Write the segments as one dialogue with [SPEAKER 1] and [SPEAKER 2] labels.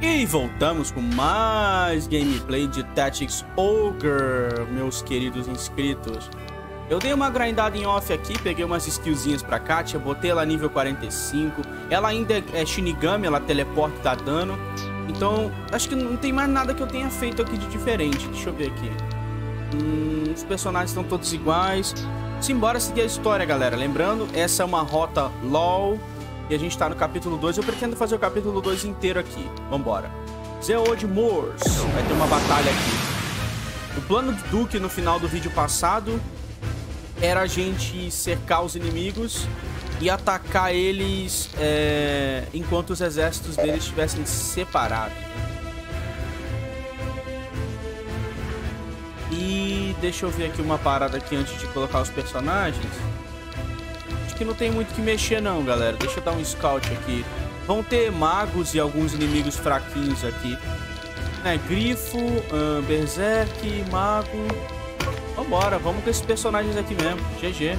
[SPEAKER 1] E voltamos com mais gameplay de Tactics Ogre, meus queridos inscritos. Eu dei uma grindada em off aqui, peguei umas skillzinhas pra Katia, botei ela nível 45. Ela ainda é Shinigami, ela teleporta e dá dano. Então, acho que não tem mais nada que eu tenha feito aqui de diferente. Deixa eu ver aqui. Hum, os personagens estão todos iguais. Simbora seguir a história, galera. Lembrando, essa é uma rota LOL. E a gente tá no capítulo 2. Eu pretendo fazer o capítulo 2 inteiro aqui. Vambora. Zeod Moors. Vai ter uma batalha aqui. O plano do Duke no final do vídeo passado era a gente cercar os inimigos e atacar eles é, enquanto os exércitos deles estivessem separados. E deixa eu ver aqui uma parada aqui antes de colocar os personagens. Que não tem muito que mexer não, galera. Deixa eu dar um scout aqui. Vão ter magos e alguns inimigos fraquinhos aqui. É, grifo, uh, berserk, mago... Vambora, vamos com esses personagens aqui mesmo. GG.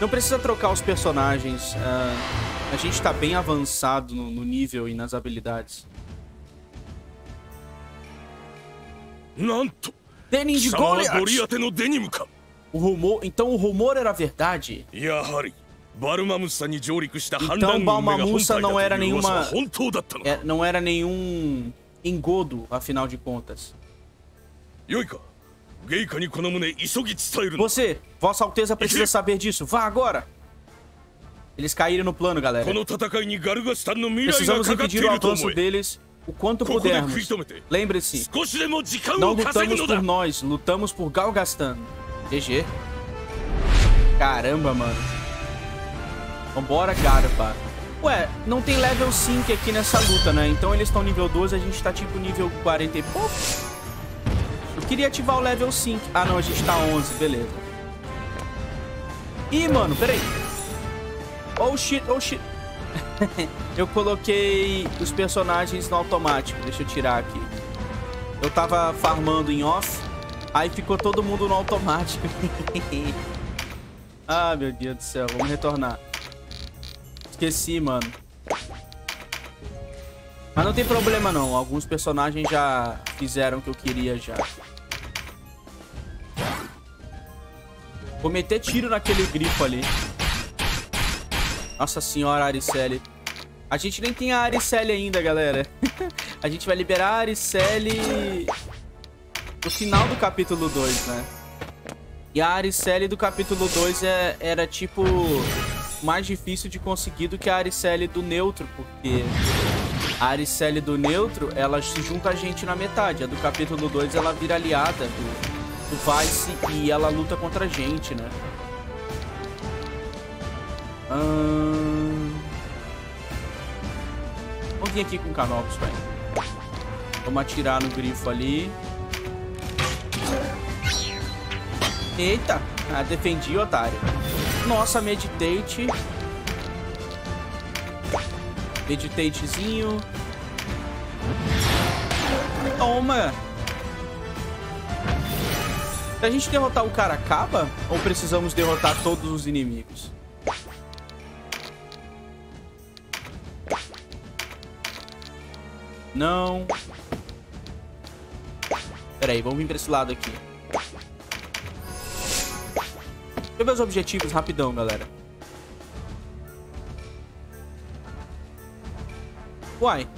[SPEAKER 1] Não precisa trocar os personagens. Uh, a gente tá bem avançado no, no, nível e nas habilidades. Denim de Goliath! O rumor... Então o rumor era verdade? Então Balmamusa não era nenhuma... É, não era nenhum engodo, afinal de contas. Você, Vossa Alteza precisa saber disso. Vá agora! Eles caíram no plano, galera. Precisamos impedir o avanço deles o quanto pudermos. Lembre-se, não lutamos por nós, lutamos por Galgastan. GG. Caramba, mano. Vambora, Garpa. Ué, não tem level 5 aqui nessa luta, né? Então eles estão nível 12, a gente tá tipo nível 40 e pouco. Eu queria ativar o level 5. Ah, não, a gente tá 11, beleza. Ih, mano, peraí. Oh, shit, oh, shit. eu coloquei os personagens no automático. Deixa eu tirar aqui. Eu tava farmando em off. Aí ficou todo mundo no automático. ah, meu Deus do céu. Vamos retornar. Esqueci, mano. Mas não tem problema não. Alguns personagens já fizeram o que eu queria já. Vou meter tiro naquele grifo ali. Nossa senhora, Aricele. A gente nem tem a Aricele ainda, galera. a gente vai liberar a Aricele no final do capítulo 2, né? E a Aricele do capítulo 2 é, era tipo mais difícil de conseguir do que a Aricele do neutro, porque a Aricele do neutro, ela se junta a gente na metade. A do capítulo 2, ela vira aliada do, do Vice e ela luta contra a gente, né? Hum... Vamos vir aqui com o Canopus, velho. Vamos atirar no grifo ali. Eita! Ah, defendi, otário. Nossa, meditate. Meditatezinho. Toma! Se a gente derrotar o cara, acaba? Ou precisamos derrotar todos os inimigos? Não. Pera aí, vamos vir pra esse lado aqui. Deixa eu ver os objetivos rapidão, galera. Why?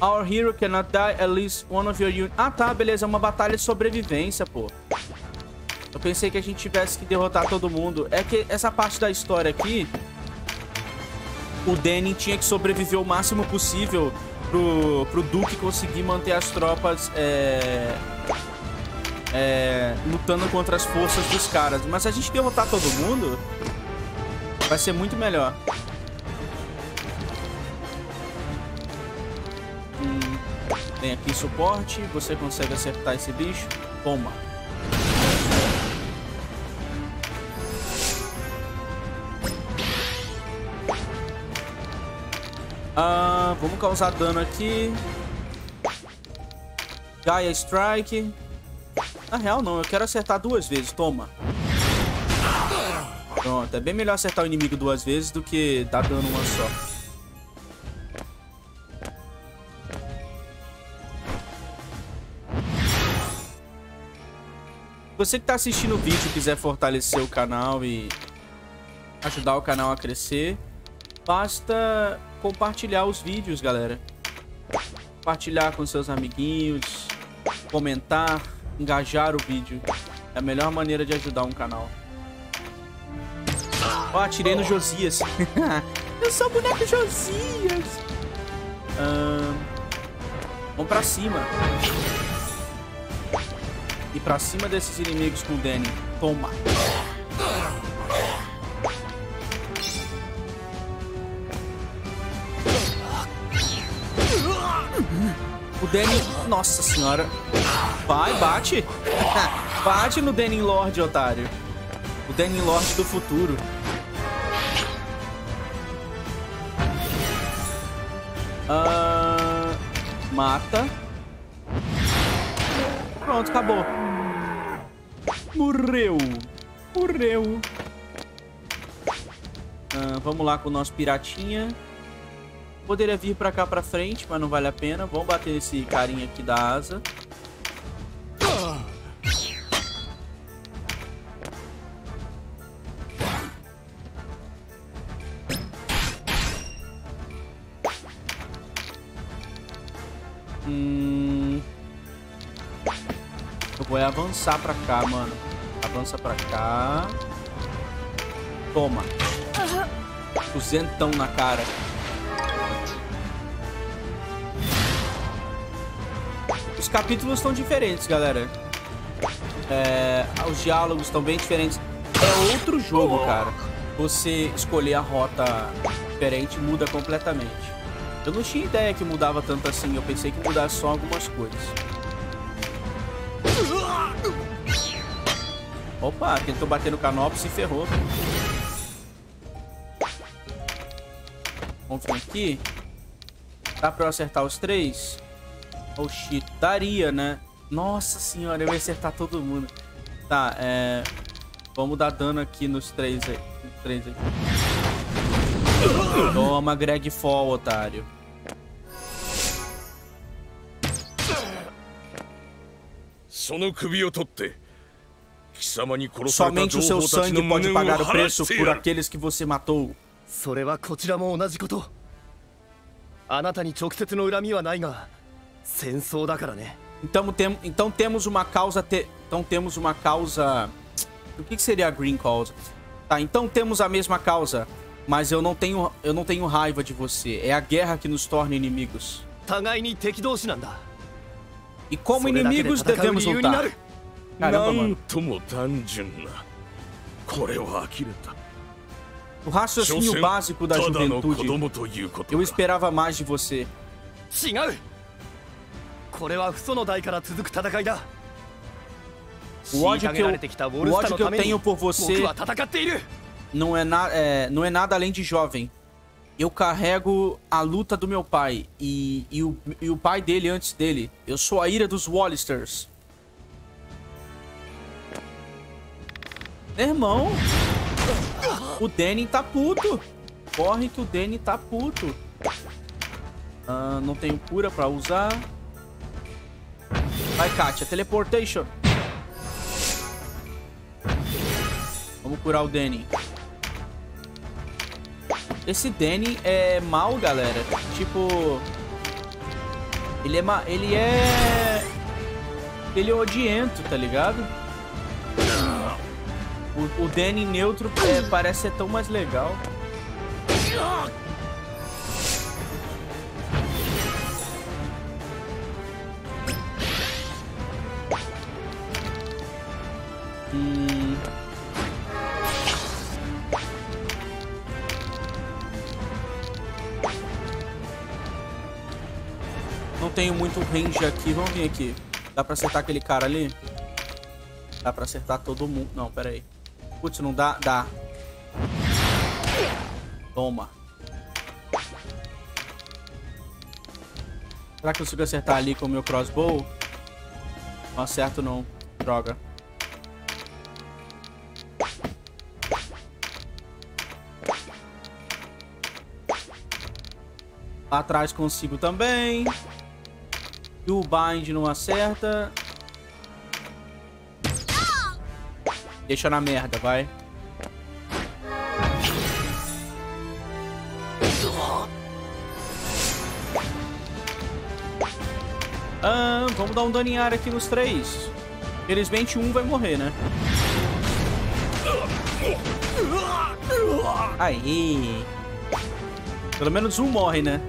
[SPEAKER 1] Our hero cannot die at least one of your units. Ah, tá, beleza. É uma batalha de sobrevivência, pô. Eu pensei que a gente tivesse que derrotar todo mundo. É que essa parte da história aqui... O Danny tinha que sobreviver o máximo possível pro, pro Duke conseguir manter as tropas é, é, lutando contra as forças dos caras. Mas se a gente derrotar todo mundo, vai ser muito melhor. Hum, tem aqui suporte, você consegue acertar esse bicho. Toma. Ah, vamos causar dano aqui. Gaia Strike. Na real, não. Eu quero acertar duas vezes. Toma. Pronto. É bem melhor acertar o inimigo duas vezes do que dar dano uma só. você que está assistindo o vídeo quiser fortalecer o canal e ajudar o canal a crescer, basta compartilhar os vídeos, galera. Compartilhar com seus amiguinhos, comentar, engajar o vídeo. É a melhor maneira de ajudar um canal. Ó, oh, atirei no Josias. Eu sou o boneco Josias. vamos pra cima. E pra cima desses inimigos com o Danny. Toma. O Danny... Nossa senhora. Vai, bate. bate no Danny Lord, otário. O Danny Lord do futuro. Uh, mata. Pronto, acabou. Morreu. Morreu. Uh, vamos lá com o nosso piratinha. Poderia vir pra cá pra frente, mas não vale a pena. Vamos bater nesse carinha aqui da asa. vou é avançar pra cá, mano. Avança pra cá. Toma. Duzentão na cara. Os capítulos estão diferentes, galera. É, os diálogos estão bem diferentes. É outro jogo, cara. Você escolher a rota diferente muda completamente. Eu não tinha ideia que mudava tanto assim. Eu pensei que mudasse só algumas coisas. Opa, tentou bater no canopy e ferrou. Vamos vir aqui. Dá pra eu acertar os três? Oh, shit. Daria, né? Nossa senhora, eu ia acertar todo mundo. Tá, é... Vamos dar dano aqui nos três aí. Nos três aí. Toma, Greg Fall, otário. Somente o seu sangue pode pagar o preço por aqueles que você matou. Então, tem, então temos uma causa te, então temos uma causa o que, que seria a green cause? Tá, então temos a mesma causa, mas eu não tenho eu não tenho raiva de você. É a guerra que nos torna inimigos. E como inimigos devemos lutar. Caramba, mano. O raciocínio básico da juventude. Eu esperava mais de você. O ódio que eu, o ódio que eu tenho por você não é, na, é, não é nada além de jovem eu carrego a luta do meu pai e, e, o, e o pai dele antes dele. Eu sou a ira dos Wallisters. Irmão, o Danny tá puto. Corre que o Danny tá puto. Ah, não tenho cura pra usar. Vai, Katia. Teleportation. Vamos curar o Danny. Esse Danny é mal, galera. Tipo... Ele é... Ma... Ele é... Ele é odiento, tá ligado? O, o Danny neutro é, parece ser tão mais legal. Tenho muito range aqui. Vamos vir aqui. Dá pra acertar aquele cara ali? Dá pra acertar todo mundo. Não, pera aí. Putz, não dá? Dá. Toma. Será que eu consigo acertar ali com o meu crossbow? Não acerto não. Droga. Lá atrás consigo também. E o bind não acerta. Deixa na merda, vai. Ah, vamos dar um dano em área aqui nos três. Felizmente um vai morrer, né? Aí. Pelo menos um morre, né?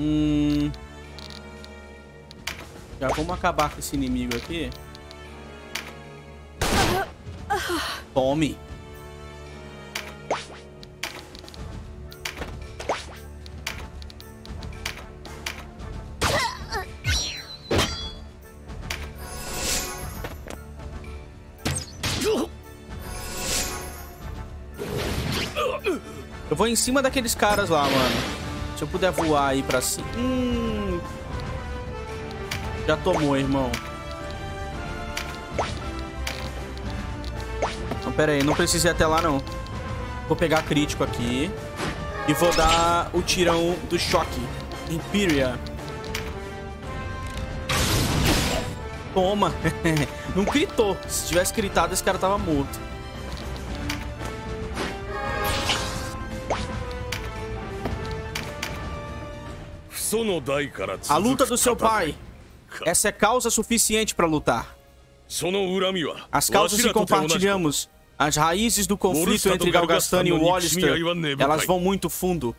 [SPEAKER 1] Hum... Já vamos acabar com esse inimigo aqui. Tome. Eu vou em cima daqueles caras lá, mano. Se eu puder voar aí pra cima... Hum... Já tomou, irmão. Pera aí. Não precisa ir até lá, não. Vou pegar crítico aqui. E vou dar o tirão do choque. Imperia. Toma. não gritou. Se tivesse gritado, esse cara tava morto. A luta do seu pai. Essa é causa suficiente para lutar. As causas que compartilhamos, as raízes do conflito entre Galgastan e Wallister, elas vão muito fundo.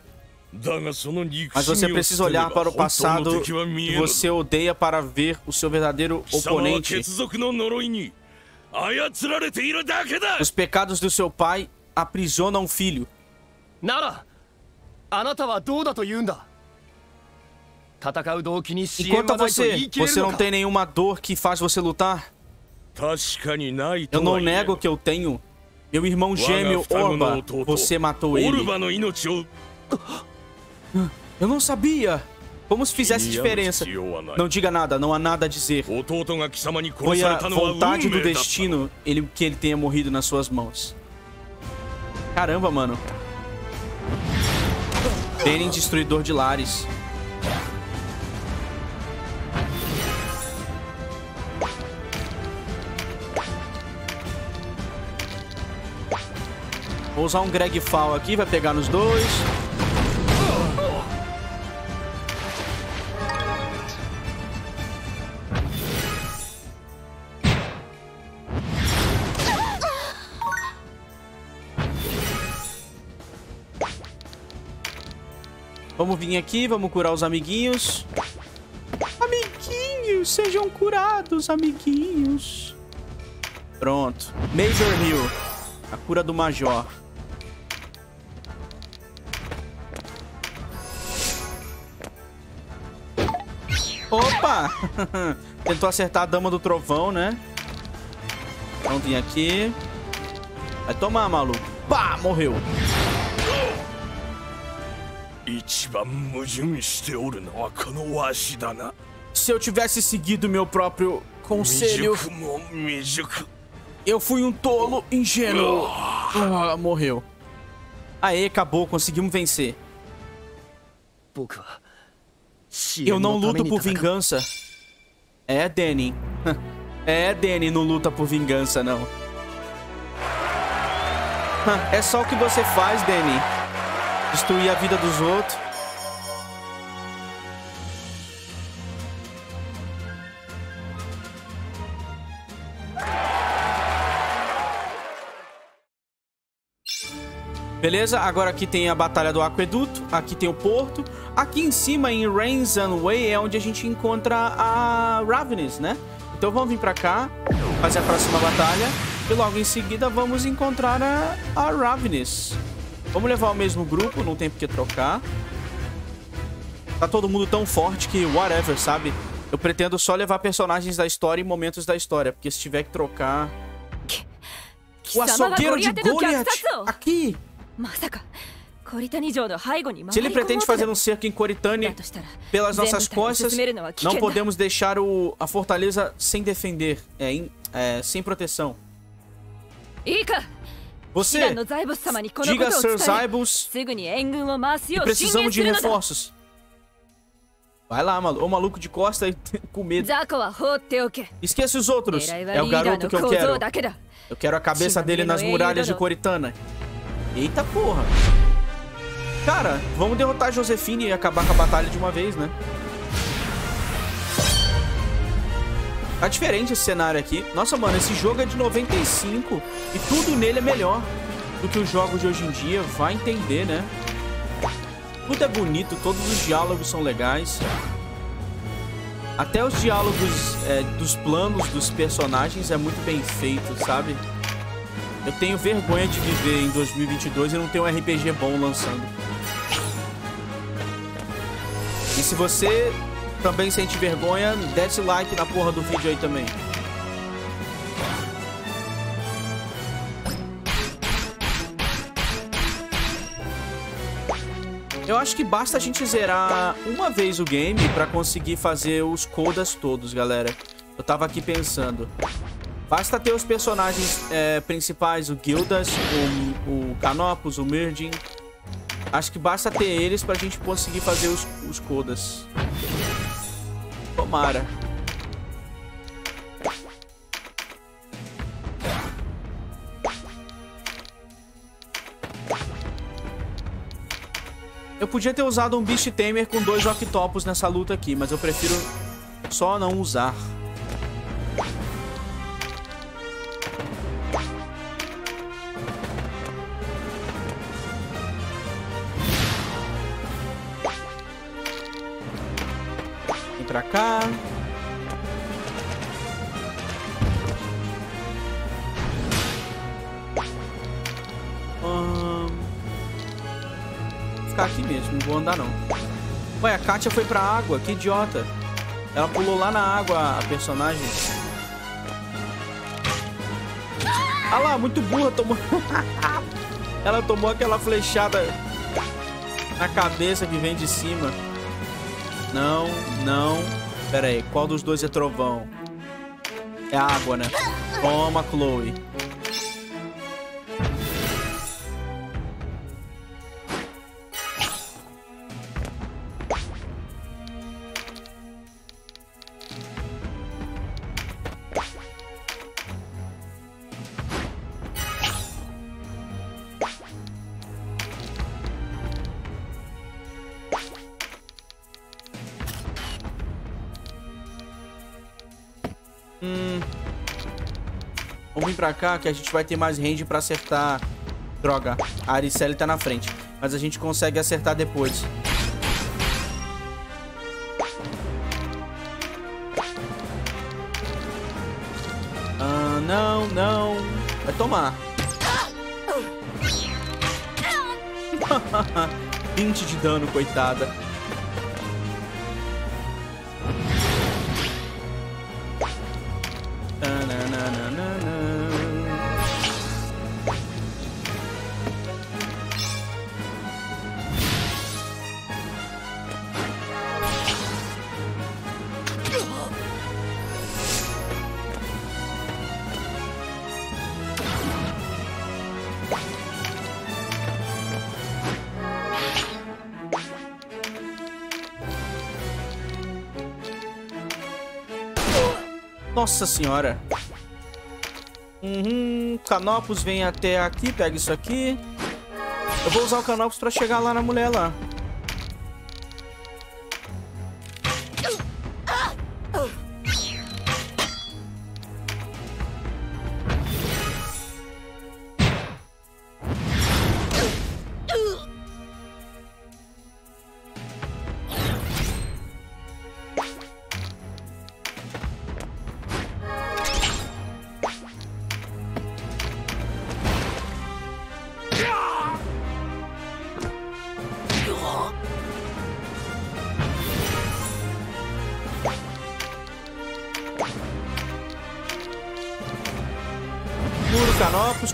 [SPEAKER 1] Mas você precisa olhar para o passado que você odeia para ver o seu verdadeiro oponente. Os pecados do seu pai aprisionam o filho. E a você, você não tem nenhuma dor que faz você lutar? Eu não nego que eu tenho, meu irmão gêmeo, Orba, você matou ele. Eu não sabia. Como se fizesse diferença. Não diga nada, não há nada a dizer. Foi a vontade do destino ele, que ele tenha morrido nas suas mãos. Caramba, mano. Denin Destruidor de Lares. Vou usar um Greg Fall aqui, vai pegar nos dois. Vamos vir aqui, vamos curar os amiguinhos. Amiguinhos, sejam curados, amiguinhos. Pronto. Major Hill. A cura do Major. Opa! Tentou acertar a dama do trovão, né? Vamos vir aqui. Vai tomar, maluco. Pá! Morreu. Se eu tivesse seguido meu próprio conselho... Eu fui um tolo ingênuo. Ah, morreu. Aê, acabou. Conseguimos vencer. Eu não luto por vingança. É, Danny. É, Danny não luta por vingança, não. É só o que você faz, Danny. Destruir a vida dos outros. Beleza? Agora aqui tem a Batalha do Aqueduto, aqui tem o Porto. Aqui em cima, em Rainsan Way, é onde a gente encontra a Ravenous, né? Então vamos vir pra cá, fazer a próxima batalha. E logo em seguida vamos encontrar a, a Ravenous. Vamos levar o mesmo grupo, não tem por que trocar. Tá todo mundo tão forte que whatever, sabe? Eu pretendo só levar personagens da história e momentos da história, porque se tiver que trocar... O açougueiro de Goliath! Aqui! Se ele pretende fazer um cerco em Coritane pelas nossas costas, não podemos deixar o, a fortaleza sem defender, é, é, sem proteção. Você, diga a Sir Zybus que precisamos de reforços. Vai lá, maluco. O maluco de costa com medo. Esqueça os outros. É o garoto que eu quero. Eu quero a cabeça dele nas muralhas de Coritana. Eita porra. Cara, vamos derrotar a Josefine e acabar com a batalha de uma vez, né? Tá diferente esse cenário aqui. Nossa, mano, esse jogo é de 95 e tudo nele é melhor do que os jogos de hoje em dia. Vai entender, né? Tudo é bonito, todos os diálogos são legais. Até os diálogos é, dos planos dos personagens é muito bem feito, sabe? Eu tenho vergonha de viver em 2022 e não ter um RPG bom lançando. E se você também sente vergonha, desce like na porra do vídeo aí também. Eu acho que basta a gente zerar uma vez o game pra conseguir fazer os codas todos, galera. Eu tava aqui pensando. Basta ter os personagens é, principais, o Gildas, o, o Canopus, o Merging. Acho que basta ter eles pra gente conseguir fazer os, os codas. Tomara. Eu podia ter usado um Beast Tamer com dois Octopus nessa luta aqui, mas eu prefiro só não usar. Pra cá. ficar aqui mesmo, não vou andar não. Ué, a Katia foi pra água, que idiota. Ela pulou lá na água, a personagem. Ah lá, muito burra, tomou... Ela tomou aquela flechada na cabeça que vem de cima. Não, não. Pera aí, qual dos dois é trovão? É água, né? Toma, Chloe. Pra cá que a gente vai ter mais range pra acertar. Droga, a Aricele tá na frente. Mas a gente consegue acertar depois. Ah, não, não. Vai tomar. 20 de dano, coitada. Nossa senhora. Uhum, Canopus vem até aqui, pega isso aqui. Eu vou usar o Canopus pra chegar lá na mulher lá.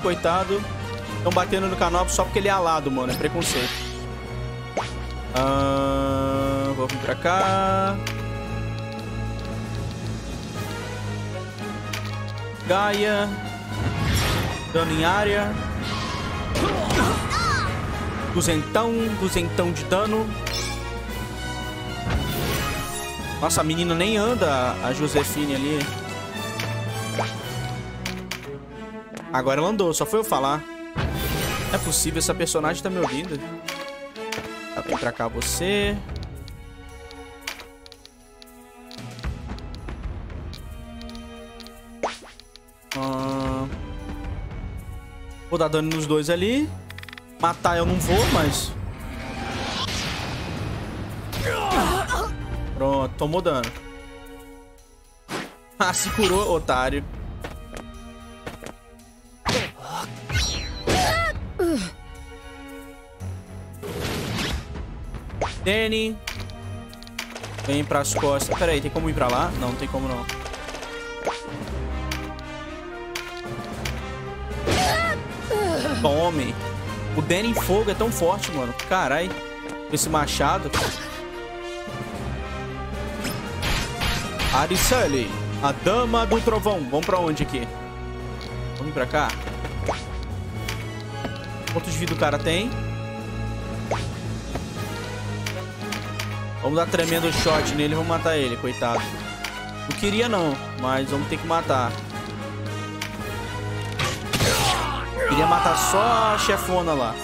[SPEAKER 1] Coitado. Estão batendo no Canopus só porque ele é alado, mano. É preconceito. Uh, vou vir pra cá. Gaia. Dano em área. Duzentão, duzentão de dano. Nossa, a menina nem anda, a Josefine ali. Agora ela andou, só foi eu falar. Não é possível, essa personagem tá me ouvindo. Tá, vem pra cá você. Ah, vou dar dano nos dois ali. Matar eu não vou, mas... Pronto, tomou dano. Ah, se curou, otário. Danny. Vem pras costas. Pera aí, tem como ir pra lá? Não, não tem como não. Tome. O Danny em fogo é tão forte, mano. Carai. Esse machado. Ariceli, a dama do trovão. Vamos pra onde aqui? Vamos pra cá. Quanto de vida o cara tem? Vamos dar tremendo shot nele e vamos matar ele, coitado. Não queria não, mas vamos ter que matar. Queria matar só a chefona lá.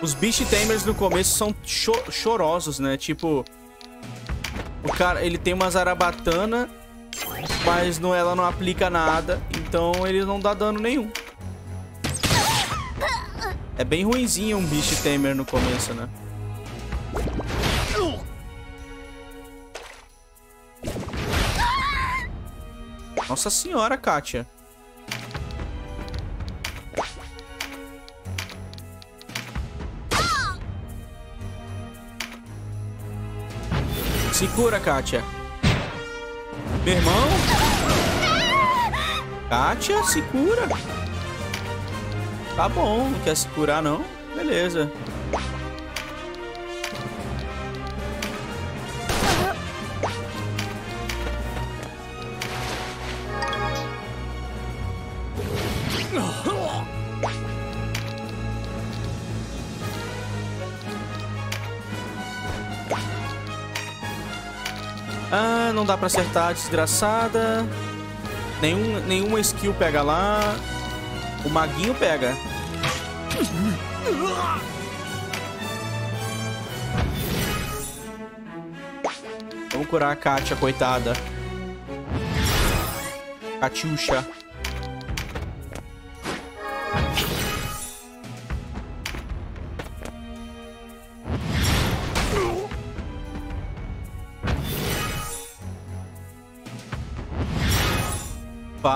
[SPEAKER 1] Os Beast Tamers no começo são cho chorosos, né? Tipo, o cara, ele tem uma zarabatana, mas no, ela não aplica nada, então ele não dá dano nenhum. É bem ruinzinho um Beast Tamer no começo, né? Nossa senhora, Kátia. Se cura, Kátia. Meu irmão? Kátia, se cura. Tá bom, não quer se curar, não? Beleza. Dá pra acertar, desgraçada. Nenhum, nenhuma skill pega lá. O maguinho pega. Vamos curar a Katia, coitada. Katiusha.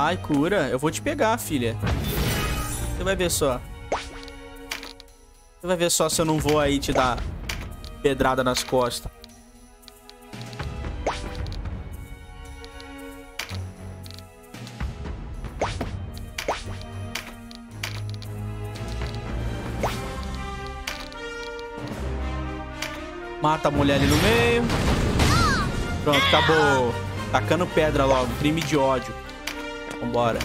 [SPEAKER 1] Vai, cura. Eu vou te pegar, filha. Você vai ver só. Você vai ver só se eu não vou aí te dar pedrada nas costas. Mata a mulher ali no meio. Pronto, acabou. Tacando pedra logo. Crime de ódio. Vambora.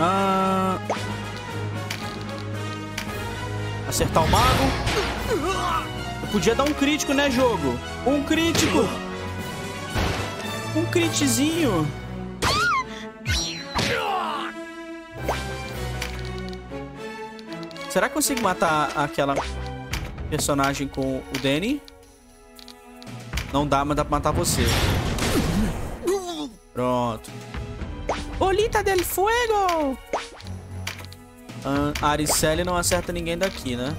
[SPEAKER 1] Ah... Acertar o mago. Eu podia dar um crítico, né, jogo? Um crítico! Critzinho. Será que consigo matar aquela personagem com o Danny? Não dá, mas dá pra matar você. Pronto. Bolita del Fuego! Ah, a Aricele não acerta ninguém daqui, né?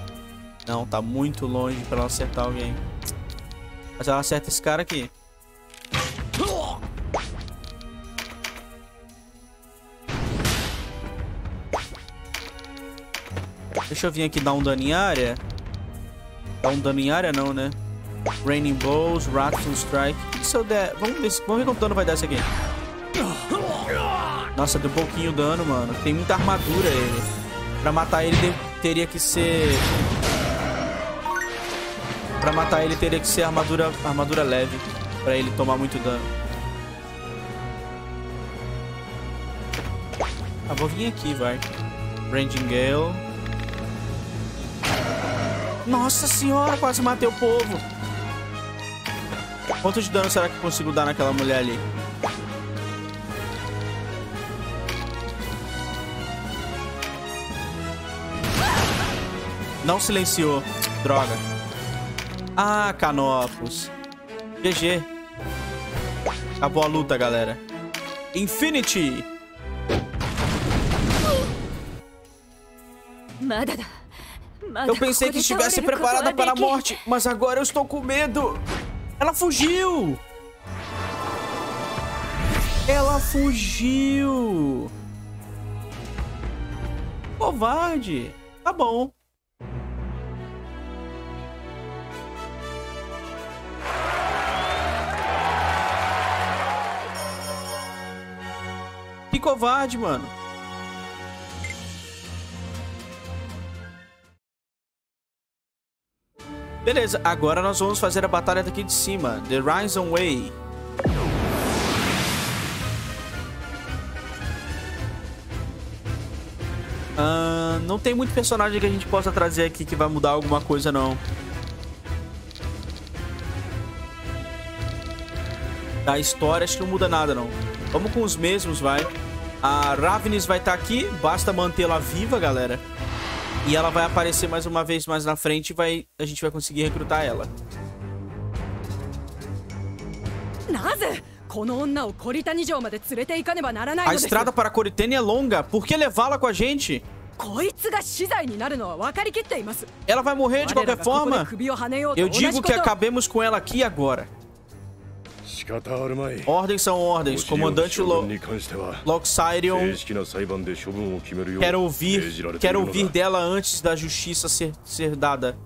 [SPEAKER 1] Não, tá muito longe pra ela acertar alguém. Mas ela acerta esse cara aqui. Deixa eu vir aqui dar um dano em área. Dar um dano em área não, né? Raining Balls, Rattle Strike. E se eu der... Vamos ver, vamos ver quanto dano vai dar esse aqui. Nossa, deu pouquinho dano, mano. Tem muita armadura ele. Pra matar ele teria que ser... Pra matar ele teria que ser armadura, armadura leve. Pra ele tomar muito dano. Ah, vou vir aqui, vai. Ranging Gale. Nossa senhora, quase matei o povo. Quanto de dano será que eu consigo dar naquela mulher ali? Não silenciou. Droga. Ah, Canopus. GG. Acabou a luta, galera. Infinity. Eu pensei que estivesse preparada para a morte, mas agora eu estou com medo. Ela fugiu! Ela fugiu! Covarde! Tá bom. Que covarde, mano. Beleza, agora nós vamos fazer a batalha daqui de cima. The Horizon Way. Uh, não tem muito personagem que a gente possa trazer aqui que vai mudar alguma coisa, não. Da história, acho que não muda nada, não. Vamos com os mesmos, vai. A Ravnis vai estar tá aqui. Basta mantê-la viva, galera. E ela vai aparecer mais uma vez mais na frente e vai, a gente vai conseguir recrutar ela. A estrada para Coritane é longa. Por que levá-la com a gente? Ela vai morrer de qualquer forma. Eu digo que acabemos com ela aqui agora. Ordens são ordens. Comandante Lo Loxarion. Quero ouvir, quero ouvir dela antes da justiça ser, ser dada.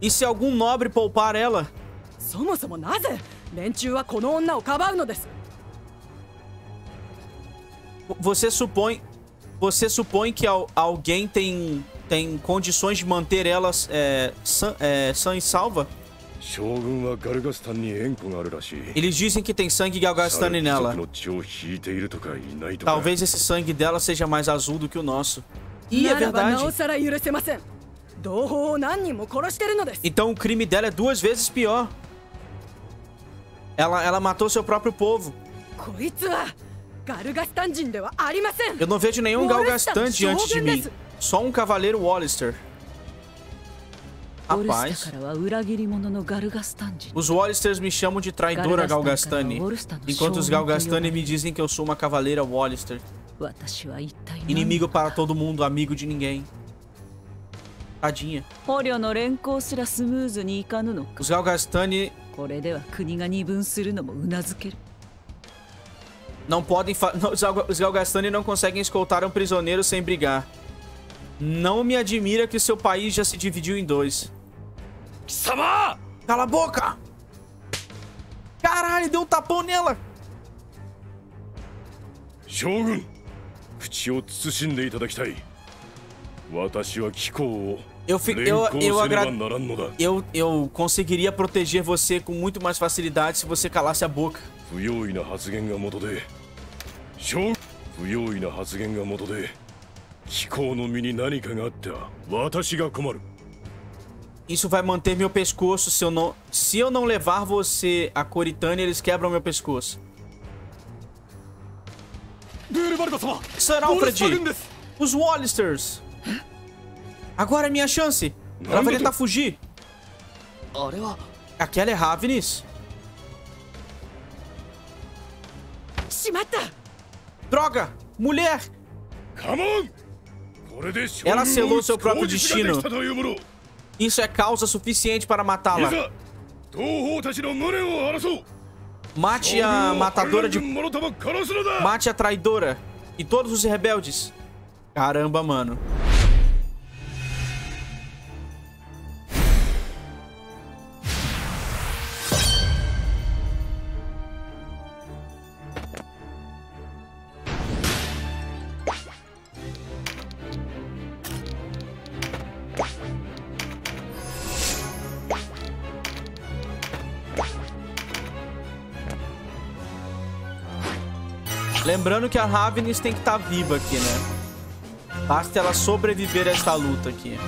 [SPEAKER 1] E se algum nobre poupar ela? Você supõe, você supõe que alguém tem tem condições de manter elas é, sã, é, sã e salva? Eles dizem que tem sangue Galgastani nela. Talvez esse sangue dela seja mais azul do que o nosso. E é verdade. Então o crime dela é duas vezes pior. Ela, ela matou seu próprio povo. Eu não vejo nenhum Galgastan diante de mim. Só um cavaleiro Wallister. Rapaz. Os Wallisters me chamam de traidora Galgastani, enquanto os Galgastani me dizem que eu sou uma cavaleira Wallister. Inimigo para todo mundo, amigo de ninguém. Tadinha. Os Galgastani não podem os Galgastani não conseguem escoltar um prisioneiro sem brigar. Não me admira que seu país já se dividiu em dois. Sama! Cala a boca! Caralho, deu um tapão nela! Shogun, eu, fi, eu, eu, agra... eu, eu conseguiria proteger você com muito mais facilidade se você calasse a boca. 不用意な発言が元で、不用意な発言が元で、 気候の身に何かがあった私が困る Isso vai manter meu pescoço se eu não se eu não levar você a Coritânia, eles quebram meu pescoço. Sir Alfred, os Wallisters. Agora é minha chance. Ela vai tentar fugir. Aquela é Ravnis. Droga! Mulher! Ela selou seu próprio destino. Isso é causa suficiente para matá-la. Mate a matadora de... Mate a traidora. E todos os rebeldes. Caramba, mano. Lembrando que a Ravens tem que estar tá viva aqui, né? Basta ela sobreviver a esta luta aqui.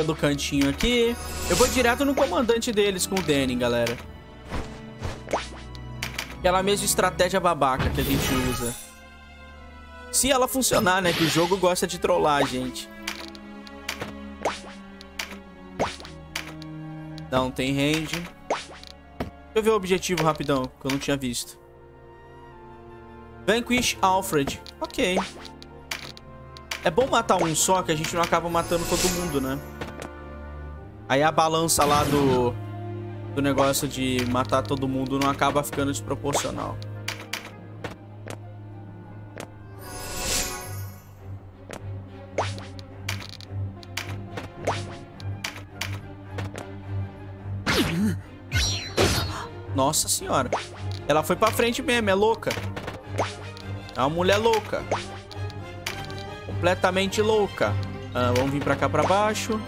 [SPEAKER 1] Pelo cantinho aqui. Eu vou direto no comandante deles com o Danny, galera. Aquela mesma estratégia babaca que a gente usa. Se ela funcionar, né? Que o jogo gosta de trollar a gente. Não tem range. Deixa eu ver o objetivo rapidão, que eu não tinha visto. Vanquish Alfred. Ok. É bom matar um só, que a gente não acaba matando todo mundo, né? Aí a balança lá do, do negócio de matar todo mundo não acaba ficando desproporcional. Nossa senhora. Ela foi pra frente mesmo, é louca. É uma mulher louca completamente louca. Ah, vamos vir pra cá pra baixo.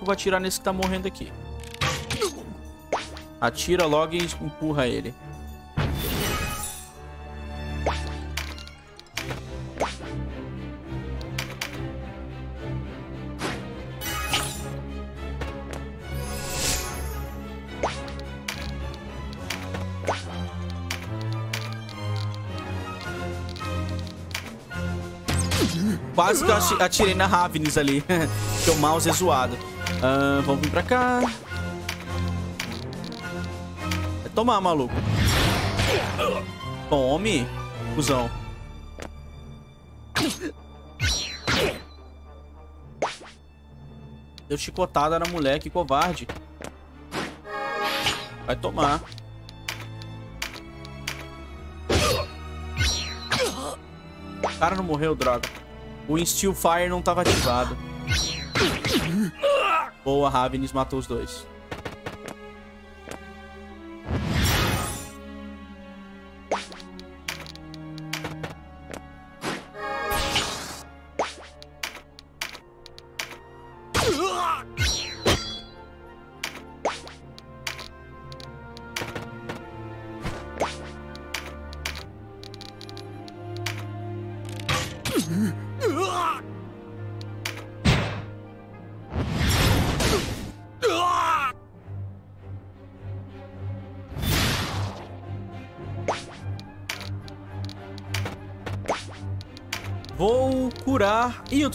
[SPEAKER 1] Vou atirar nesse que tá morrendo aqui. Atira logo e empurra ele. Quase que eu atirei na Ravens ali. que o mouse é zoado. Uh, vamos vir pra cá. É tomar, maluco. Tome, cuzão. Deu chicotada na mulher, que covarde. Vai tomar. O cara não morreu, droga. O Instill Fire não estava ativado. Boa, Ravenis matou os dois.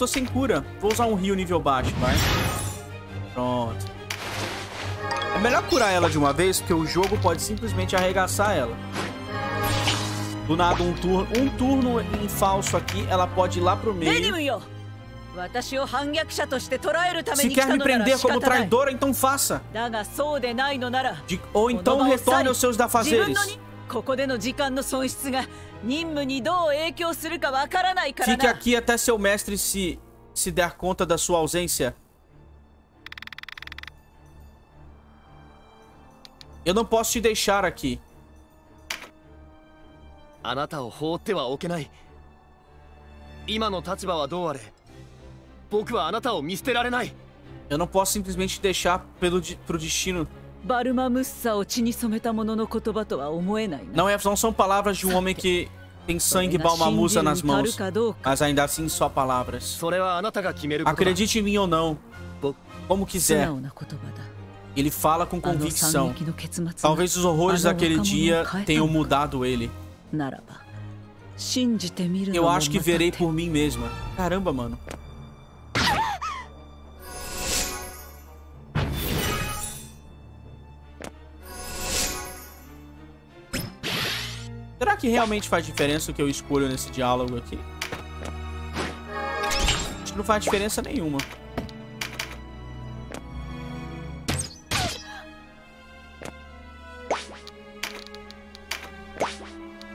[SPEAKER 1] Tô sem cura. Vou usar um rio nível baixo, vai. Pronto. É melhor curar ela de uma vez, porque o jogo pode simplesmente arregaçar ela. Do nada, um turno, um turno em falso aqui, ela pode ir lá pro meio. Se quer me prender como traidora, então faça. De, ou então retorne aos seus dafazeres. Fique aqui até seu mestre se, se der conta da sua ausência. Eu não posso te deixar aqui.
[SPEAKER 2] あなたを放ってはおけない今の立場はどうあれ僕はあなたを見捨てられない
[SPEAKER 1] Eu não posso simplesmente deixar pelo, di- pro destino. Não, é, não são palavras de um homem que tem sangue Balmamusa nas mãos, mas ainda assim só palavras. Acredite em mim ou não, como quiser. Ele fala com convicção. Talvez os horrores daquele dia tenham mudado ele. Eu acho que verei por mim mesma. Caramba, mano. Será que realmente faz diferença o que eu escolho nesse diálogo aqui? Acho que não faz diferença nenhuma.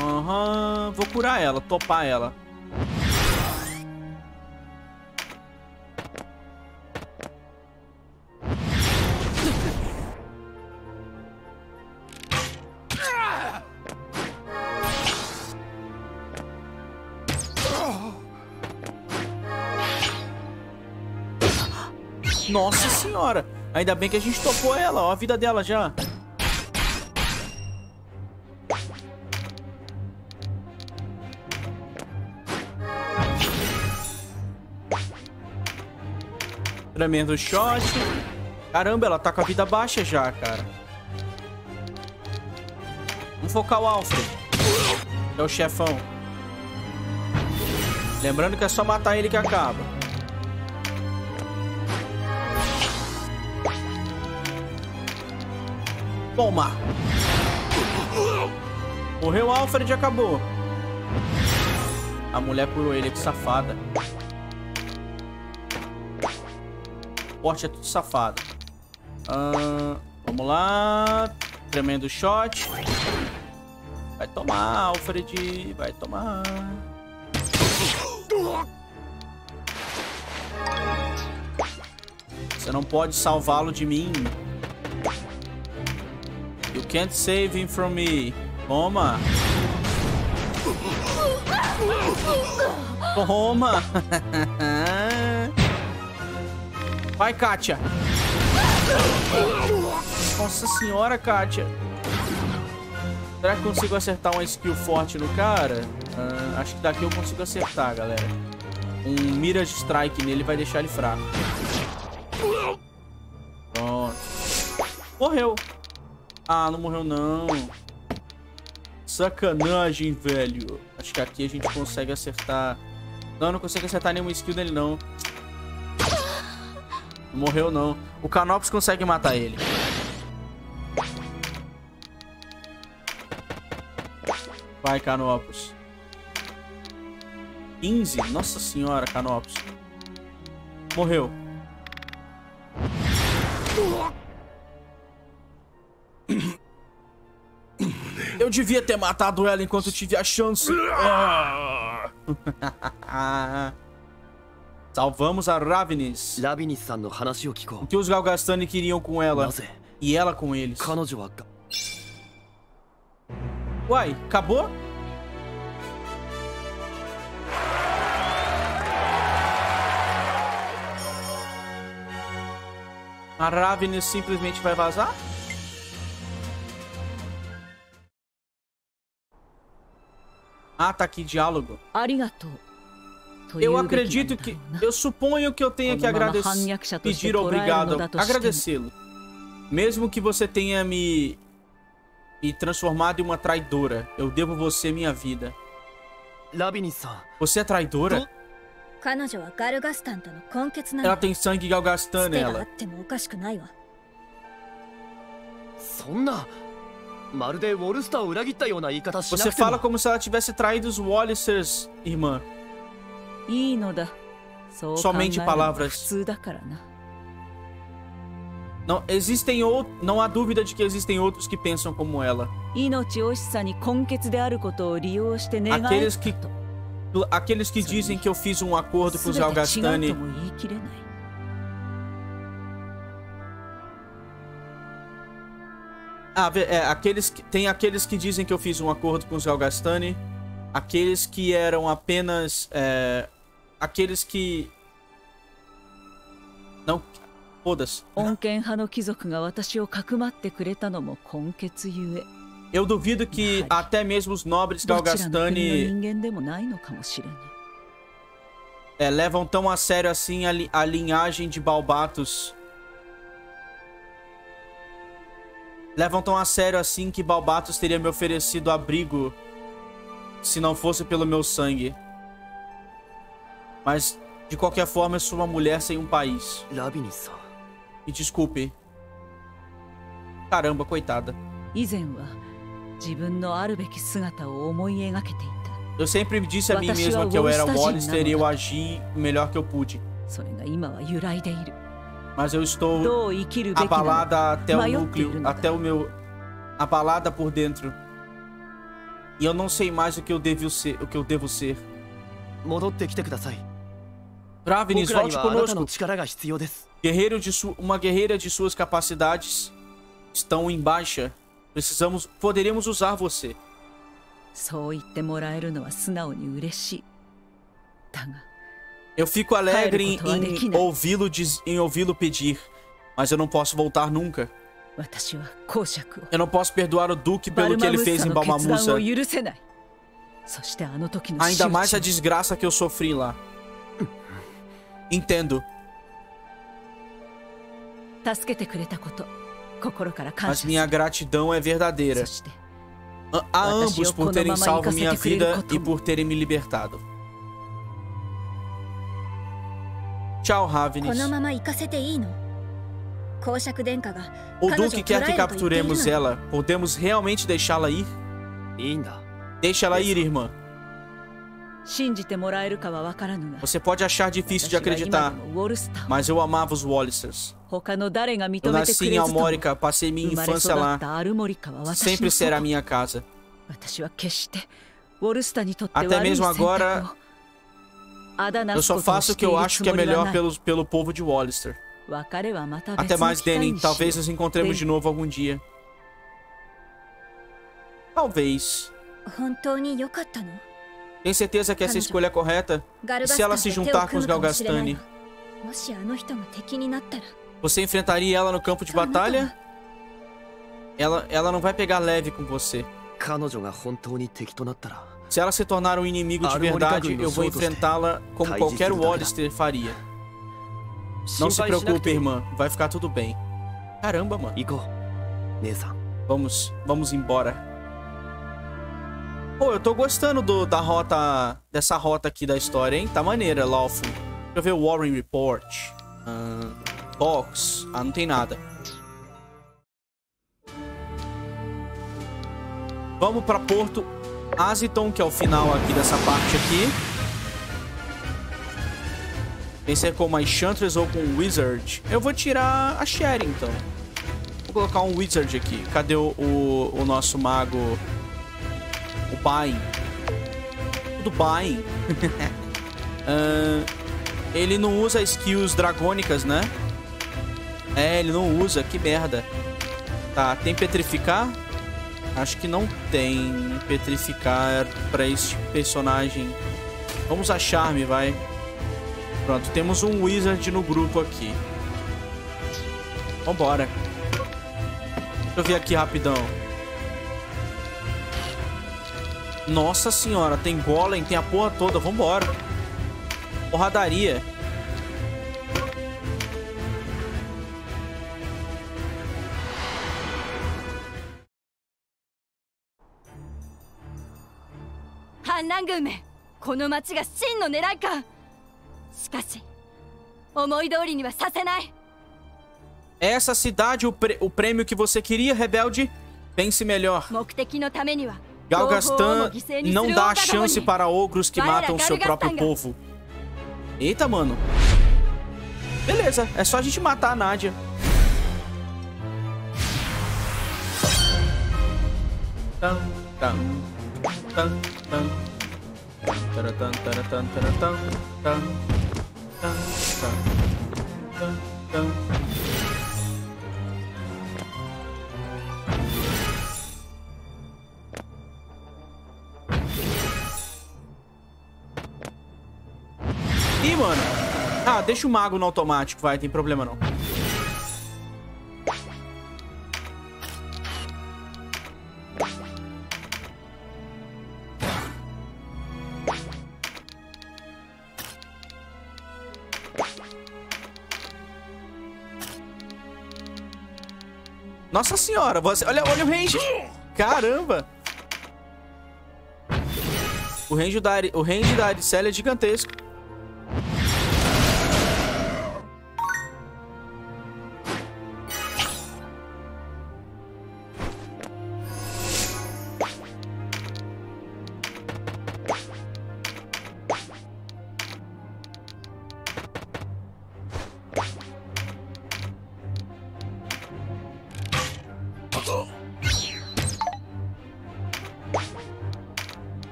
[SPEAKER 1] Aham, vou curar ela, topar ela. Nossa senhora! Ainda bem que a gente topou ela, ó a vida dela já. Tremendo shot. Caramba, ela tá com a vida baixa já, cara. Vamos focar o Alfred. É o chefão. Lembrando que é só matar ele que acaba. Toma. Morreu Alfred e acabou. A mulher curou ele, que safada. Forte é tudo safado. Ahn, vamos lá. Tremendo shot. Vai tomar, Alfred. Vai tomar. Você não pode salvá-lo de mim. You can't save him from me. Toma. Toma. Vai, Kátia. Nossa senhora, Kátia. Será que consigo acertar uma skill forte no cara? Ah, acho que daqui eu consigo acertar, galera. Um Mirage Strike nele vai deixar ele fraco. Pronto. Morreu. Ah, não morreu não. Sacanagem, velho. Acho que aqui a gente consegue acertar. Não, não consigo acertar nenhuma skill dele, não. Não morreu, não. O Canopus consegue matar ele. Vai, Canopus. 15? Nossa senhora, Canopus. Morreu. devia ter matado ela enquanto tive a chance. Salvamos a
[SPEAKER 2] Ravnis.
[SPEAKER 1] O que os Galgastani queriam com ela? E ela com eles. Uai, acabou? A Ravenis simplesmente vai vazar? Ah, tá aqui, diálogo.
[SPEAKER 3] ありがとうと言
[SPEAKER 1] Eu
[SPEAKER 3] うべきなん
[SPEAKER 1] acredito
[SPEAKER 3] だ
[SPEAKER 1] que.
[SPEAKER 3] ろうな
[SPEAKER 1] Eu suponho que eu tenha que
[SPEAKER 3] Quando uma
[SPEAKER 1] agradecer.
[SPEAKER 3] manhã-ksha to
[SPEAKER 1] Pedir
[SPEAKER 3] shite
[SPEAKER 1] obrigado.
[SPEAKER 3] torae no da to shite mo.
[SPEAKER 1] Agradecê-lo. Mesmo que você tenha me. Me transformado em uma traidora. Eu devo você minha vida.
[SPEAKER 2] ラビニスさん
[SPEAKER 1] Você é traidora?
[SPEAKER 4] 彼女はガルガスタンとの根血な
[SPEAKER 1] Ela
[SPEAKER 4] の
[SPEAKER 1] tem sangue Galgastan
[SPEAKER 4] つてがあ
[SPEAKER 1] nela.
[SPEAKER 4] ってもおかしくないわ
[SPEAKER 2] そんな
[SPEAKER 1] Você fala como se ela tivesse traído os Wallisters, irmã. Somente palavras. Não, existem ou... não há dúvida de que existem outros que pensam como ela. Aqueles que aqueles que dizem que eu fiz um acordo com os
[SPEAKER 3] Algastani
[SPEAKER 1] Ah, é, aqueles que, tem aqueles que dizem que eu fiz um acordo com os Galgastani, aqueles que eram apenas. É, aqueles que. Não. Foda-se. Eu duvido que até mesmo os nobres Galgastani é, levam tão a sério assim a, li a linhagem de Balbatos levam tão a sério assim que Balbatos teria me oferecido abrigo se não fosse pelo meu sangue. Mas, de qualquer forma, eu sou uma mulher sem um país. E desculpe. Caramba, coitada. Eu sempre disse a mim mesma que eu era Wallister e eu agi o melhor que eu pude. Mas eu estou
[SPEAKER 3] どう生きるべきなのか
[SPEAKER 1] abalada até o
[SPEAKER 3] Maior
[SPEAKER 1] núcleo,
[SPEAKER 3] tiro, não
[SPEAKER 1] até o meu abalada por dentro. E eu não sei mais o que eu devo ser, o que eu devo ser.
[SPEAKER 2] 戻ってきてください
[SPEAKER 1] Ravnis,
[SPEAKER 2] 僕らに
[SPEAKER 1] volte
[SPEAKER 2] はあなたの
[SPEAKER 1] conosco.
[SPEAKER 2] 力が必要です
[SPEAKER 1] Guerreiro de su... uma guerreira de suas capacidades estão em baixa. Precisamos, poderíamos usar você.
[SPEAKER 3] そう言ってもらえるのは素直に嬉しいだが
[SPEAKER 1] Eu fico alegre em, em ouvi-lo ouvi pedir, mas eu não posso voltar nunca. Eu não posso perdoar o Duque pelo que ele fez em Balmamusa. Ainda mais a desgraça que eu sofri lá. Entendo. Mas minha gratidão é verdadeira. A, a ambos por terem salvo minha vida e por terem me libertado. Tchau, Ravnis. O Duque quer que capturemos ela. Podemos realmente deixá-la ir? Deixa ela ir, irmã. Você pode achar difícil de acreditar, mas eu amava os Wallisters. Eu nasci em Almorica, passei minha infância lá. Sempre será minha casa. Até mesmo agora, eu só faço o que eu acho que é melhor pelo, pelo povo de Wallister. Até mais,
[SPEAKER 3] Danny.
[SPEAKER 1] Talvez nos encontremos de novo algum dia. Talvez. Tem certeza que essa escolha é correta? E se ela se juntar com os Galgastani? Você enfrentaria ela no campo de batalha? Ela, ela não vai pegar leve com você. Se ela se tornar um inimigo de verdade, eu vou enfrentá-la como qualquer Wallister faria. Não se preocupe, irmã. Vai ficar tudo bem. Caramba, mano. Vamos, vamos embora. Pô, eu tô gostando do, da rota, dessa rota aqui da história, hein? Tá maneira, Lawful. Deixa eu ver o Warren Report. Uh, box. Ah, não tem nada. Vamos pra Porto Aziton, que é o final aqui dessa parte aqui. Vencer com uma Enchantress ou com um Wizard. Eu vou tirar a Sherry, então. Vou colocar um Wizard aqui. Cadê o, o, o nosso mago? O Bain. O do Bain. Ah, ele não usa skills dragônicas, né? É, ele não usa. Que merda. Tá, tem Petrificar? Acho que não tem Petrificar pra este personagem. Vamos a Charme, vai. Pronto, temos um Wizard no grupo aqui. Vambora. Deixa eu ver aqui rapidão. Nossa senhora, tem golem, tem a porra toda. Vambora. Porradaria.「
[SPEAKER 5] 反乱軍めこの町が真の狙いかしかし思い通りにはさせない
[SPEAKER 1] É essa cidade o, pre- o prêmio que você queria, rebelde? Pense melhor.
[SPEAKER 5] 目的のためには同胞をも
[SPEAKER 1] Galgastan
[SPEAKER 5] 犠牲にする
[SPEAKER 1] não
[SPEAKER 5] 王
[SPEAKER 1] dá
[SPEAKER 5] 家ども
[SPEAKER 1] chance
[SPEAKER 5] に
[SPEAKER 1] para ogros que
[SPEAKER 5] Vai,
[SPEAKER 1] matam seu
[SPEAKER 5] Galgastan.
[SPEAKER 1] próprio povo. Eita, mano. Beleza, é só a gente matar a Nádia. Tan, tan, tan, tan. Ih, mano. Ah, deixa o mago no automático, vai, tem problema não. Nossa senhora, você... olha, olha o range. Caramba. O range da, o range da Aricela é gigantesco.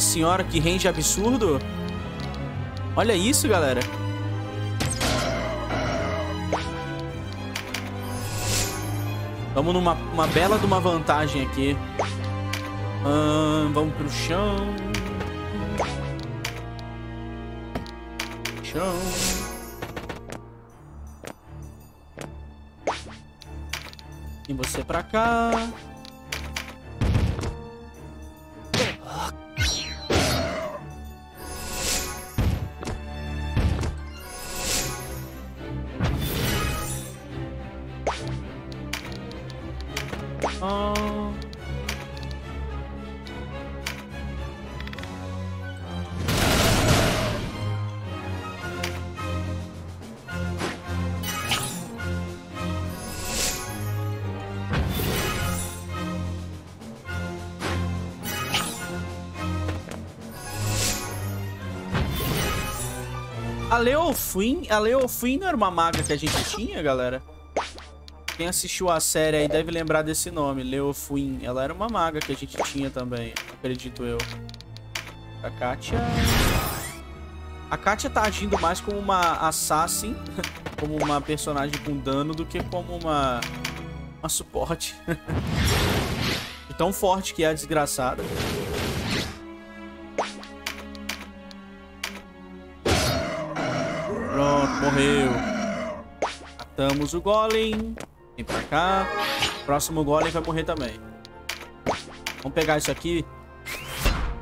[SPEAKER 1] Nossa senhora, que range absurdo. Olha isso, galera. Estamos numa uma bela de uma vantagem aqui. Ahn, vamos pro chão. Chão. E você pra cá. Leofin, a Leofin não era uma maga que a gente tinha, galera? Quem assistiu a série aí deve lembrar desse nome, Leofin. Ela era uma maga que a gente tinha também, acredito eu. A Katia... A Katia tá agindo mais como uma assassin, como uma personagem com dano, do que como uma... Uma suporte. Tão forte que é a desgraçada. Morreu. Matamos o Golem. Vem pra cá. Próximo Golem vai morrer também. Vamos pegar isso aqui.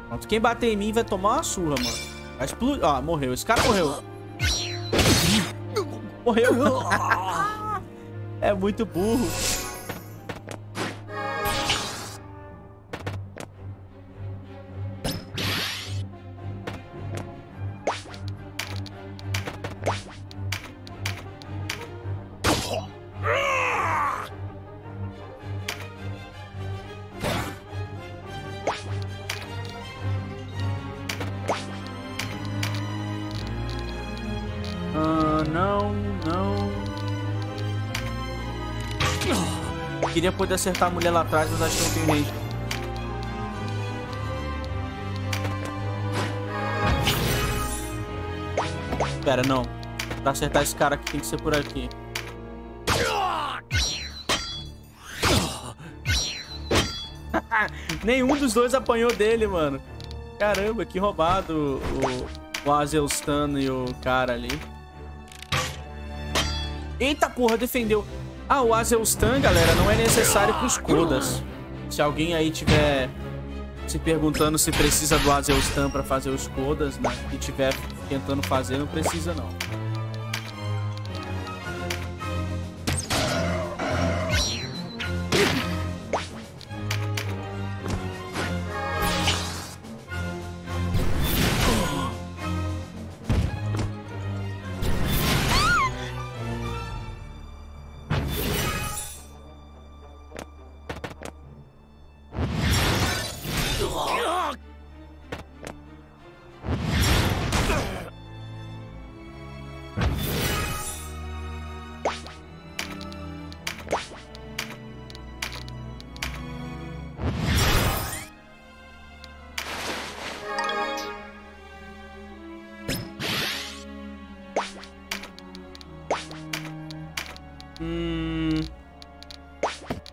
[SPEAKER 1] Pronto, quem bater em mim vai tomar uma surra, mano. Vai explodir. Ó, morreu. Esse cara morreu. Morreu. é muito burro. Poder acertar a mulher lá atrás, mas acho que não tem range. Pera, não. Pra acertar esse cara aqui tem que ser por aqui. Nenhum dos dois apanhou dele, mano. Caramba, que roubado o, o Azelstan e o cara ali. Eita porra, defendeu. Ah, o Azelstan, galera, não é necessário pros Kodas. Se alguém aí tiver se perguntando se precisa do Azelstan pra fazer os Kodas, né? E tiver tentando fazer, não precisa não.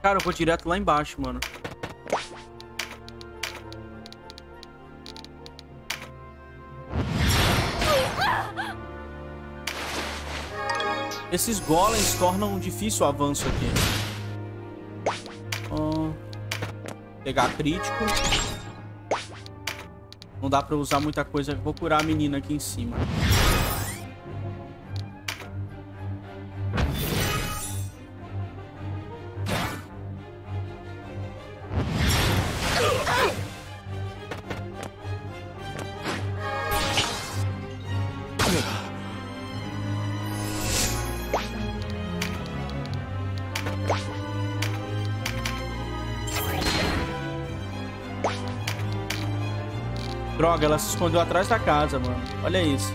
[SPEAKER 1] Cara, eu vou direto lá embaixo, mano. Esses golems tornam difícil o avanço aqui. Pegar crítico. Não dá pra usar muita coisa. Vou curar a menina aqui em cima. Droga, ela se escondeu atrás da casa, mano. Olha isso.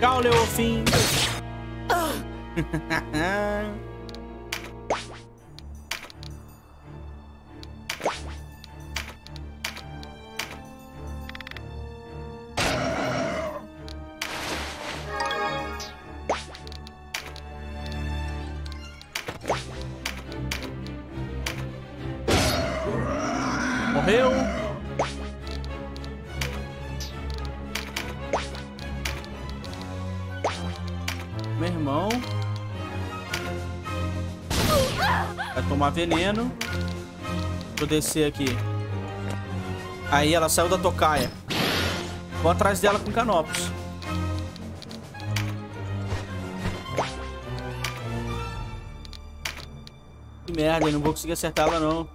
[SPEAKER 1] Tchau, Leofim. descer aqui. Aí ela saiu da tocaia. Vou atrás dela com canopos. Que merda, eu não vou conseguir acertar ela não.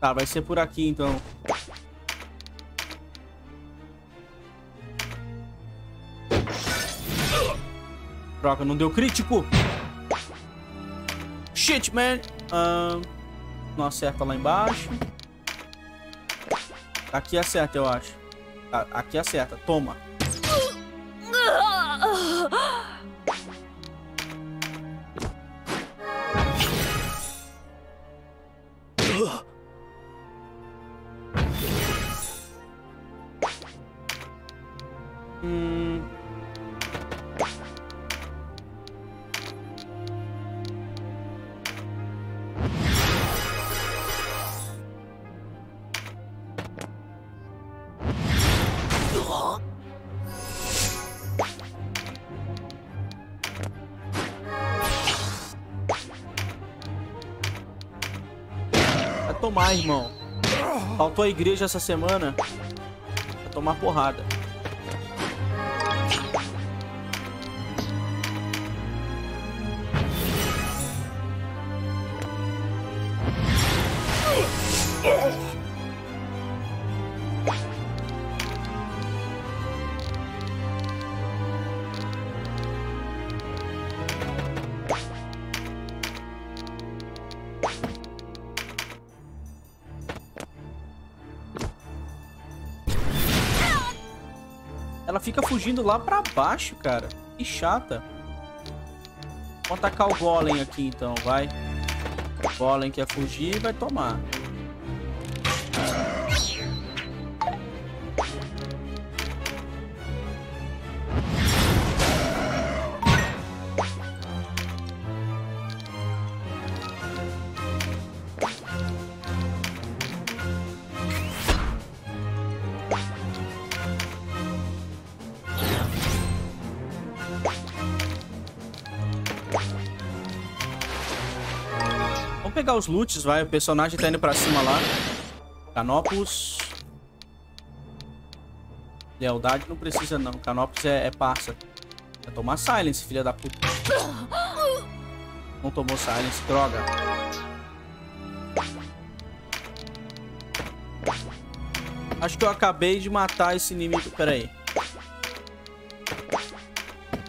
[SPEAKER 1] Tá, vai ser por aqui então. Troca, não deu crítico. Shit, man. Ahn, não acerta lá embaixo. Aqui acerta, eu acho. Aqui acerta. Toma. Irmão. Faltou a igreja essa semana. Vai tomar porrada. Fugindo lá pra baixo, cara. Que chata. Vou atacar o Golem aqui, então, vai. O Golem quer fugir, vai tomar. Pegar os loots, vai. O personagem tá indo pra cima lá. Canopus. Lealdade não precisa, não. Canopus é, é parça. Vai tomar silence, filha da puta. Não tomou silence, droga. Acho que eu acabei de matar esse inimigo. Pera aí.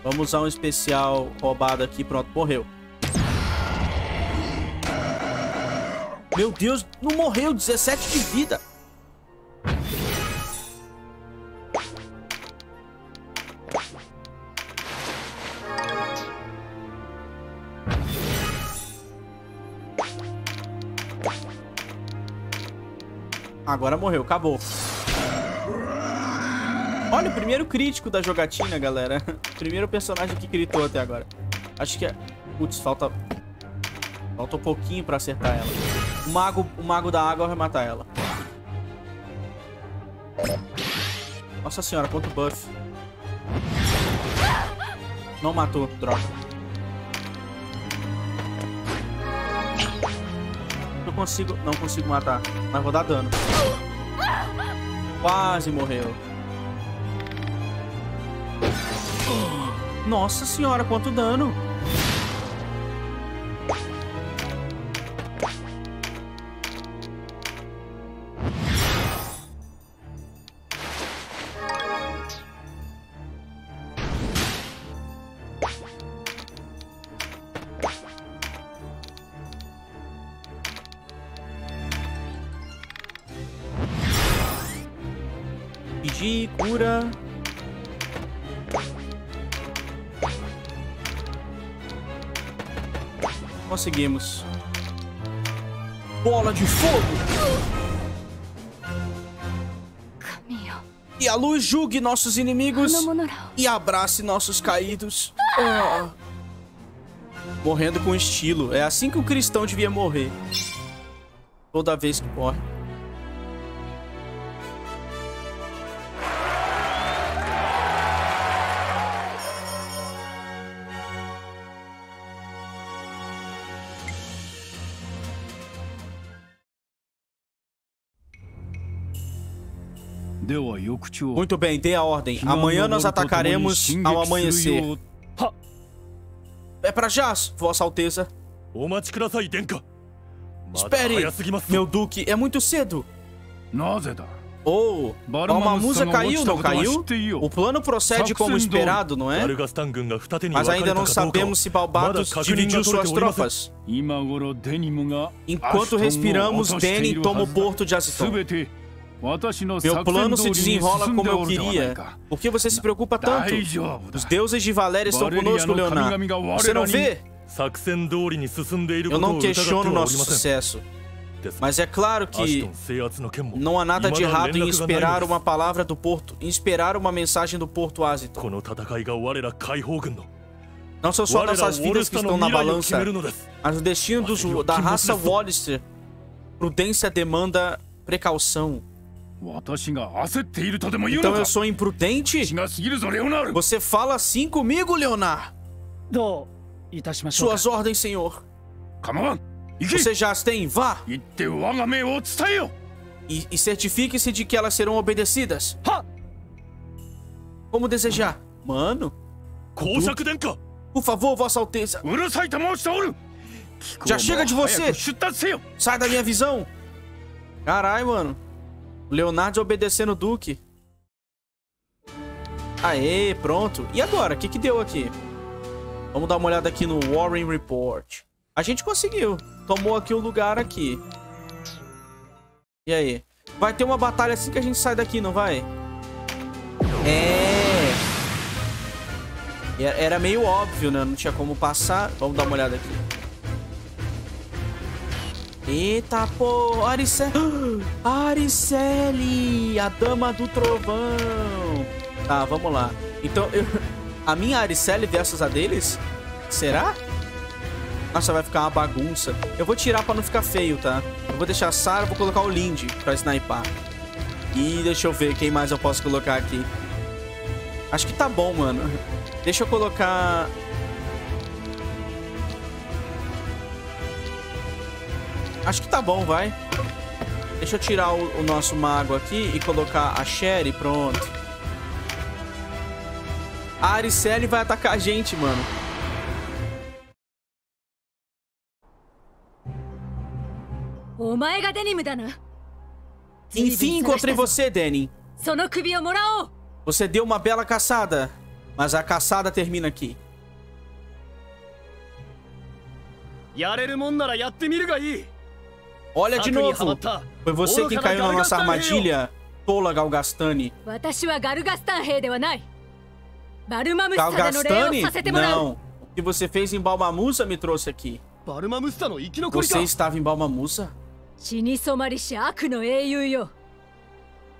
[SPEAKER 1] Vamos usar um especial roubado aqui. Pronto, morreu. Meu Deus, não morreu. 17 de vida. Agora morreu, acabou. Olha, o primeiro crítico da jogatina, galera. Primeiro personagem que gritou até agora. Acho que é... Putz, falta... Falta um pouquinho pra acertar ela. O mago, o mago da água vai matar ela. Nossa senhora, quanto buff. Não matou, droga. Não consigo, não consigo matar, mas vou dar dano. Quase morreu. Nossa senhora, quanto dano. conseguimos. Bola de fogo! E a luz julgue nossos inimigos e abrace nossos caídos. Ah. Morrendo com estilo. É assim que o cristão devia morrer. Toda vez que morre. Muito bem, dê a ordem. Amanhã nós atacaremos ao amanhecer. É pra já, Vossa Alteza. Espere, meu duque, é muito cedo. Oh, uma musa caiu, não caiu? O plano procede como esperado, não é? Mas ainda não sabemos se Balbatos dividiu suas tropas. Enquanto respiramos, Denim toma o porto de Aziton. Meu plano se desenrola como eu queria. Por que você se preocupa tanto? Os deuses de Valéria estão conosco, Leonardo. Você não vê? Eu não questiono nosso sucesso. Mas é claro que não há nada de errado em esperar uma palavra do porto, em esperar uma mensagem do porto
[SPEAKER 2] Asito.
[SPEAKER 1] Não são só nossas vidas que estão na balança, mas o destino dos, da raça Wallister. Prudência demanda precaução. Então eu sou imprudente? Você fala assim comigo, Leonard? Suas ordens, senhor. Você já as tem, vá! E, e certifique-se de que elas serão obedecidas. Como desejar. Mano. Por favor, Vossa Alteza. Já chega de você! Sai da minha visão! Carai, mano. Leonardo obedecendo o Duque. Aê, pronto. E agora? O que que deu aqui? Vamos dar uma olhada aqui no Warren Report. A gente conseguiu. Tomou aqui o lugar aqui. E aí? Vai ter uma batalha assim que a gente sai daqui, não vai? É. Era meio óbvio, né? Não tinha como passar. Vamos dar uma olhada aqui. Eita, pô! Aricele! Aricele! A dama do trovão! Tá, vamos lá. Então, eu... a minha Aricele versus a deles? Será? Nossa, vai ficar uma bagunça. Eu vou tirar pra não ficar feio, tá? Eu vou deixar a Sarah, vou colocar o Lindy pra sniper. E deixa eu ver quem mais eu posso colocar aqui. Acho que tá bom, mano. Deixa eu colocar... Acho que tá bom, vai. Deixa eu tirar o, o nosso mago aqui e colocar a Sherry. Pronto. A Aricele vai atacar a gente, mano. Enfim, encontrei você,
[SPEAKER 5] Denim.
[SPEAKER 1] Você deu uma bela caçada, mas a caçada termina aqui. Olha de
[SPEAKER 2] 策にはま
[SPEAKER 1] novo.
[SPEAKER 2] った
[SPEAKER 1] Foi você que caiu na nossa armadilha, tola Galgastani.
[SPEAKER 5] 私はガルガスタン兵ではないバルマムスタでの礼を
[SPEAKER 1] Galgastani?
[SPEAKER 5] させてもらう
[SPEAKER 1] Não. O que você fez em Balmamusa me trouxe aqui.
[SPEAKER 2] バルマムスタの生き残り
[SPEAKER 1] Você
[SPEAKER 2] か
[SPEAKER 1] estava em Balmamusa?
[SPEAKER 5] 血に染まりし悪の英雄よ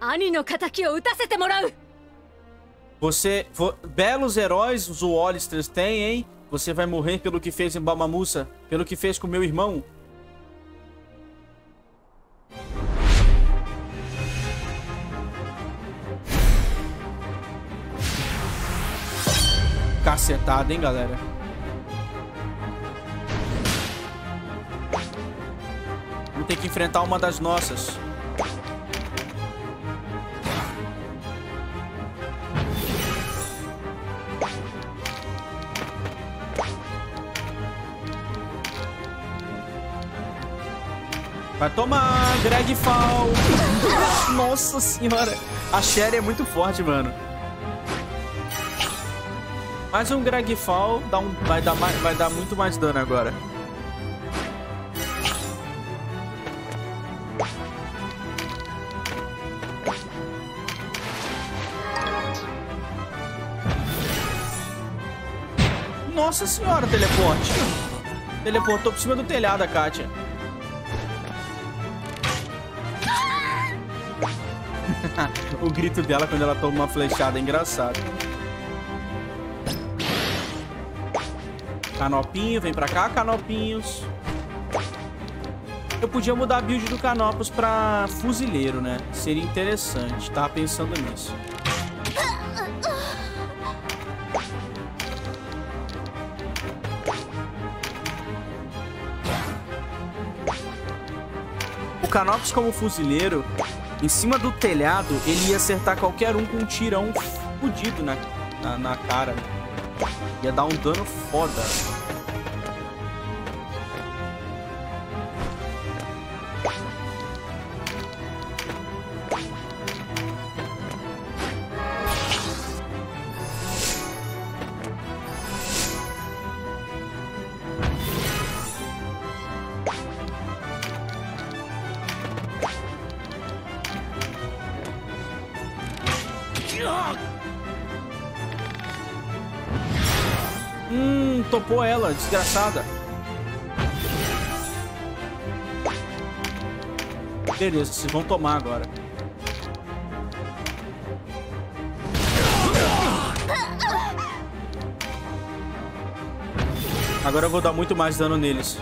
[SPEAKER 5] 兄の仇を討たせてもらう
[SPEAKER 1] Você. vo- belos heróis os Wallisters têm, hein? Você vai morrer pelo que fez em Bamamusa, pelo que fez com meu irmão. Cacetada, hein, galera? Vamos ter que enfrentar uma das nossas. Vai tomar, Greg Fall. Nossa senhora. A Sherry é muito forte, mano. Mais um Greg Fall dá um, vai, dar mais, vai dar muito mais dano agora. Nossa senhora, teleporte. Teleportou por cima do telhado a Katia. o grito dela quando ela toma uma flechada é engraçado. Canopinho, vem pra cá, canopinhos. Eu podia mudar a build do Canopus pra fuzileiro, né? Seria interessante. Tava pensando nisso. O Canopus como fuzileiro, em cima do telhado, ele ia acertar qualquer um com um tirão fudido na, na, na cara. Ia dar um dano foda. Desgraçada. Beleza, vocês vão tomar agora. Agora eu vou dar muito mais dano neles.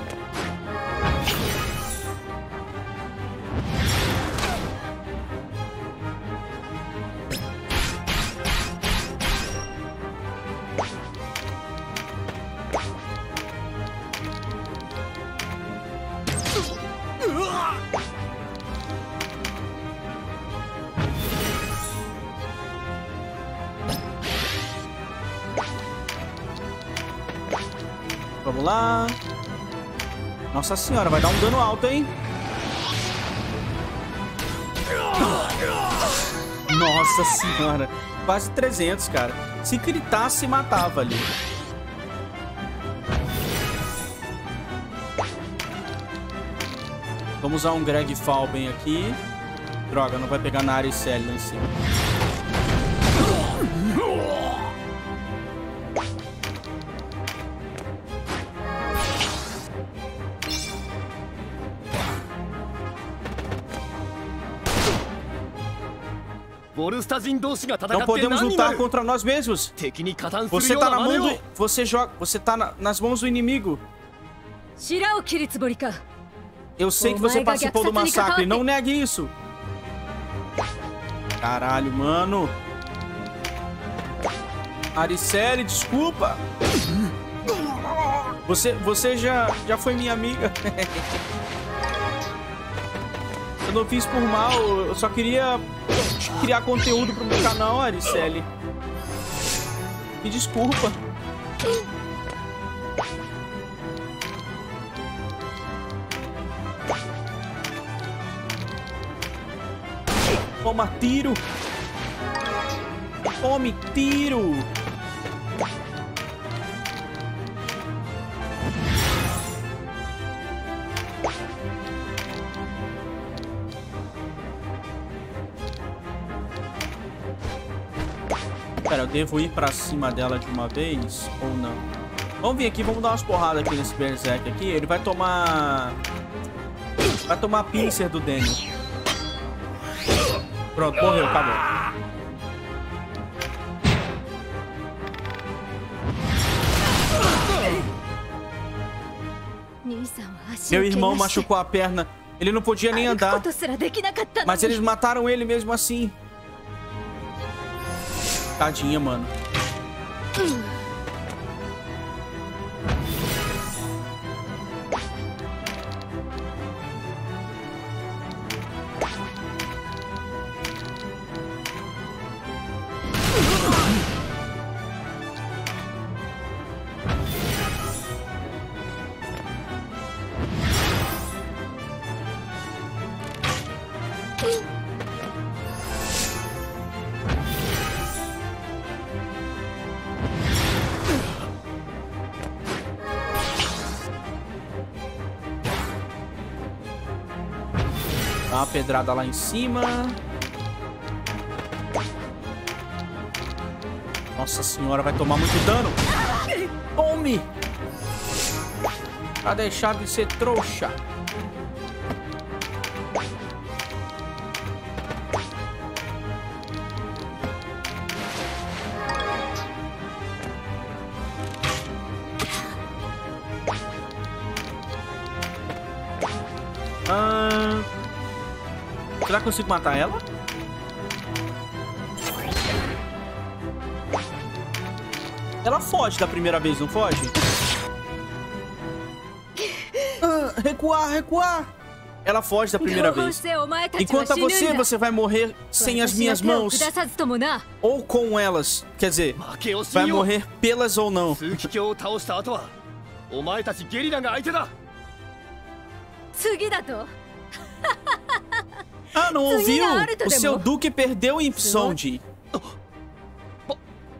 [SPEAKER 1] Nossa senhora, vai dar um dano alto, hein? Nossa senhora. Quase 300, cara. Se gritasse, matava ali. Vamos usar um Greg Fall bem aqui. Droga, não vai pegar na área Cell lá em cima. Não podemos lutar contra nós mesmos. Você tá na mão do... Você joga... Você tá na... nas mãos do inimigo. Eu sei que você participou do massacre. Não negue isso. Caralho, mano. Aricele, desculpa. Você, você já, já foi minha amiga. Não fiz por mal. Eu só queria criar conteúdo pro meu canal, Aricele. Me desculpa. Toma tiro. Tome tiro. Devo ir pra cima dela de uma vez ou não? Vamos vir aqui, vamos dar umas porradas aqui nesse Berserk aqui. Ele vai tomar... Vai tomar pincer do Daniel. Pronto, morreu, acabou. Meu irmão machucou a perna. Ele não podia nem andar. Mas eles mataram ele mesmo assim. Tadinha, mano. Pedrada lá em cima. Nossa senhora, vai tomar muito dano. Tome! Pra deixar de ser trouxa. consigo matar ela? Ela foge da primeira vez, não foge? Ah, recuar, recuar! Ela foge da primeira vez. Enquanto a você, você vai morrer sem as minhas mãos. Ou com elas. Quer dizer, vai morrer pelas ou não. Ah, não ouviu? O seu Duque perdeu em Sondi.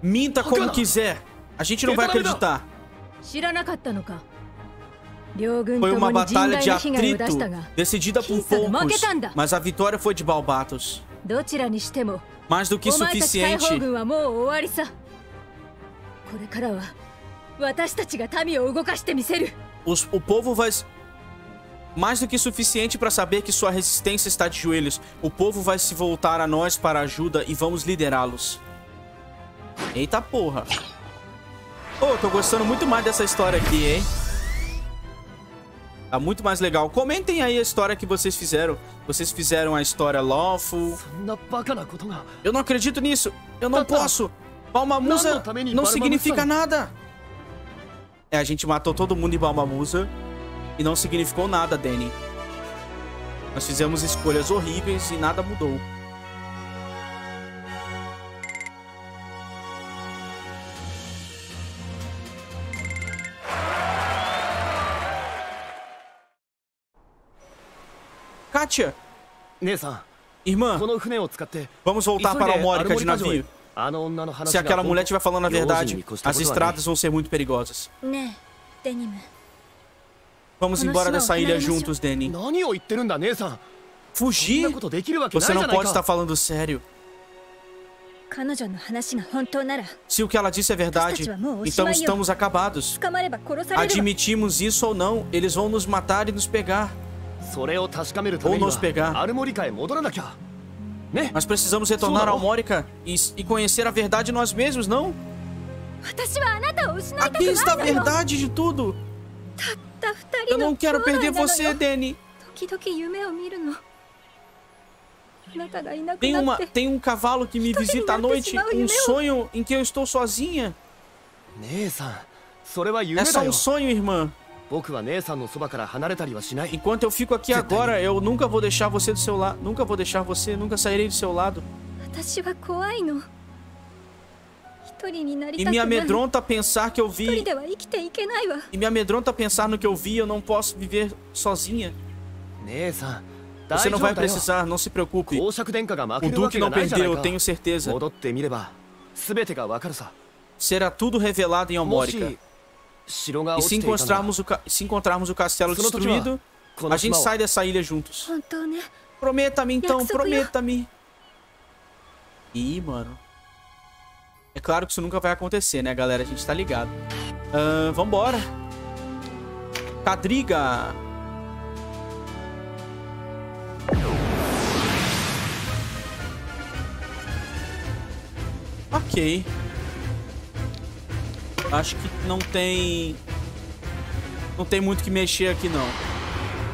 [SPEAKER 1] Minta como quiser. A gente não vai acreditar. Foi uma batalha de atrito, decidida por poucos, mas a vitória foi de Balbatos. Mais do que suficiente. Os, o povo vai, mais do que suficiente para saber que sua resistência está de joelhos. O povo vai se voltar a nós para ajuda e vamos liderá-los. Eita porra. Oh, tô gostando muito mais dessa história aqui, hein? Tá muito mais legal. Comentem aí a história que vocês fizeram. Vocês fizeram a história lawful. Eu não acredito nisso. Eu não posso. Balmamusa
[SPEAKER 2] não
[SPEAKER 1] significa nada. É, a gente matou todo mundo em Balmamusa. E não significou nada, Danny. Nós fizemos escolhas horríveis e nada mudou.
[SPEAKER 2] Katia!
[SPEAKER 1] Irmã, vamos voltar para a
[SPEAKER 2] Almórica
[SPEAKER 1] de navio. Se aquela mulher estiver falando a verdade, as estradas vão ser muito perigosas.
[SPEAKER 4] Né, Denim.
[SPEAKER 1] Vamos embora dessa ilha juntos, Danny. Fugir? Você não pode estar falando sério. Se o que ela disse é verdade, então estamos acabados. Admitimos isso ou não, eles vão nos matar e nos pegar. Ou nos pegar. Nós precisamos retornar ao Morica e, e conhecer a verdade nós mesmos, não? Aqui está a verdade de tudo! Eu não quero perder você, Danny. Tem, uma, tem um cavalo que me visita à noite, um sonho em que eu estou sozinha. É só um sonho, irmã. Enquanto eu fico aqui agora, eu nunca vou deixar você do seu lado. Nunca vou deixar você, nunca sairei do seu lado. E me amedronta pensar que eu vi. E me amedronta pensar no que eu vi, eu não posso viver sozinha. Você não vai precisar, não se preocupe. O Duque não perdeu, eu tenho certeza. Será tudo revelado em Almórica. E se encontrarmos o, se encontrarmos o castelo destruído, a gente sai dessa ilha juntos. Prometa-me então, prometa-me. Ih, mano. É claro que isso nunca vai acontecer, né, galera? A gente tá ligado. Uh, vambora. Cadriga. Ok. Acho que não tem... Não tem muito que mexer aqui, não.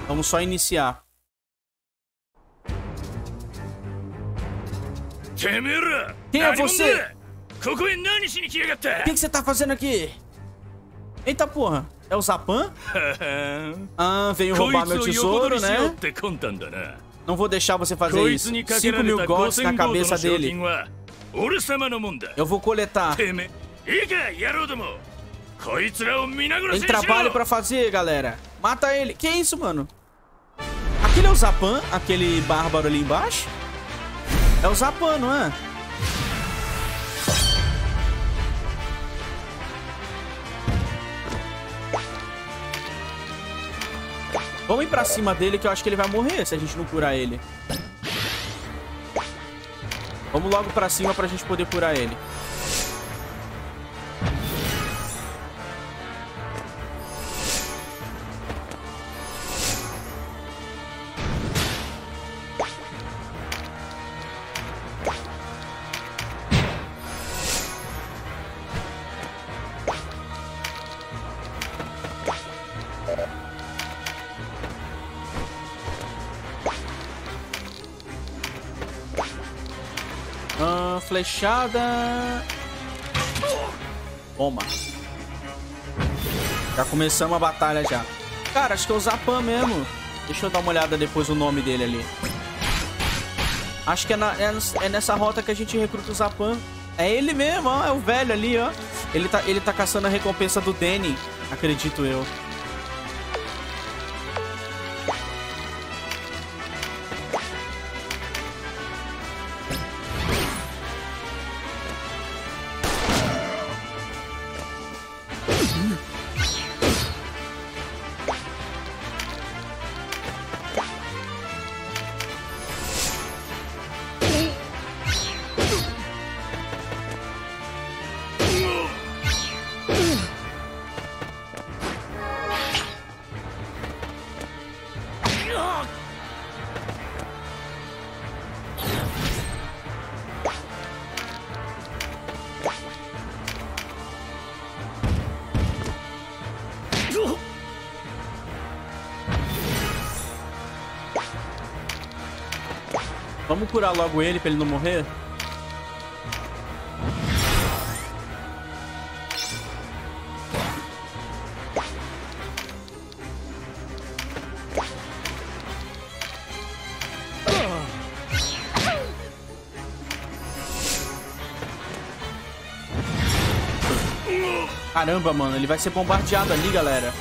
[SPEAKER 1] Vamos só iniciar. Quem é você?
[SPEAKER 6] É
[SPEAKER 1] o que, você tá fazendo aqui? Eita porra, é o Zapan? Ah, veio roubar meu tesouro, né? Não vou deixar você fazer isso. 5 mil gols na cabeça dele. Eu vou coletar. Tem trabalho pra fazer, galera. Mata ele. Que isso, mano? Aquele é o Zapan, aquele bárbaro ali embaixo? É o Zapan, não é? Vamos ir pra cima dele que eu acho que ele vai morrer se a gente não curar ele. Vamos logo pra cima pra gente poder curar ele. Flechada. Toma. Já começamos a batalha já. Cara, acho que é o Zapan mesmo. Deixa eu dar uma olhada depois o nome dele ali. Acho que é, na- é- é nessa rota que a gente recruta o Zapan. É ele mesmo, ó. É o velho ali, ó. Ele tá, ele tá caçando a recompensa do Danny, acredito eu. Vamos curar logo ele pra ele não morrer? Caramba, mano, ele vai ser bombardeado ali, galera.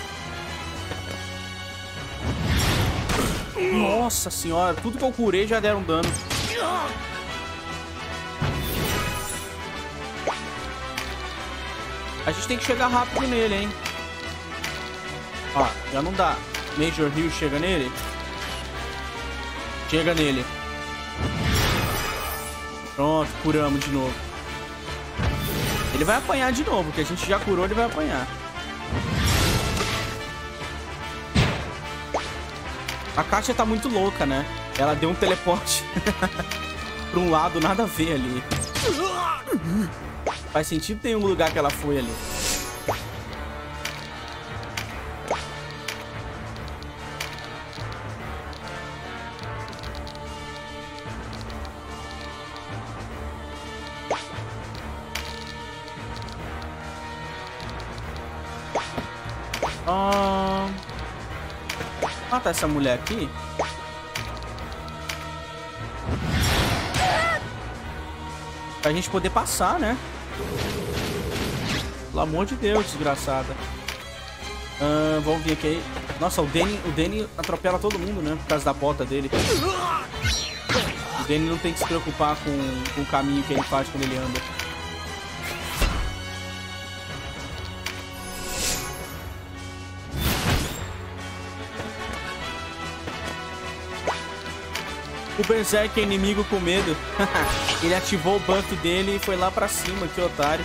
[SPEAKER 1] Nossa senhora, tudo que eu curei já deram dano. A gente tem que chegar rápido nele, hein? Ó, já não dá. Major Hill chega nele. Chega nele. Pronto, curamos de novo. Ele vai apanhar de novo, que a gente já curou, ele vai apanhar. A Katia tá muito louca, né? Ela deu um teleporte pra um lado, nada a ver ali. Faz sentido ter um lugar que ela foi ali. Ah... Matar essa mulher aqui. Pra gente poder passar, né? Pelo amor de Deus, desgraçada. Ah, vamos vir aqui. Nossa, o Danny, o Danny atropela todo mundo, né? Por causa da bota dele. O Danny não tem que se preocupar com, com o caminho que ele faz quando ele anda. Berserk é inimigo com medo. ele ativou o buff dele e foi lá pra cima, que otário.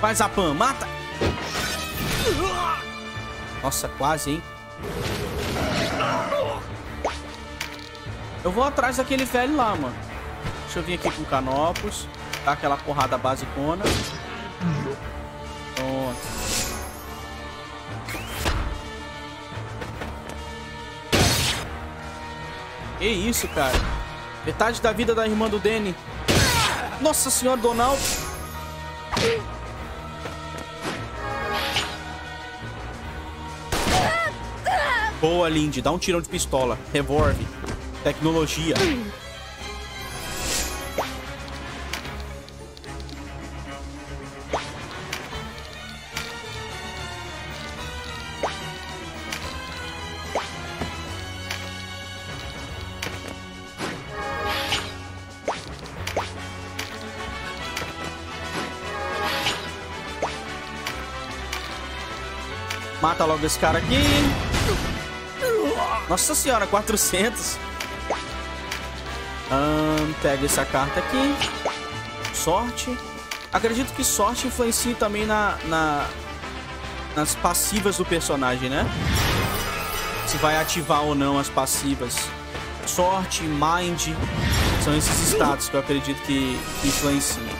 [SPEAKER 1] Vai, Zapan, mata! Nossa, quase, hein? Vou atrás daquele velho lá, mano. Deixa eu vir aqui com Canopus. Dar aquela porrada basicona. Pronto. Que isso, cara? Metade da vida da irmã do Danny. Nossa senhora, Donald. Boa, Lindy. Dá um tirão de pistola. Revolve. Tecnologia. Mata logo esse cara aqui. Nossa senhora, 400. Pega essa carta aqui. Sorte. Acredito que sorte influencia também na, na, nas passivas do personagem, né? Se vai ativar ou não as passivas. Sorte, mind. São esses status que eu acredito que, que influenciam.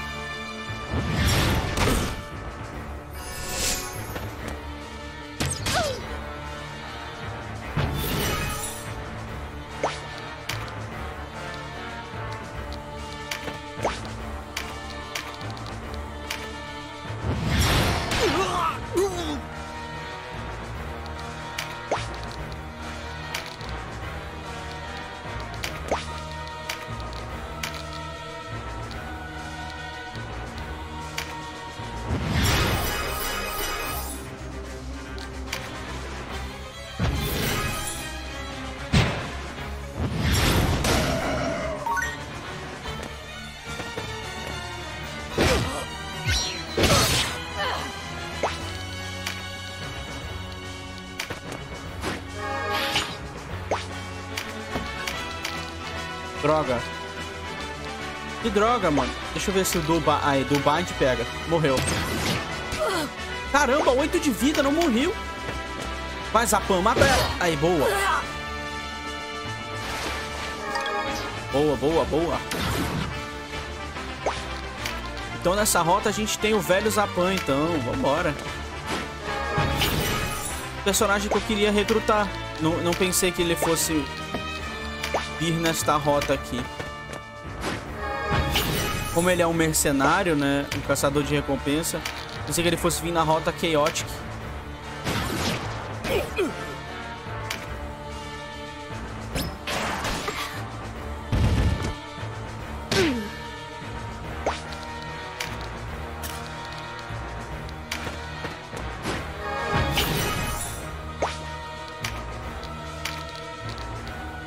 [SPEAKER 1] Droga, mano. Deixa eu ver se o do ba... Aí, do Bind pega. Morreu. Caramba, 8 de vida, não morreu. Vai, Zapan, mata ela. Aí, boa. Boa, boa, boa. Então nessa rota a gente tem o velho Zapan, então. Vambora. Personagem que eu queria recrutar. Não, não pensei que ele fosse vir nesta rota aqui. Como ele é um mercenário, né? Um caçador de recompensa. Pensei que ele fosse vir na rota Chaotic.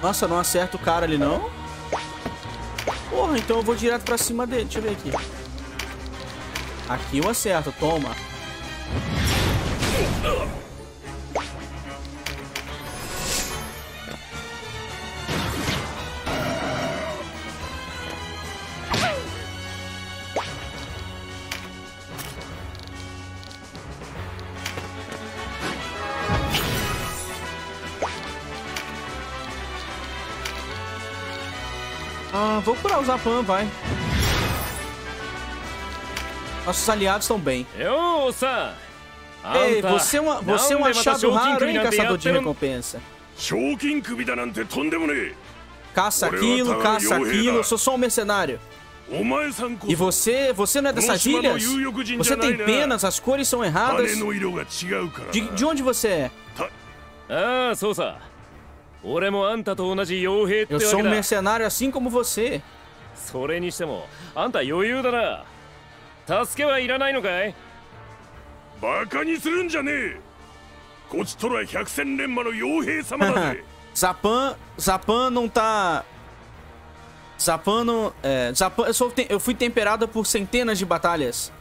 [SPEAKER 1] Nossa, não acerta o cara ali, não? Então eu vou direto pra cima dele. Deixa eu ver aqui. Aqui eu acerto, toma. Ah, o Zapan, vai. Nossos aliados estão bem. Ei, você é, uma, você é um achado raro, hein, caçador de recompensa? Caça aquilo, caça aquilo, eu sou só um mercenário. E você, você não é dessas ilhas? Você tem penas, as cores são erradas. De, de onde você é?
[SPEAKER 2] Ah,
[SPEAKER 1] Eu sou um mercenário assim como você.
[SPEAKER 2] それにしてもあんた余裕だな助けはいらないのかい
[SPEAKER 6] バカにするんじゃねえこちとら百戦錬磨の傭兵様だぜ
[SPEAKER 1] Zapan, Zapan não tá. Zapan não. É, Zapan, eu, sou, eu fui temperada por centenas de batalhas.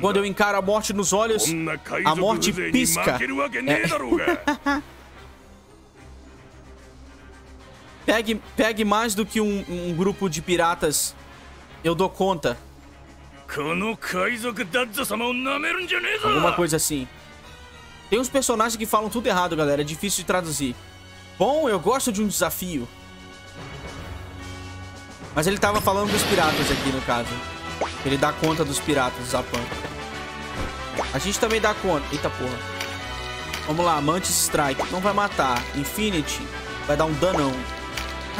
[SPEAKER 1] Quando eu encaro a morte nos olhos, a morte pisca. É. Pegue, pegue mais do que um, um grupo de piratas. Eu dou conta. Alguma coisa assim. Tem uns personagens que falam tudo errado, galera. É difícil de traduzir. Bom, eu gosto de um desafio. Mas ele tava falando dos piratas aqui, no caso. Ele dá conta dos piratas, Zapan. A gente também dá conta. Eita porra. Vamos lá, Mantis Strike. Não vai matar. Infinity vai dar um danão.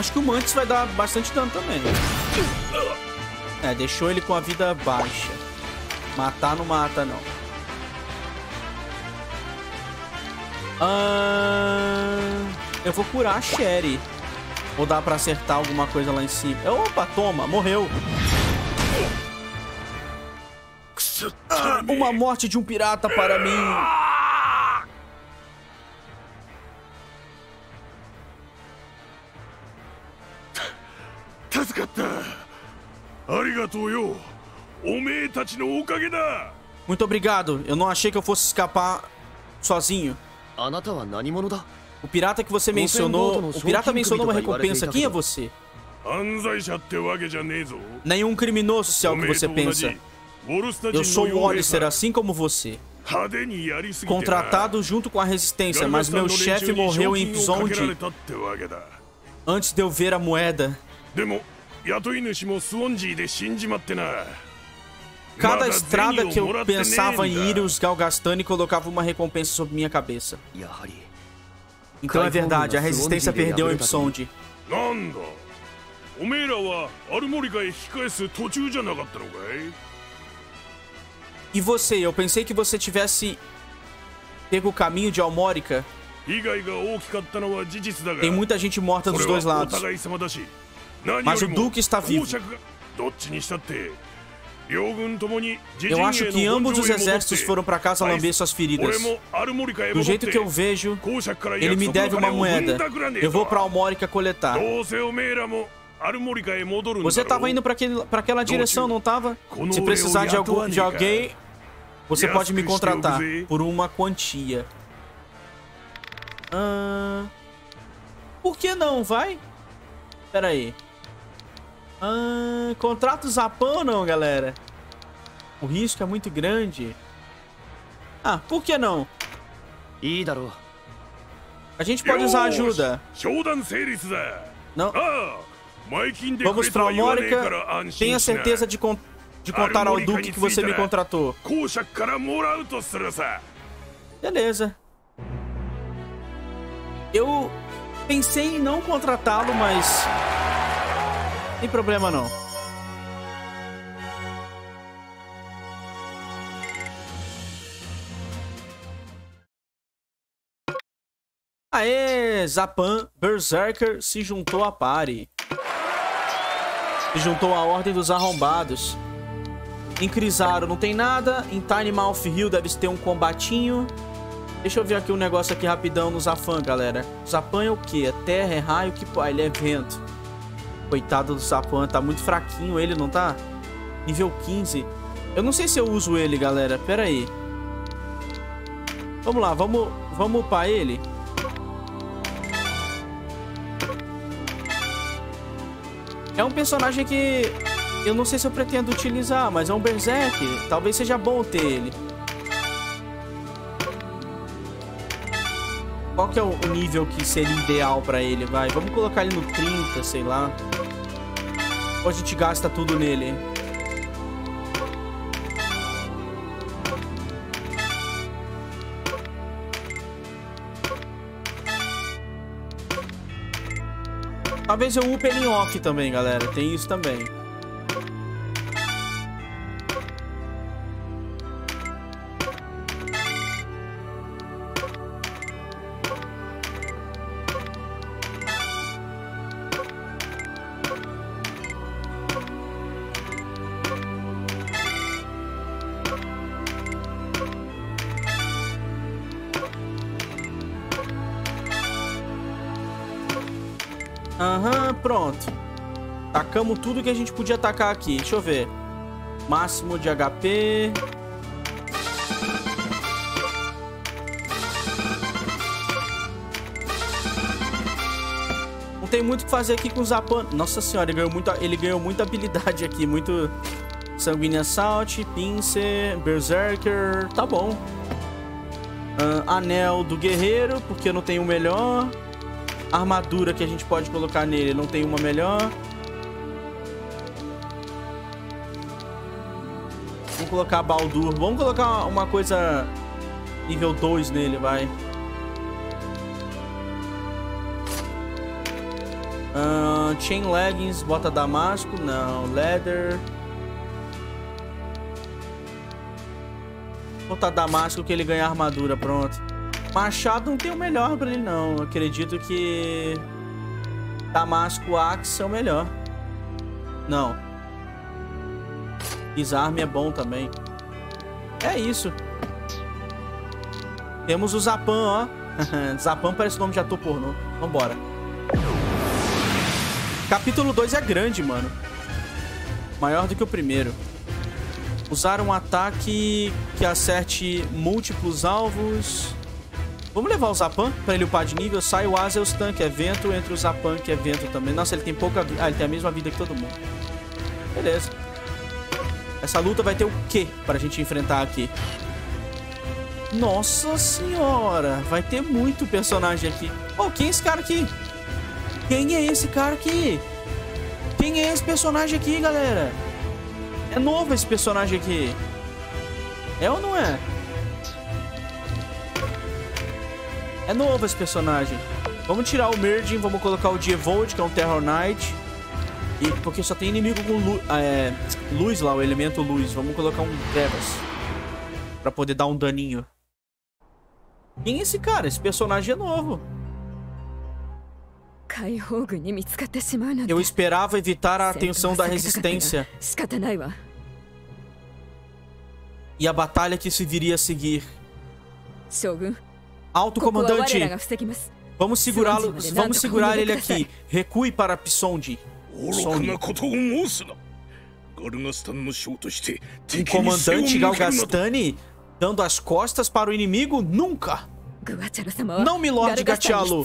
[SPEAKER 1] Acho que o Mantis vai dar bastante dano também. É, deixou ele com a vida baixa. Matar não mata, não. Ah, eu vou curar a Sherry. Ou dá pra acertar alguma coisa lá em cima? Opa, toma, morreu. Ah, uma morte de um pirata para mim. Muito obrigado. Eu não achei que eu fosse escapar sozinho.
[SPEAKER 2] あなたは何者だ
[SPEAKER 1] O pirata que você mencionou. O pirata mencionou uma recompensa. Quem é você?
[SPEAKER 6] 犯罪者ってわけじゃねえぞ
[SPEAKER 1] Nenhum criminoso, se é o que você pensa.
[SPEAKER 6] ウォルスタ
[SPEAKER 1] Eu
[SPEAKER 6] 人
[SPEAKER 1] sou
[SPEAKER 6] の
[SPEAKER 1] o
[SPEAKER 6] 傭兵
[SPEAKER 1] Olister,
[SPEAKER 6] さ
[SPEAKER 1] assim como você.
[SPEAKER 6] 派手にやりすぎてな
[SPEAKER 1] Contratado junto com a resistência, mas meu chefe morreu em
[SPEAKER 6] ガルガスタンの連中に賞金をかけられ
[SPEAKER 1] Pzondi
[SPEAKER 6] たってわけだ
[SPEAKER 1] antes de eu ver a moeda. Cada estrada que eu pensava em ir, os Galgastani colocava uma recompensa sobre minha cabeça. Então é verdade, a resistência perdeu em
[SPEAKER 6] Psonde.
[SPEAKER 1] E você? Eu pensei que você tivesse pego o caminho de
[SPEAKER 6] Almorica.
[SPEAKER 1] Tem muita gente morta dos dois lados. Mas o Duque está vivo. Eu acho que ambos os exércitos foram para casa lamber suas feridas. Do jeito que eu vejo, ele me deve uma moeda. Eu vou
[SPEAKER 6] para
[SPEAKER 1] Almórica coletar. Você estava indo para aquela direção, não estava? Se precisar de, algum, de alguém, você pode me contratar por uma quantia. Ah, por que não, vai? Pera aí. Ah, contrato Zapão ou não, galera? O risco é muito grande. Ah, por que não? A gente pode usar ajuda. Não. Vamos pra Almórica. Tenha certeza de, con de contar ao Duque que você me contratou. Beleza. Eu pensei em não contratá-lo, mas sem problema não. Aê, Zapan Berserker se juntou à party. Se juntou à Ordem dos Arrombados. Em Crisaro não tem nada. Em Tiny Mouth Hill deve ter um combatinho. Deixa eu ver aqui um negócio aqui rapidão no Zafan, galera. Zapan é o que? É terra, é raio? Que... Ah, ele é vento. Coitado do Zapan, tá muito fraquinho ele, não tá? Nível 15. Eu não sei se eu uso ele, galera. Pera aí. Vamos lá, vamos, vamos upar ele. É um personagem que eu não sei se eu pretendo utilizar, mas é um Berserk. Talvez seja bom ter ele. Qual que é o nível que seria ideal pra ele? Vai, vamos colocar ele no 30, sei lá. Ou a gente gasta tudo nele? Talvez eu upe ele em off também, galera. Tem isso também. Tacamos tudo que a gente podia atacar aqui. Deixa eu ver. Máximo de HP. Não tem muito o que fazer aqui com o Zapan. Nossa senhora, ele ganhou, muita, ele ganhou muita habilidade aqui. Muito Sanguínea Assault, Pincer, Berserker. Tá bom. Ah, anel do Guerreiro, porque eu não tenho o melhor. Armadura que a gente pode colocar nele, não tem uma melhor. Colocar Baldur. Vamos colocar uma coisa nível 2 nele, vai. Uh, chain Leggings, bota Damasco. Não, Leather. Botar Damasco que ele ganha armadura, pronto. Machado não tem o melhor pra ele, não. Eu acredito que... Damasco Axe é o melhor. Não. Desarme é bom também. É isso. Temos o Zapan, ó. Zapan parece nome de ator pornô. Vambora. Capítulo 2 é grande, mano. Maior do que o primeiro. Usar um ataque que acerte múltiplos alvos. Vamos levar o Zapan pra ele upar de nível. Sai o Azelstun, que é vento, entre o Zapan, que é vento também. Nossa, ele tem pouca vida. Ah, ele tem a mesma vida que todo mundo. Beleza. Essa luta vai ter o quê pra gente enfrentar aqui? Nossa senhora, vai ter muito personagem aqui. Oh, quem é esse cara aqui? Quem é esse cara aqui? Quem é esse personagem aqui, galera? É novo esse personagem aqui. É ou não é? É novo esse personagem. Vamos tirar o Merging, vamos colocar o Dievold, que é um Terror Knight. E, porque só tem inimigo com lu é, luz lá, o elemento luz. Vamos colocar um Trevas. Pra poder dar um daninho. Quem é esse cara? Esse personagem é novo. Eu esperava evitar a atenção da resistência. E a batalha que se viria a seguir. Alto comandante, vamos segurá-lo, vamos segurar ele aqui. Recue para Psonde. Um comandante Galgastani dando as costas para o inimigo? Nunca! Não, Milord Gatialo!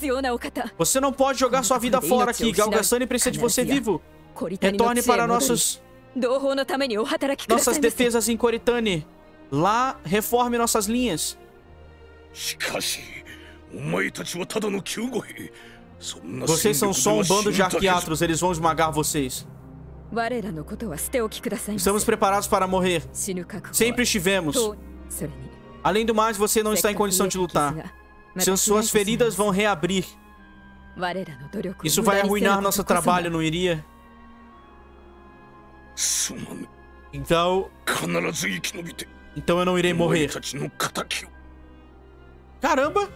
[SPEAKER 1] Você não pode jogar sua vida fora aqui. Galgastani precisa de você vivo. Retorne para nossos... Nossas defesas em Coritane. Lá, reforme nossas linhas. Vocês são só um bando de arqueatros, eles vão esmagar vocês. Estamos preparados para morrer. Sempre estivemos. Além do mais, você não está em condição de lutar. Suas feridas vão reabrir. Isso vai arruinar nosso trabalho, não iria? Então... Então eu não irei morrer. Caramba!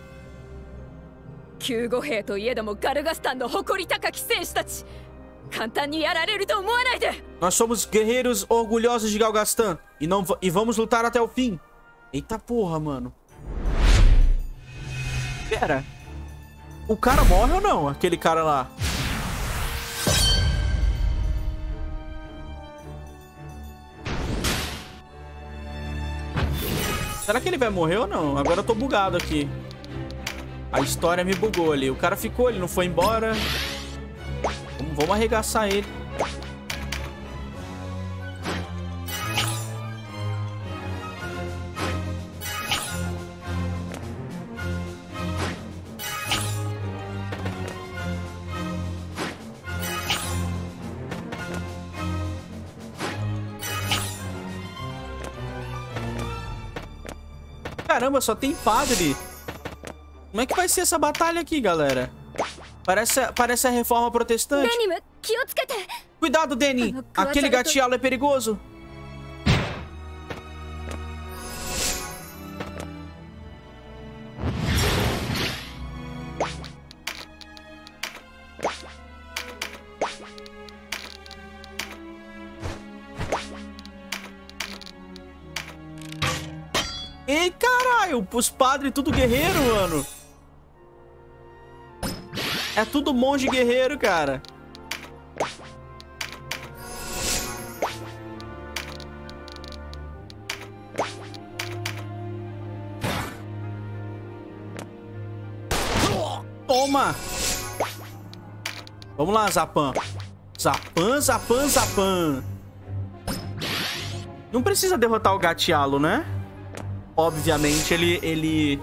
[SPEAKER 1] Nós somos guerreiros orgulhosos de Galgastan e, não, e vamos lutar até o fim. Eita porra, mano. Pera. O cara morre ou não? Aquele cara lá. Será que ele vai morrer ou não? Agora eu tô bugado aqui. A história me bugou ali. O cara ficou, ele não foi embora. Vamos, arregaçar ele. Caramba, só tem padre. Como é que vai ser essa batalha aqui, galera? Parece, parece a reforma protestante. Cuidado, Denim. Aquele gatialo é perigoso. Ei, caralho, os padres tudo guerreiro, mano. É tudo monge guerreiro, cara. Toma! Vamos lá, Zapan. Zapan, Zapan, Zapan. Não precisa derrotar o Gatialo, né? Obviamente, ele, ele...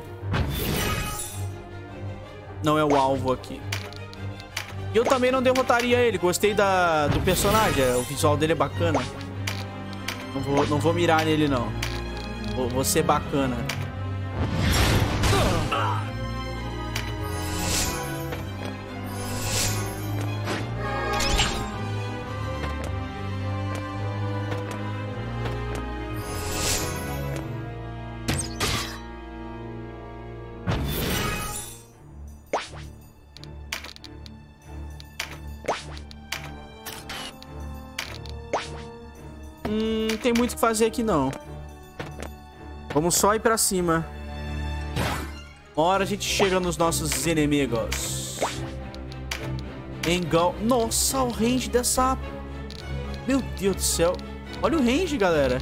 [SPEAKER 1] Não é o alvo aqui. Eu também não derrotaria ele. Gostei da, do personagem. O visual dele é bacana. Não vou, não vou mirar nele, não. Vou, vou ser bacana. Hum, tem muito o que fazer aqui, não. Vamos só ir pra cima. Uma hora a gente chega nos nossos inimigos. Engel... Nossa, o range dessa... Meu Deus do céu. Olha o range, galera.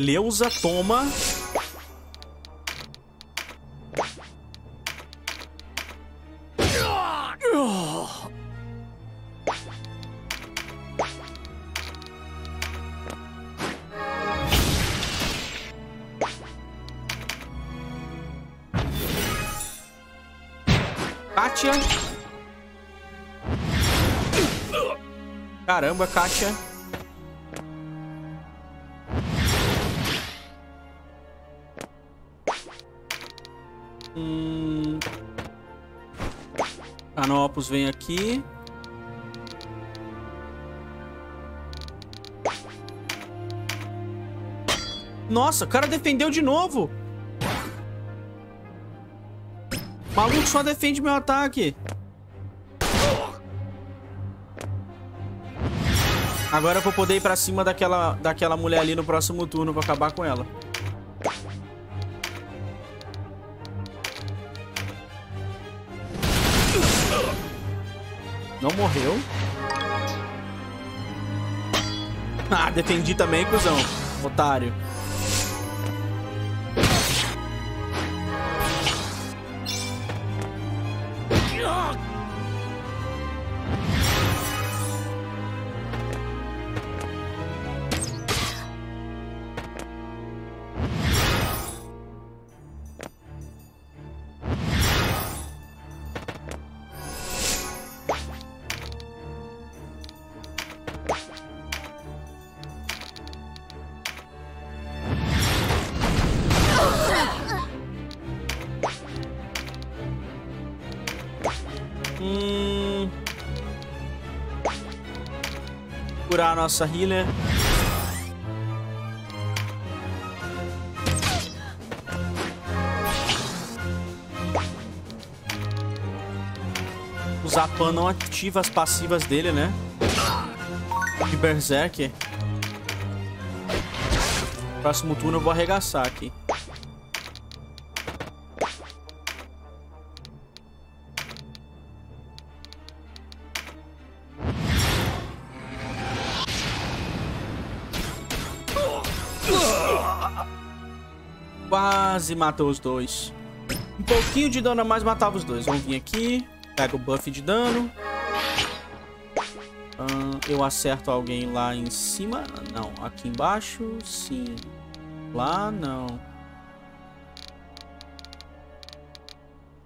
[SPEAKER 1] Beleza, toma. Kátia. Caramba, Kátia. Canopus vem aqui. Nossa, o cara defendeu de novo. O maluco só defende meu ataque. Agora eu vou poder ir pra cima daquela, daquela mulher ali no próximo turno pra acabar com ela. Não morreu. Ah, defendi também, cuzão. Otário. Curar a nossa healer. O Zapan não ativa as passivas dele, né? De Berserker. Próximo turno eu vou arregaçar aqui. Quase matou os dois. Um pouquinho de dano a mais matava os dois. Vamos vir aqui. Pega o buff de dano. eu acerto alguém lá em cima. Não. Aqui embaixo, sim. Lá, não.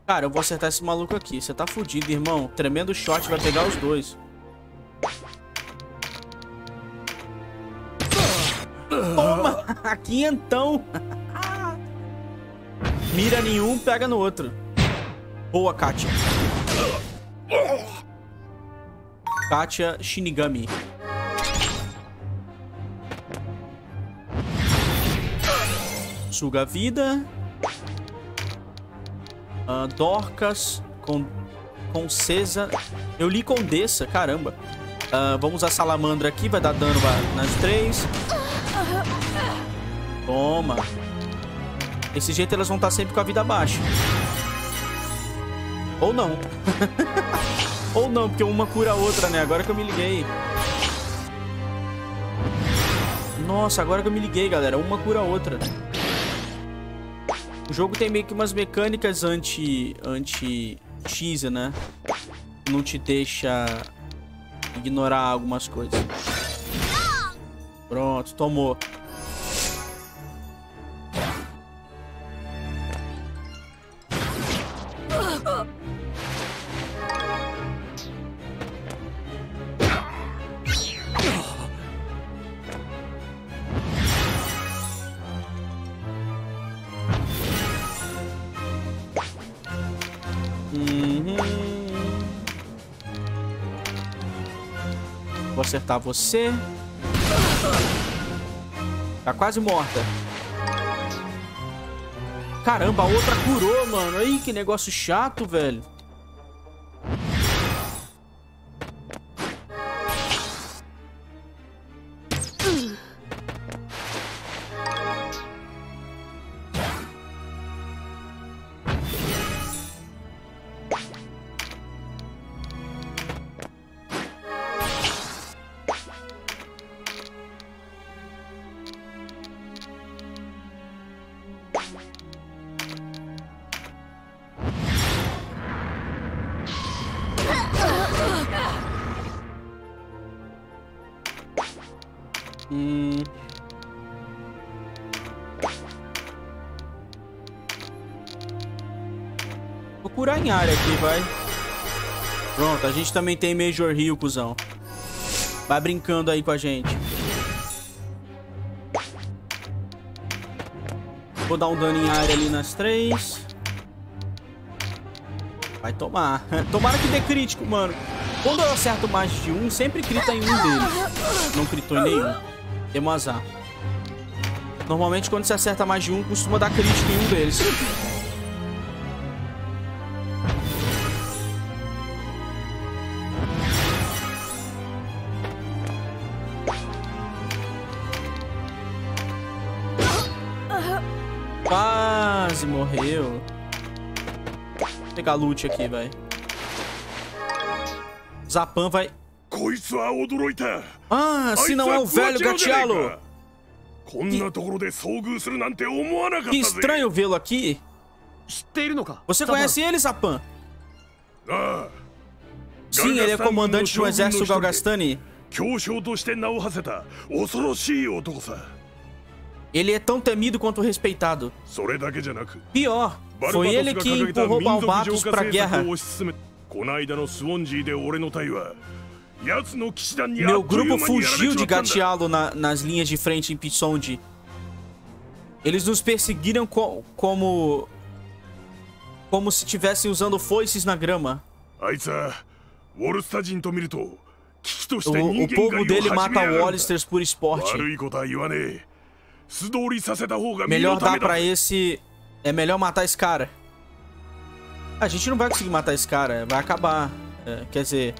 [SPEAKER 1] Cara, eu vou acertar esse maluco aqui. Você tá fudido, irmão. Tremendo shot vai pegar os dois. Toma! Aqui então. Mira nenhum, pega no outro. Boa, Katia. Katia Shinigami. Suga a vida. Uh, Dorcas com, com Cesa. Eu li Condessa, caramba. Uh, vamos usar Salamandra aqui, vai dar dano nas três. Toma. Desse jeito elas vão estar sempre com a vida baixa. Ou não. Ou não, porque uma cura a outra, né? Agora que eu me liguei. Nossa, agora que eu me liguei, galera. Uma cura a outra. O jogo tem meio que umas mecânicas anti... Anti-X, né? Não te deixa ignorar algumas coisas. Pronto, tomou. Acertar você. Tá quase morta. Caramba, a outra curou, mano. Aí, que negócio chato, velho. Vai. Pronto, a gente também tem Major Rio, cuzão. Vai brincando aí com a gente. Vou dar um dano em área ali nas três. Vai tomar. Tomara que dê crítico, mano. Quando eu acerto mais de um, sempre crita em um deles. Não critou em nenhum. Temos azar. Normalmente, quando você acerta mais de um, costuma dar crítico em um deles. pegar loot aqui, véi. Zapan vai... Ah, se não é o velho Gatialo! Que,
[SPEAKER 6] que
[SPEAKER 1] estranho vê-lo aqui. Você conhece ele, Zapan? Sim, ele é comandante do exército Galgastani. Ele é tão temido quanto respeitado. Pior, foi ele que empurrou Balbatos para
[SPEAKER 6] a
[SPEAKER 1] guerra. Meu grupo fugiu de Gatialo na, nas linhas de frente em Pitsonde. Eles nos perseguiram co como... Como se estivessem usando foices na grama. O, o povo dele mata Wallisters por esporte. Melhor dar para esse é melhor matar esse cara. A gente não vai conseguir matar esse cara. Vai acabar. É, quer dizer.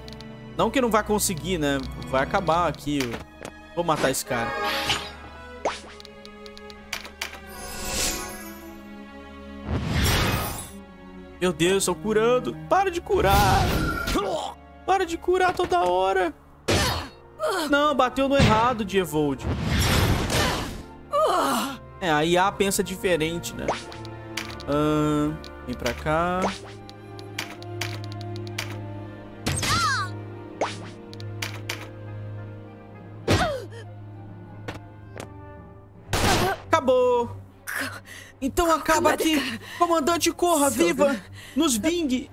[SPEAKER 1] Não que não vai conseguir, né? Vai acabar aqui. Vou matar esse cara. Meu Deus, tô curando. Para de curar. Para de curar toda hora. Não, bateu no errado, Dievold. É, a IA pensa diferente, né? Uh, vem pra cá. Acabou! Então acaba aqui! Comandante, corra, viva! Nos vingue!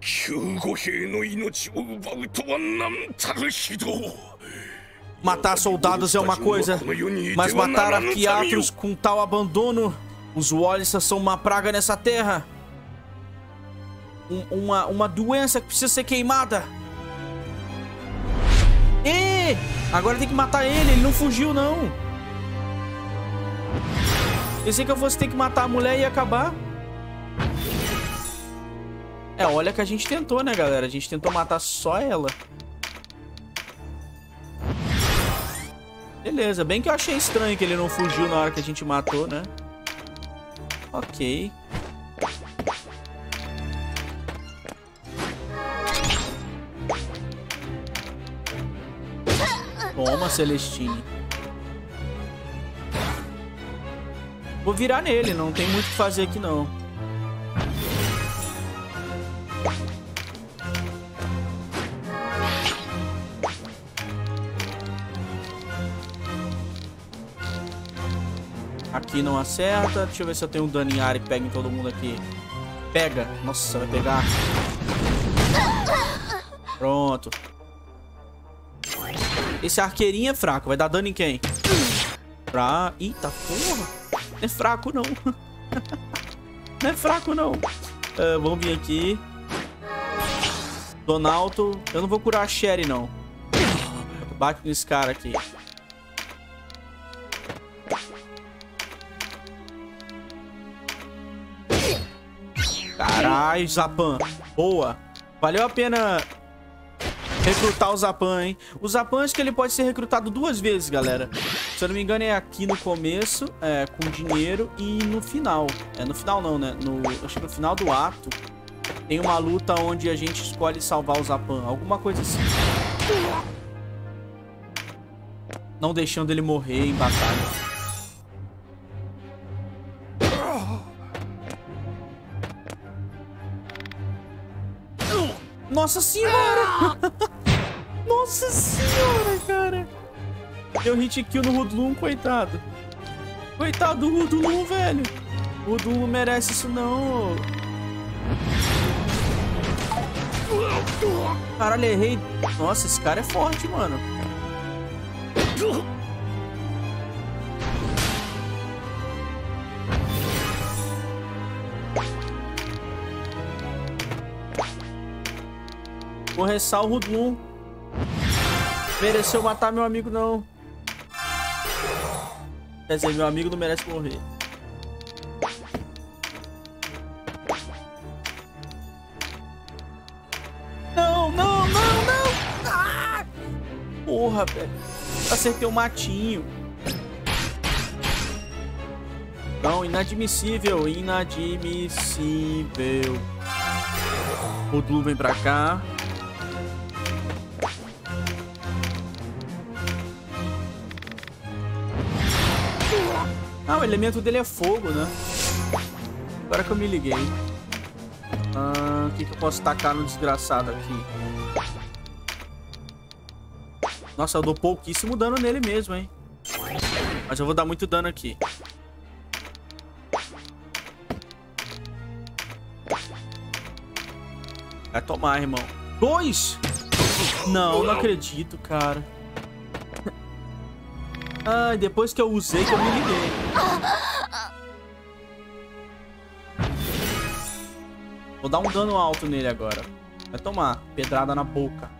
[SPEAKER 6] Kyugo-hei no inochi o ubau to wa nan hidou!
[SPEAKER 1] Matar soldados é uma coisa, mas matar arqueatros com tal abandono. Os Wallisters são uma praga nessa terra. Um- uma, uma doença que precisa ser queimada. E agora tem que matar ele, ele não fugiu não. Pensei que eu fosse ter que matar a mulher e acabar. É, olha que a gente tentou, né, galera? A gente tentou matar só ela. Beleza, bem que eu achei estranho que ele não fugiu na hora que a gente matou, né? Ok. Toma, Celestine. Vou virar nele, não tem muito o que fazer aqui não. Aqui não acerta. Deixa eu ver se eu tenho um dano em área que pega em todo mundo aqui. Pega. Nossa, vai pegar. Pronto. Esse arqueirinho é fraco. Vai dar dano em quem? Pra... Eita, porra. Não é fraco, não. não é fraco, não. Uh, vamos vir aqui. Donalto. Eu não vou curar a Sherry, não. Bate nesse cara aqui. Caralho, Zapan. Boa. Valeu a pena recrutar o Zapan, hein? O Zapan acho que ele pode ser recrutado duas vezes, galera. Se eu não me engano é aqui no começo, é, com dinheiro e no final. É, no final não, né? No, acho que no final do ato tem uma luta onde a gente escolhe salvar o Zapan. Alguma coisa assim. Não deixando ele morrer em batalha. Nossa senhora! Nossa senhora, cara! Deu hit kill no Rudlum, coitado. Coitado do Rudlum, velho. O Rudlum não merece isso, não. Caralho, errei. Nossa, esse cara é forte, mano. O Rudlum. Mereceu matar meu amigo, não. Quer dizer, meu amigo não merece morrer. Não, não, não, não! Ah! Porra, velho. Acertei o um matinho. Não, inadmissível, inadmissível. O Blue vem pra cá. Ah, o elemento dele é fogo, né? Agora que eu me liguei. Ah, o que, que eu posso tacar no desgraçado aqui? Nossa, eu dou pouquíssimo dano nele mesmo, hein? Mas eu vou dar muito dano aqui. Vai tomar, irmão. Dois! Não, não acredito, cara. Ah, depois que eu usei que eu me liguei. Vou dar um dano alto nele agora. Vai tomar. Pedrada na boca.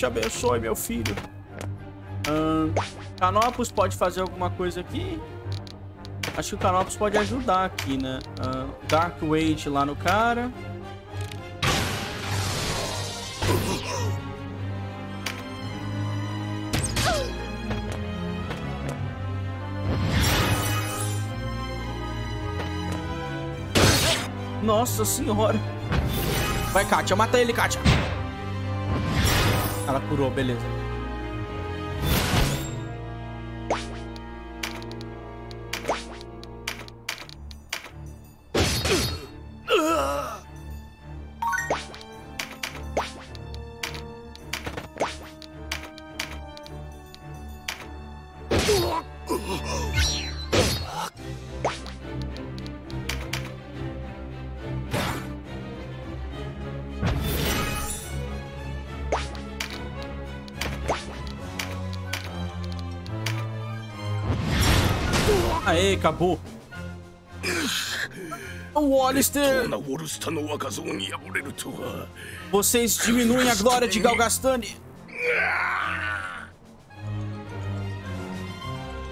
[SPEAKER 1] Te abençoe, meu filho. Hum, Canopus pode fazer alguma coisa aqui? Acho que o Canopus pode ajudar aqui, né? Uh, Dark Wait lá no cara. Nossa senhora. Vai, Kátia. Mata ele, Kátia. Ela curou, beleza. Acabou. O Alistair. Vocês diminuem a glória de Galgastani.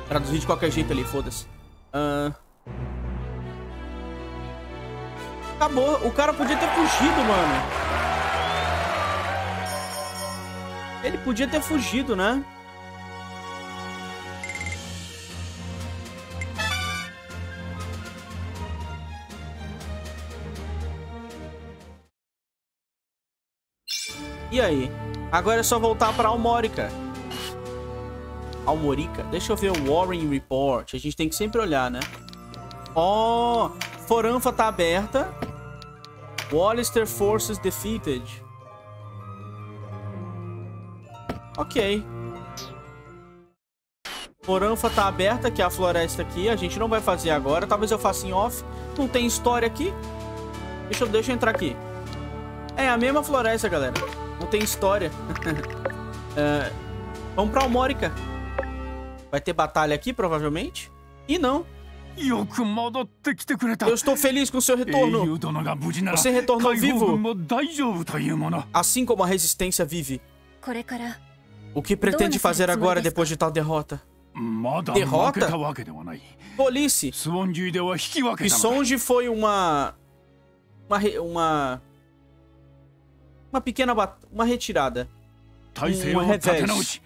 [SPEAKER 1] Traduzir de qualquer jeito ali, foda-se. Ah. Acabou. O cara podia ter fugido, mano. Ele podia ter fugido, né? Aí? Agora é só voltar pra Almórica. Almorica? Deixa eu ver o Warren Report. A gente tem que sempre olhar, né? Ó, oh, Foranfa tá aberta. Wallister Forces defeated. Ok. Foranfa tá aberta, que é a floresta aqui. A gente não vai fazer agora. Talvez eu faça em off. Não tem história aqui. Deixa eu, deixa eu entrar aqui. É a mesma floresta, galera. Não tem história. uh, vamos pra Almórica. Vai ter batalha aqui, provavelmente. E não. Eu estou feliz com seu retorno. Você retornou vivo. Assim como a resistência vive. O que pretende fazer agora depois de tal derrota? Derrota? Police. Pisonji foi uma... Uma... Uma, uma pequena... Uma retirada. Um revés.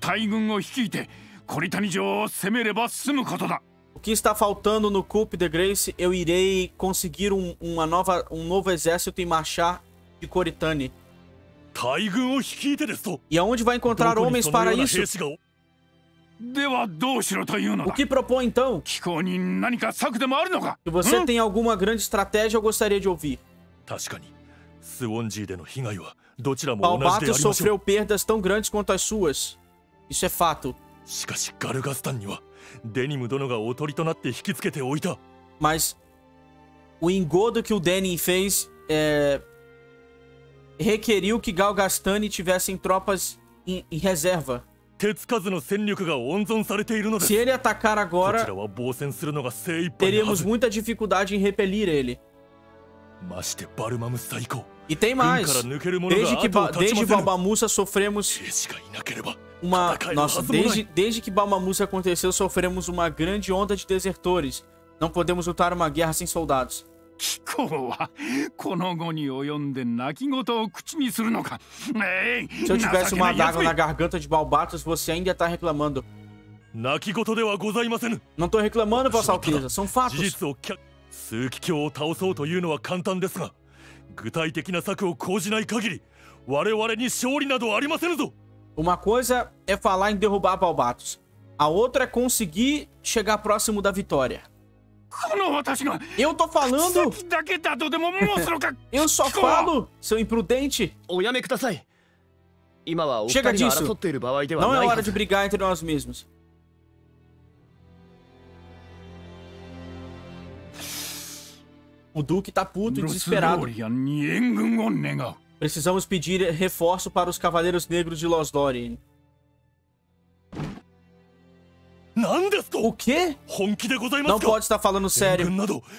[SPEAKER 6] 大軍を率いてコリタニ城を攻めれば済むことだ
[SPEAKER 1] O que está faltando no Coup de Grace, eu irei conseguir um, uma nova, um novo exército e marchar de Coritane. E aonde vai encontrar homens para isso? O que propõe então? Se você tem alguma grande estratégia, eu gostaria de ouvir. Balbato sofreu perdas tão grandes quanto as suas. Isso é fato. Mas o engodo que o Denim fez é... requeriu que Galgastani tivessem tropas em, em reserva. Se ele atacar agora, teríamos muita dificuldade em repelir ele. E tem mais. Desde que desde Balbamussa sofremos uma. Nossa, desde, desde que Balmamusa aconteceu, sofremos uma grande onda de desertores. Não podemos lutar uma guerra sem soldados. Se eu tivesse uma adaga na garganta de Balbatos, você ainda está reclamando. Não estou reclamando, Vossa Alteza, são fatos. 数奇境を倒そうというのは簡単ですが 具体的な策を講じない限り我々に勝利などありませぬぞ uma coisa é falar em derrubar Balbatos. A outra é conseguir chegar próximo da vitória. Eu tô falando! Eu só falo, seu imprudente! Chega disso! Não é hora de brigar entre nós mesmos. O Duque tá puto e desesperado. Precisamos pedir reforço para os Cavaleiros Negros de Losdorien. O quê? Não pode estar falando sério.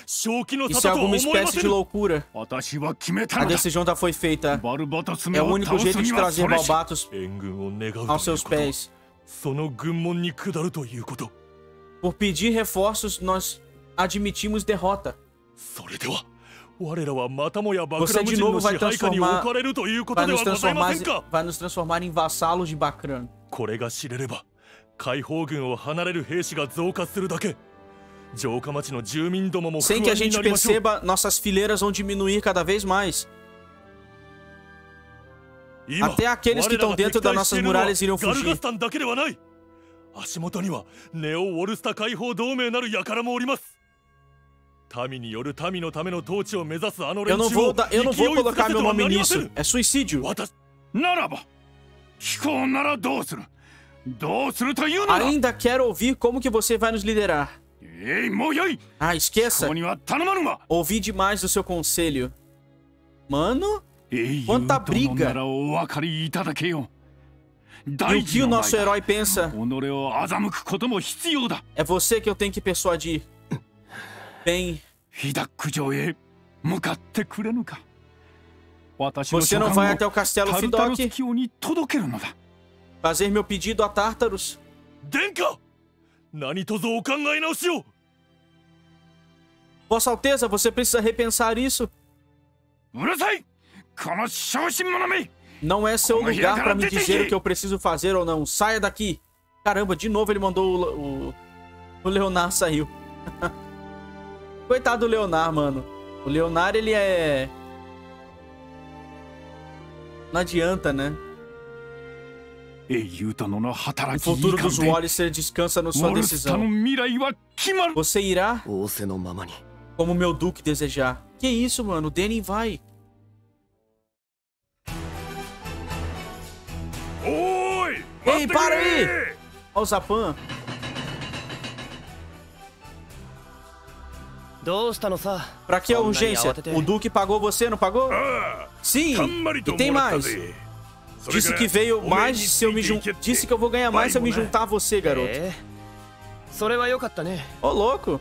[SPEAKER 1] Isso é alguma espécie de loucura. A decisão já foi feita. É o único jeito de trazer Balbatos aos seus pés. Por pedir reforços, nós admitimos derrota. それでは我らはま
[SPEAKER 7] たもやバクラム人の支配下に置かれるということではございませんか
[SPEAKER 1] vai nos transformar em vassalos de Bakran
[SPEAKER 7] これが知れれば解放軍を離れる兵士が増加するだけ
[SPEAKER 1] Sem que a gente perceba, nossas fileiras vão diminuir cada vez mais. Até aqueles que estão dentro das nossas muralhas irão fugir. 足元にはネオ・ウォルスタ解放同盟なる輩もおります eu não vou, eu não vou colocar meu nome nisso. É suicídio. Ainda quero ouvir como que você vai nos liderar. Ah, esqueça. Ouvi demais do seu conselho. Mano, quanta briga. E o que o nosso herói pensa? É você que eu tenho que persuadir. Bem. Você não vai até o castelo Fidok fazer meu pedido a Tártaros?
[SPEAKER 6] Denka!
[SPEAKER 1] Vossa Alteza, você precisa repensar isso. Não é seu lugar para me dizer o que eu preciso fazer ou não. Saia daqui! Caramba, de novo ele mandou o, o, o Leonardo saiu. Coitado do Leonar, mano. O Leonar, ele é... Não adianta, né? O futuro dos Walliser descansa na sua decisão. Você irá como meu duque desejar. Que isso, mano? O Denin vai. Ei, para aí! Olha o Zapan. Pra que a urgência? O Duque pagou você, não pagou? Sim, e tem mais. Disse que veio mais se eu me
[SPEAKER 6] juntar.
[SPEAKER 1] Disse que eu vou ganhar mais se eu me juntar a você, garoto. Ô,
[SPEAKER 2] oh, louco.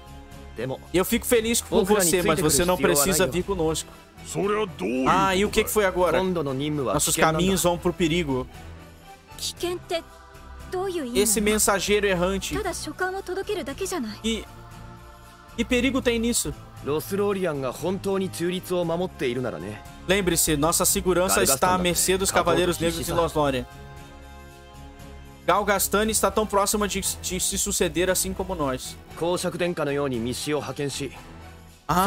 [SPEAKER 1] Eu fico feliz
[SPEAKER 2] por
[SPEAKER 1] você, mas você não precisa vir conosco. Ah, e o que foi agora? Nossos caminhos vão pro perigo. Esse mensageiro errante. E que perigo tem nisso? Lembre-se, nossa segurança está à mercê dos Cavaleiros Negros de Loslória. Galgastani está tão próxima de, de, se suceder assim como nós. Ah,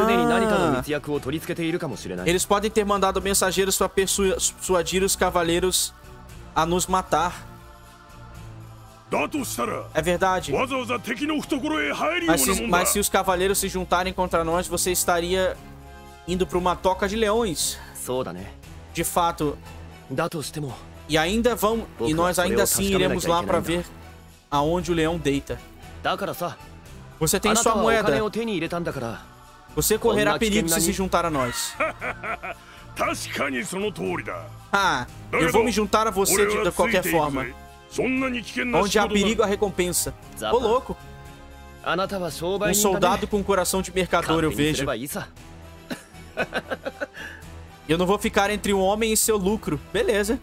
[SPEAKER 1] eles podem ter mandado mensageiros para persuadir os cavaleiros a nos matar. É verdade. Mas se, mas se os cavaleiros se juntarem contra nós, você estaria indo para uma toca de leões.
[SPEAKER 2] Né?
[SPEAKER 1] De fato. E ainda vamos. e nós ainda assim iremos lá para ver aonde o leão deita. Você tem sua moeda. Você correrá perigo se se juntar a nós. Ah, eu vou me juntar a você de, de qualquer forma. Onde há perigo, há recompensa. Ô, louco! Um soldado com coração de mercador, eu vejo. Eu não vou ficar entre um homem e seu lucro. Beleza.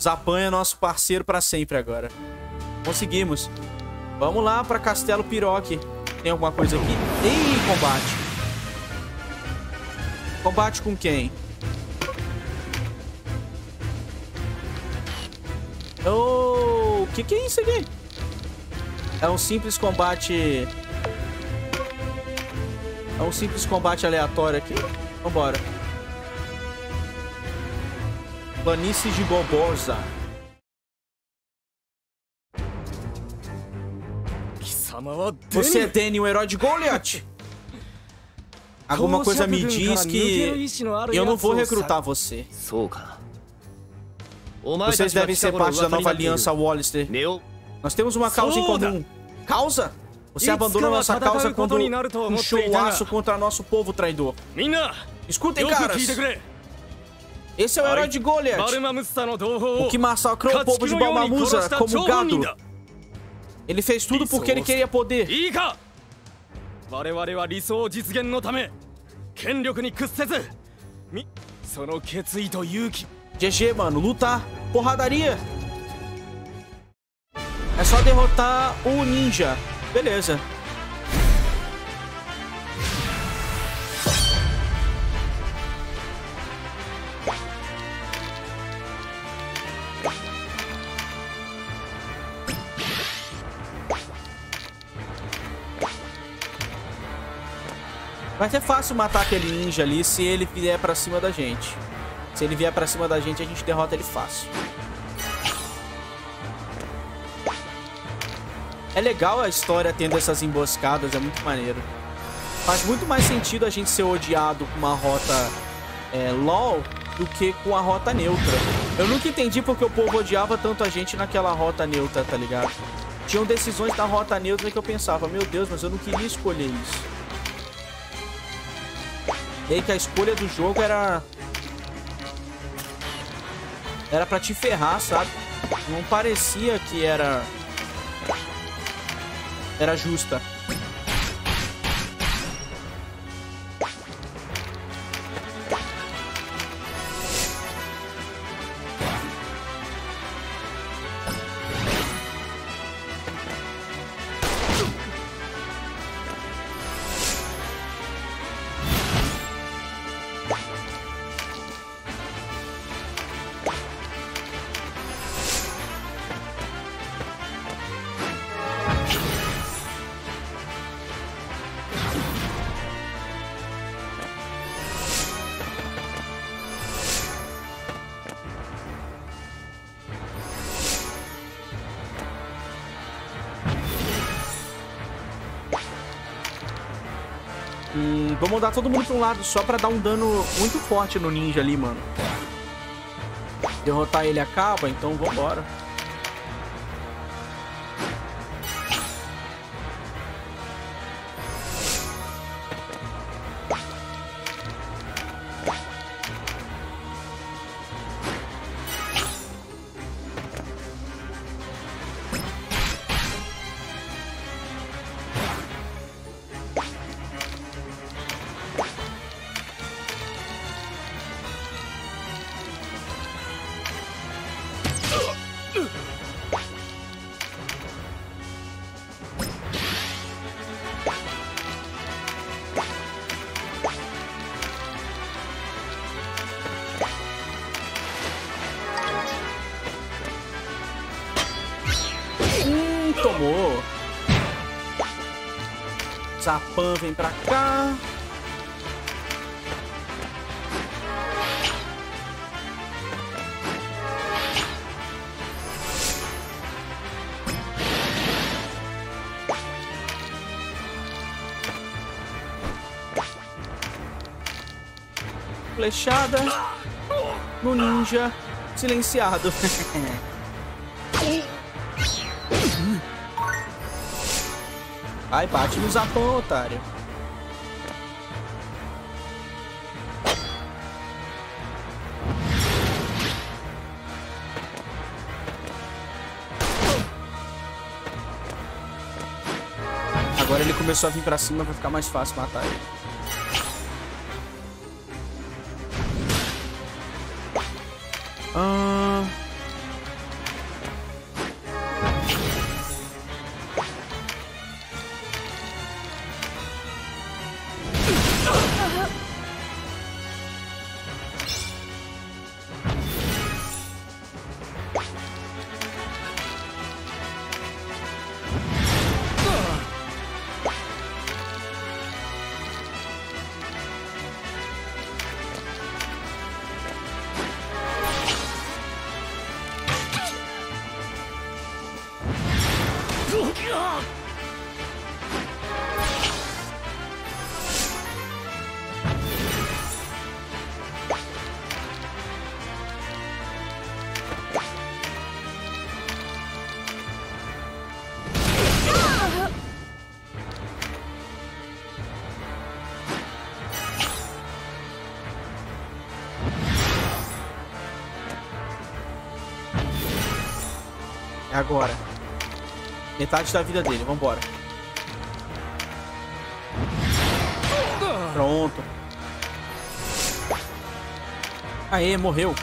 [SPEAKER 1] Zapan é nosso parceiro para sempre agora. Conseguimos. Vamos lá para Castelo Piroque. Tem alguma coisa aqui? Tem combate. Combate com quem? Oh, o que, que é isso aqui? É um simples combate... É um simples combate aleatório aqui. Vambora. Planície de
[SPEAKER 2] Bobosa.
[SPEAKER 1] Você é Danny, o herói de Goliath? Alguma coisa me diz que eu não vou recrutar você. Vocês devem ser parte da nova aliança Wallister. Nós temos uma causa em comum. Causa? Você abandona nossa causa quando um o laço contra nosso povo traidor. Escutem, caras! Esse é o herói de Goliath, o que massacrou o povo de Balmamusa como gado. Ele fez tudo porque ele queria poder. GG, mano. Lutar. Porradaria. É só derrotar o ninja. Beleza. Vai ser fácil matar aquele ninja ali se ele vier pra cima da gente. Se ele vier pra cima da gente, a gente derrota ele fácil. É legal a história tendo essas emboscadas, é muito maneiro. Faz muito mais sentido a gente ser odiado com uma rota é, LOL do que com a rota neutra. Eu nunca entendi porque o povo odiava tanto a gente naquela rota neutra, tá ligado? Tinham decisões da rota neutra que eu pensava, meu Deus, mas eu não queria escolher isso. E aí que a escolha do jogo era... Era pra te ferrar, sabe? Não parecia que era... Era justa. Mandar todo mundo pra um lado só pra dar um dano muito forte no ninja ali, mano. Derrotar ele acaba, então vambora. Pra cá. Flechada no ninja silenciado. Ai, bate no zapão, otário. Agora ele começou a vir pra cima, vai ficar mais fácil matar ele. Metade da vida dele, vambora. Pronto. Aê, morreu.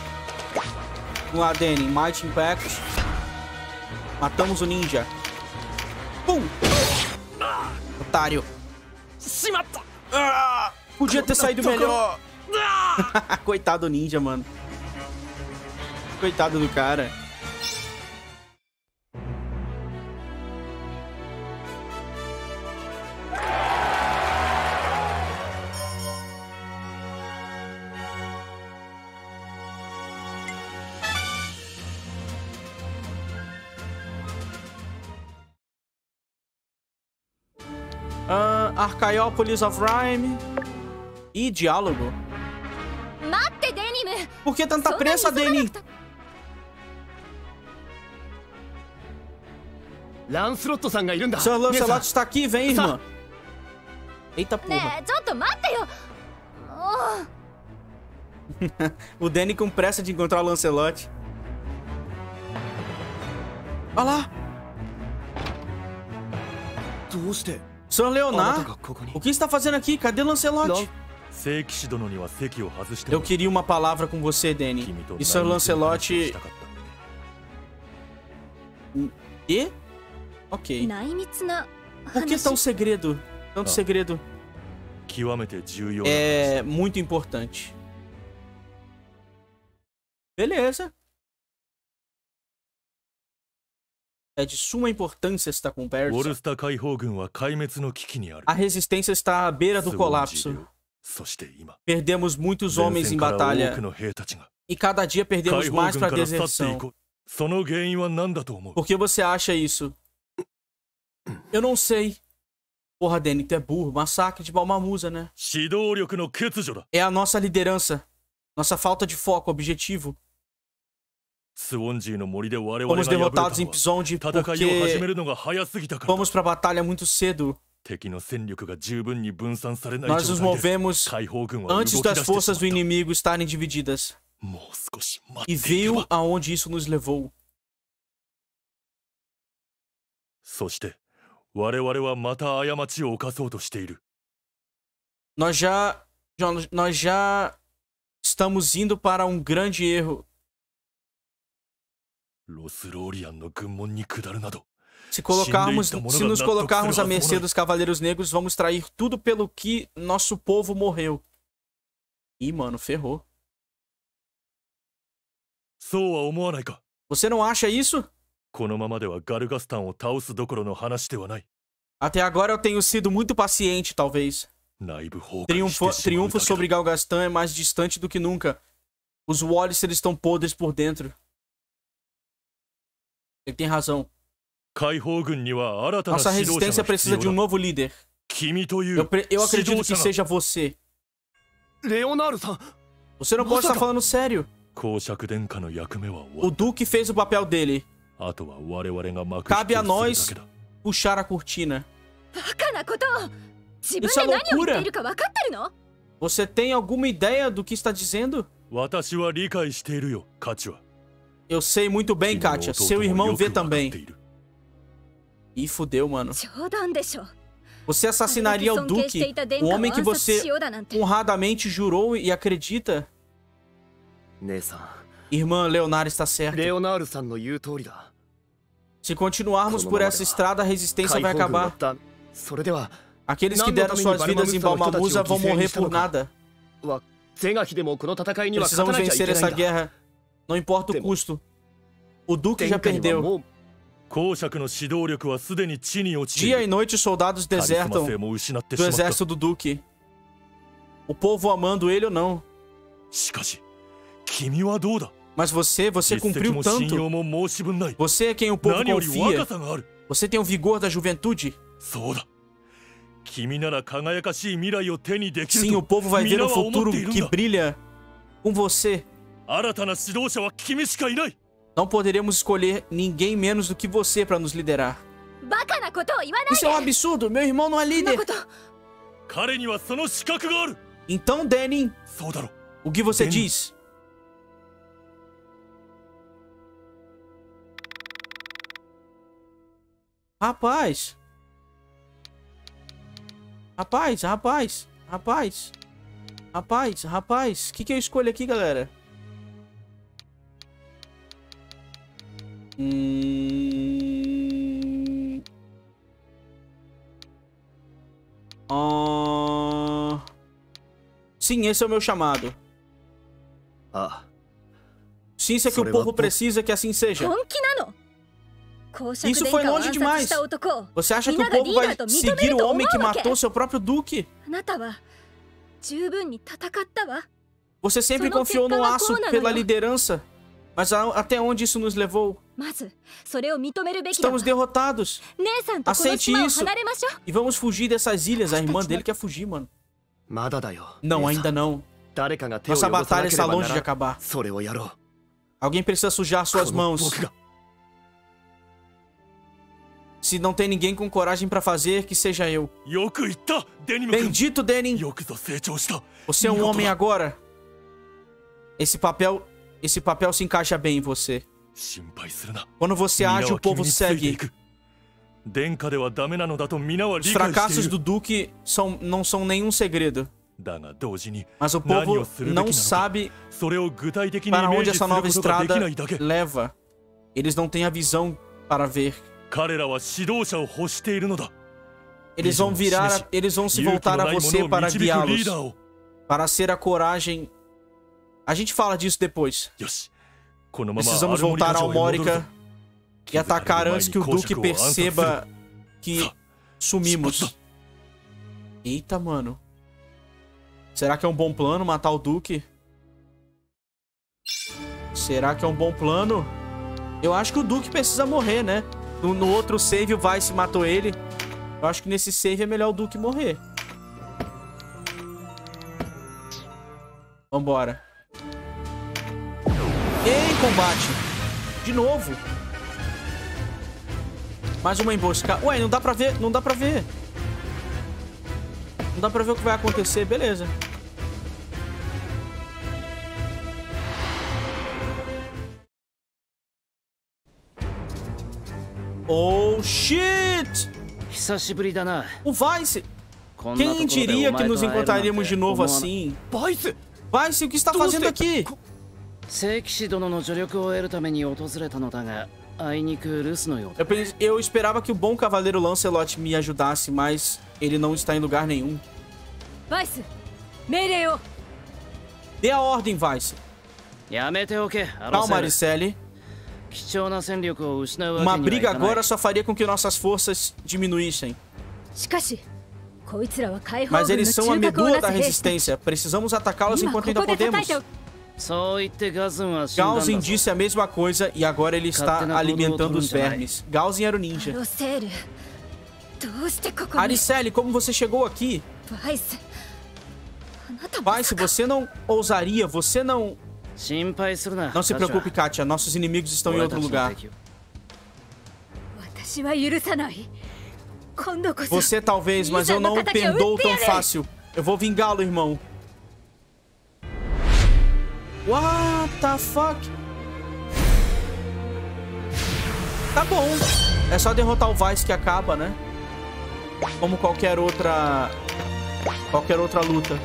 [SPEAKER 1] Vamos lá, Danny. Might Impact. Matamos o ninja. Pum! Otário. Ah, podia ter saído melhor. Coitado do ninja, mano. Coitado do cara. Ah, Archaeopolis of Rhyme. E diálogo.
[SPEAKER 5] 待ってデニム
[SPEAKER 1] Por que tanta
[SPEAKER 5] そんなに
[SPEAKER 1] pressa,
[SPEAKER 5] 急がな
[SPEAKER 1] Danny?
[SPEAKER 5] くた
[SPEAKER 2] ランスロットさんがいるんだ
[SPEAKER 1] Sir
[SPEAKER 2] 姉さん
[SPEAKER 1] Lancelot está aqui, vem, irmã. Eita
[SPEAKER 5] ね
[SPEAKER 1] porra.
[SPEAKER 5] えちょっと待ってよもう
[SPEAKER 1] O Danny com pressa de encontrar o Lancelot. Olha lá.
[SPEAKER 2] どうして Sr. Leonardo,
[SPEAKER 1] o que está fazendo aqui? Cadê Lancelot? Eu queria uma palavra com você, Danny. E
[SPEAKER 7] Sr.
[SPEAKER 1] Lancelot...
[SPEAKER 7] Hum,
[SPEAKER 1] e? Ok. Por que tão
[SPEAKER 7] tá
[SPEAKER 1] segredo?
[SPEAKER 7] Tá Tanto segredo.
[SPEAKER 1] É muito importante. Beleza. É de suma importância esta conversa. A resistência está à beira do colapso. Perdemos muitos homens em batalha. E cada dia perdemos mais para
[SPEAKER 7] a
[SPEAKER 1] deserção. Por que você acha isso? Eu não sei. Porra, Denny, tu é burro. Massacre de Balmamusa, né? É a nossa liderança. Nossa falta de foco, objetivo. Fomos derrotados em
[SPEAKER 7] Pzonde
[SPEAKER 1] porque
[SPEAKER 7] fomos
[SPEAKER 1] para a batalha muito cedo. Nós nos movemos antes das forças do inimigo estarem divididas. E viu aonde isso nos levou. Nós já, nós já estamos indo para um grande erro. Se colocarmos, se nos colocarmos à mercê dos Cavaleiros Negros, vamos trair tudo pelo que nosso povo morreu. Ih, mano, ferrou. Você não acha isso? Até agora eu tenho sido muito paciente, talvez. Triunfo, triunfo sobre Galgastan é mais distante do que nunca. Os Walliser estão podres por dentro. Ele tem razão. Nossa resistência precisa de um novo líder. Eu, eu acredito que seja você.
[SPEAKER 2] Leonardo,
[SPEAKER 1] Você não pode estar falando sério. O Duque fez o papel dele. Cabe a nós puxar a cortina. Isso é loucura! Você tem alguma ideia do que está dizendo? Eu sei muito bem, Katia. Seu irmão vê também. Ih, fudeu, mano. Você assassinaria o Duque, o homem que você honradamente jurou e acredita? Irmã, Leonardo está certa. Se continuarmos por essa estrada, a resistência vai acabar. Aqueles que deram suas vidas em Balmamusa vão morrer por nada. Precisamos vencer essa guerra. Não importa o custo. O Duque já perdeu. Dia e noite os soldados desertam do exército do Duque. O povo amando ele ou não. Mas você, você cumpriu tanto. Você é quem o povo confia. Você tem o vigor da juventude. Sim, o povo vai ver um futuro que brilha com você. Não poderemos escolher ninguém menos do que você para nos liderar. Isso é um absurdo! Meu irmão não é líder! Então, Denin, o que você
[SPEAKER 7] Denin.
[SPEAKER 1] diz? Rapaz! Rapaz, rapaz, rapaz, rapaz, rapaz, o que, que eu escolho aqui, galera? Ah. Sim, esse é o meu chamado.
[SPEAKER 2] Ah.
[SPEAKER 1] Sim, isso é que o povo precisa que assim seja. Isso foi longe demais. Você acha que o povo vai seguir o homem que matou seu próprio duque? Você sempre confiou no aço pela liderança. Mas até onde isso nos levou? Estamos derrotados. Aceite isso. E vamos fugir dessas ilhas. A irmã dele quer fugir, mano. Não, ainda não. Nossa batalha está longe de acabar. Alguém precisa sujar suas mãos. Se não tem ninguém com coragem para fazer, que seja eu. Bendito,
[SPEAKER 7] Denim!
[SPEAKER 1] Você é um homem agora. Esse papel... Esse papel se encaixa bem em você. Quando você age, o povo segue. Os fracassos do Duque são, não são nenhum segredo. Mas o povo não sabe para onde essa nova estrada leva. Eles não têm a visão para ver. Eles vão virar, eles vão se voltar a você para guiá-los, para ser a coragem. A gente fala disso depois. Precisamos voltar ao Mórica e atacar antes que o Duque perceba que sumimos. Eita, mano. Será que é um bom plano matar o Duque? Será que é um bom plano? Eu acho que o Duque precisa morrer, né? No, no outro save o Vice matou ele. Eu acho que nesse save é melhor o Duque morrer. Vambora. Em combate. De novo. Mais uma emboscada. Ué, não dá pra ver. Não dá pra ver. Não dá pra ver o que vai acontecer. Beleza. Oh, shit! O Vice! Quem diria que nos encontraríamos de novo assim?
[SPEAKER 2] Vice!
[SPEAKER 1] Vice, o que está fazendo aqui?
[SPEAKER 8] 聖騎士殿の助力を得るために訪れたのだがあいにく留守のようだ
[SPEAKER 1] Eu, pens- eu esperava que o bom cavaleiro Lancelot me ajudasse, mas ele não está em lugar nenhum.
[SPEAKER 5] バイス命令を
[SPEAKER 1] Dê a ordem, Vice.
[SPEAKER 8] やめておけアロ
[SPEAKER 1] Calma,
[SPEAKER 8] セル
[SPEAKER 1] Aricele.
[SPEAKER 8] 貴重な戦力を失うわ
[SPEAKER 1] Uma
[SPEAKER 8] けにはい
[SPEAKER 1] briga
[SPEAKER 8] かない
[SPEAKER 1] agora só faria com que nossas forças diminuíssem.
[SPEAKER 4] しかしこいつらは解放
[SPEAKER 1] Mas
[SPEAKER 4] 軍の
[SPEAKER 1] eles
[SPEAKER 4] 中
[SPEAKER 1] são a
[SPEAKER 4] 核を
[SPEAKER 1] medula
[SPEAKER 4] な
[SPEAKER 1] da
[SPEAKER 4] す兵士たち
[SPEAKER 1] resistência. Precisamos atacá-los
[SPEAKER 4] 今こ
[SPEAKER 1] enquanto
[SPEAKER 4] こ
[SPEAKER 1] ainda
[SPEAKER 4] で叩い
[SPEAKER 1] podemos.
[SPEAKER 8] Gausin
[SPEAKER 1] disse é a mesma coisa e agora ele está alimentando os vermes. Gausin era o ninja. Aricele, como você chegou aqui?
[SPEAKER 4] Pais,
[SPEAKER 1] você não ousaria, você não... Não se preocupe, Katia. Nossos inimigos estão em outro lugar. Você talvez, mas eu não perdoo tão fácil. Eu vou vingá-lo, irmão. What the fuck? Tá bom. É só derrotar o Vice que acaba, né? Como qualquer outra... Qualquer outra luta.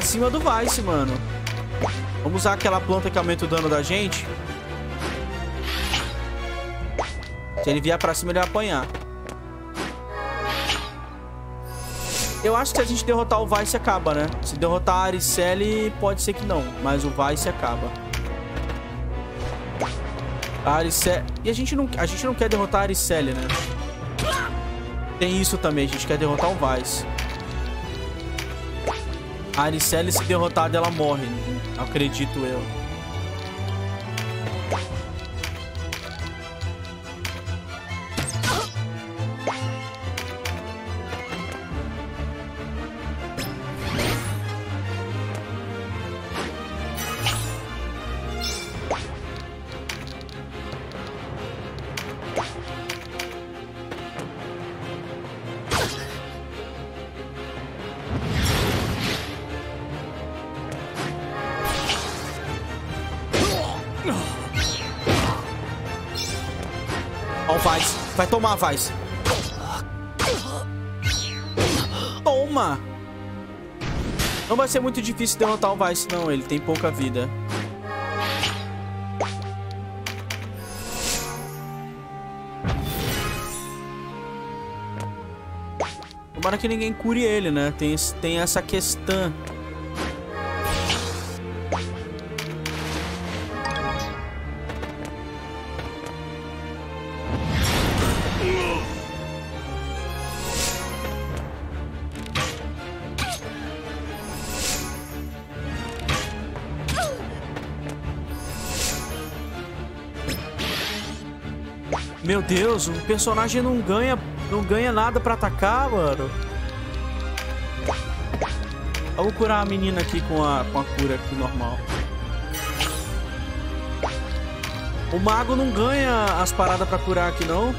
[SPEAKER 1] Cima do Vice, mano. Vamos usar aquela planta que aumenta o dano da gente. Se ele vier pra cima, ele vai apanhar. Eu acho que se a gente derrotar o Vice, acaba, né? Se derrotar a Aricele, pode ser que não. Mas o Vice acaba. A Aricele... E a gente não, a gente não quer derrotar a Aricele, né? Tem isso também. A gente quer derrotar o Vice. A Aricele, se derrotada, ela morre. Acredito eu. Vai tomar, Vice. Toma! Não vai ser muito difícil derrotar o Vice, não. Ele tem pouca vida. Tomara que ninguém cure ele, né? Tem, tem essa questão. Deus, o personagem não ganha, não ganha nada pra atacar, mano. Vamos curar a menina aqui com a, com a cura aqui normal. O mago não ganha as paradas pra curar aqui, não.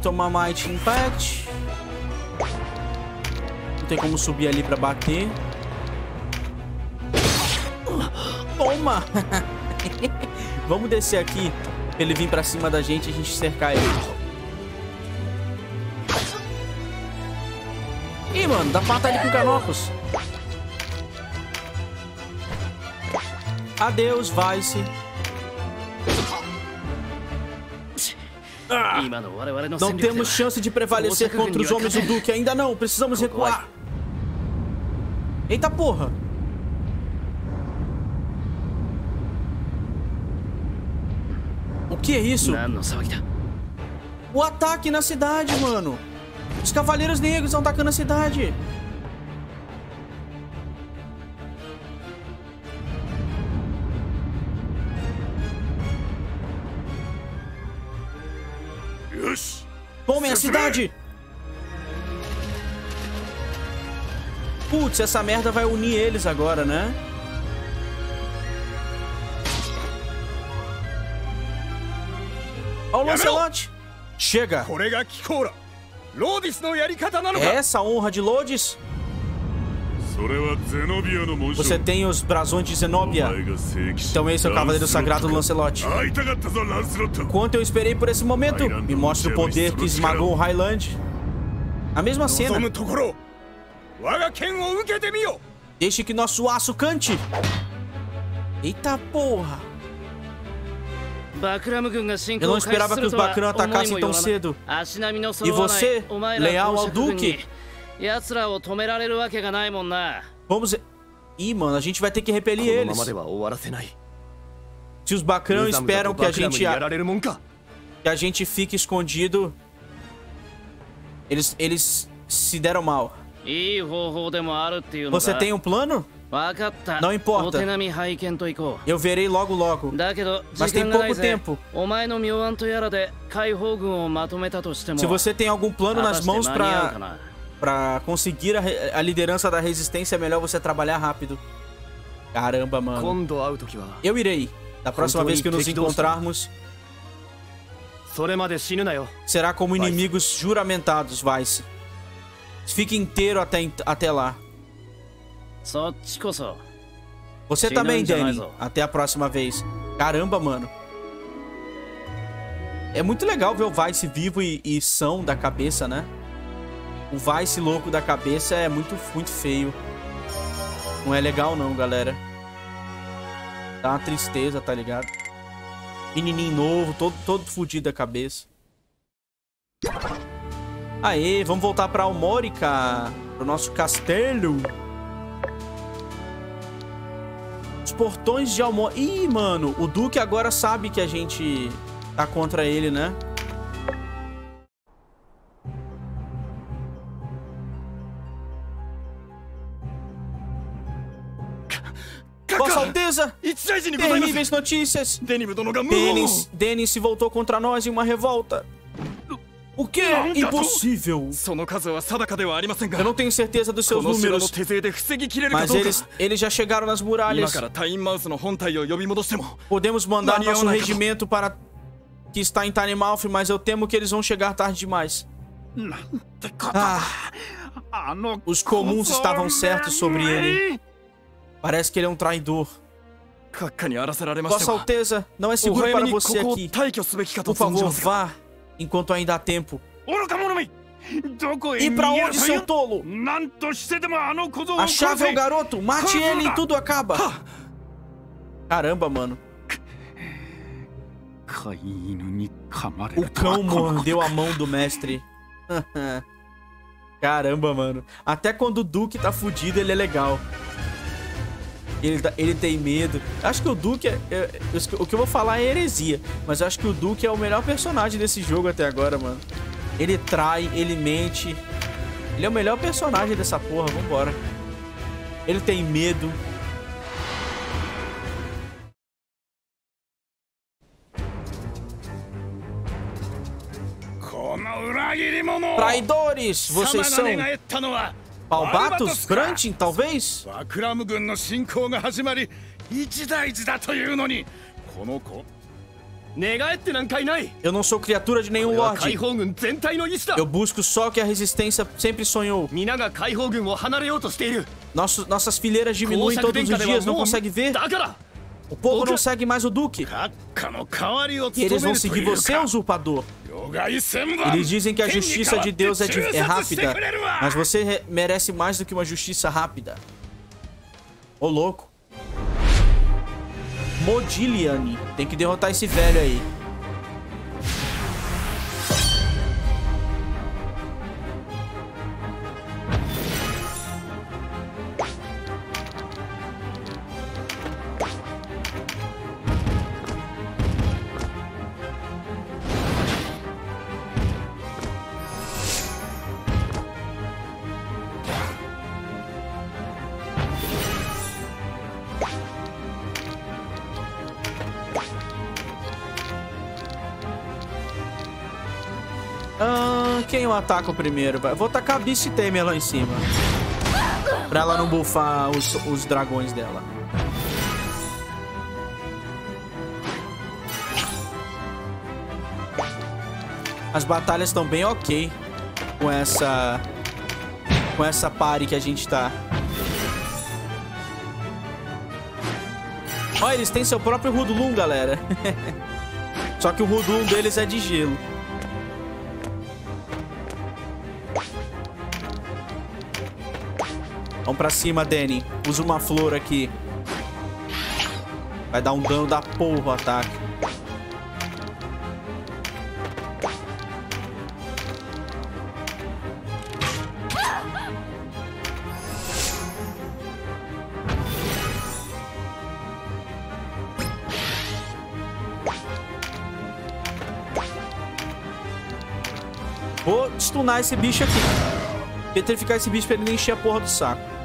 [SPEAKER 1] Tomar Might Impact. Não tem como subir ali pra bater. Toma! Vamos descer aqui pra ele vir pra cima da gente e a gente cercar ele. Ih, mano, dá pra matar ele com canocos. Adeus, Vice. Não temos chance de prevalecer contra os homens do Duque. Ainda não. Precisamos recuar. Eita porra! O que é isso? O ataque na cidade, mano! Os Cavaleiros Negros estão atacando a cidade! grande! Putz, essa merda vai unir eles agora, né? Olha o Lancelot! Chega! É essa honra de
[SPEAKER 6] Lodis?
[SPEAKER 1] Você tem os brasões de Zenobia. Então esse é o Cavaleiro Sagrado Lancelot. Quanto eu esperei por esse momento. Me mostre o poder que esmagou o Highland. A mesma cena. Deixe que nosso aço cante. Eita porra. Eu não esperava que os
[SPEAKER 8] Bakuran
[SPEAKER 1] atacassem tão cedo. E você, leal ao Duque,
[SPEAKER 8] 奴らを止められるわけがないもんな
[SPEAKER 1] Vamos. Ih, mano, a gente vai ter que repelir
[SPEAKER 2] うこのま
[SPEAKER 1] eles.
[SPEAKER 2] までは終わらせない
[SPEAKER 1] Se os Bakran
[SPEAKER 2] ムザムザ
[SPEAKER 1] esperam
[SPEAKER 2] と
[SPEAKER 1] que a
[SPEAKER 2] バクラム
[SPEAKER 1] gente,
[SPEAKER 2] にやられるもんか
[SPEAKER 1] que a gente fique escondido, eles, eles se deram mal.
[SPEAKER 8] いい方法でもあるっていうの
[SPEAKER 1] Você
[SPEAKER 8] か
[SPEAKER 1] tem um plano?
[SPEAKER 8] 分かった
[SPEAKER 1] Não importa.
[SPEAKER 8] お手並み拝見と行こ
[SPEAKER 1] Eu verei logo logo.
[SPEAKER 8] うだけど
[SPEAKER 1] Mas
[SPEAKER 8] 時
[SPEAKER 1] tem
[SPEAKER 8] 間がない
[SPEAKER 1] pouco
[SPEAKER 8] ぜ
[SPEAKER 1] tempo.
[SPEAKER 8] お前の妙案とやらで解放軍をまとめたとしても
[SPEAKER 1] Se você tem algum plano
[SPEAKER 8] 果た
[SPEAKER 1] nas
[SPEAKER 8] して
[SPEAKER 1] mãos
[SPEAKER 8] 間に合うか
[SPEAKER 1] Pra conseguir a, a, liderança da resistência, é melhor você trabalhar rápido. Caramba, mano. Eu irei. Da próxima vez que nos encontrarmos, será como inimigos juramentados, Vice. Fique inteiro até, até lá. Você também, Danny. Até a próxima vez. Caramba, mano. É muito legal ver o Vice vivo e, e são da cabeça, né? O Vice louco da cabeça é muito, muito feio. Não é legal não, galera. Dá uma tristeza, tá ligado? Menininho novo, todo, todo fudido da cabeça. Aê, vamos voltar pra Almórica. Pro nosso castelo. Os portões de Almor... Ih, mano, o Duque agora sabe que a gente tá contra ele, né? Vossa Alteza! Terríveis notícias! Denis, Denis se voltou contra nós em uma revolta. O que? Impossível! Eu não tenho certeza dos seus números, mas eles, eles já chegaram nas muralhas. Podemos mandar nosso regimento para que está em Tanemalf, mas eu temo que eles vão chegar tarde demais. Ah, os comuns estavam certos sobre ele. Parece que ele é um traidor. Vossa Alteza, não é seguro para você aqui. Por favor, vá, enquanto ainda há tempo. E pra onde, seu tolo? A chave é o garoto, mate ele e tudo acaba. Caramba, mano. O cão mordeu a mão do mestre. Caramba, mano. Até quando o Duke tá fudido, ele é legal ele, ele tem medo. Acho que o Duke é, é, O que eu vou falar é heresia, mas acho que o Duke é o melhor personagem desse jogo até agora, mano. Ele trai, ele mente. Ele é o melhor personagem dessa porra, vambora. Ele tem medo. Traidores, vocês são Palbatos? Brantin, talvez? Eu não sou criatura de nenhum Lorde. Eu busco só o que a resistência sempre sonhou. Nosso, nossas fileiras diminuem todos os dias, não consegue ver? O povo não segue mais o Duque. E eles vão seguir você, usurpador. Eles dizem que a justiça de Deus é, de, é rápida, mas você merece mais do que uma justiça rápida. Ô, louco. Modigliani. Tem que derrotar esse velho aí. Ataco primeiro? Vou tacar a Beast Tamer lá em cima. Pra ela não bufar os, os dragões dela. As batalhas estão bem ok com essa com essa party que a gente tá. Ó, eles têm seu próprio Rudulum, galera. Só que o Rudulum deles é de gelo. Vamos pra cima, Danny. Usa uma flor aqui. Vai dar um dano da porra o ataque. Vou stunar esse bicho aqui. Petrificar esse bicho pra ele não encher a porra do saco.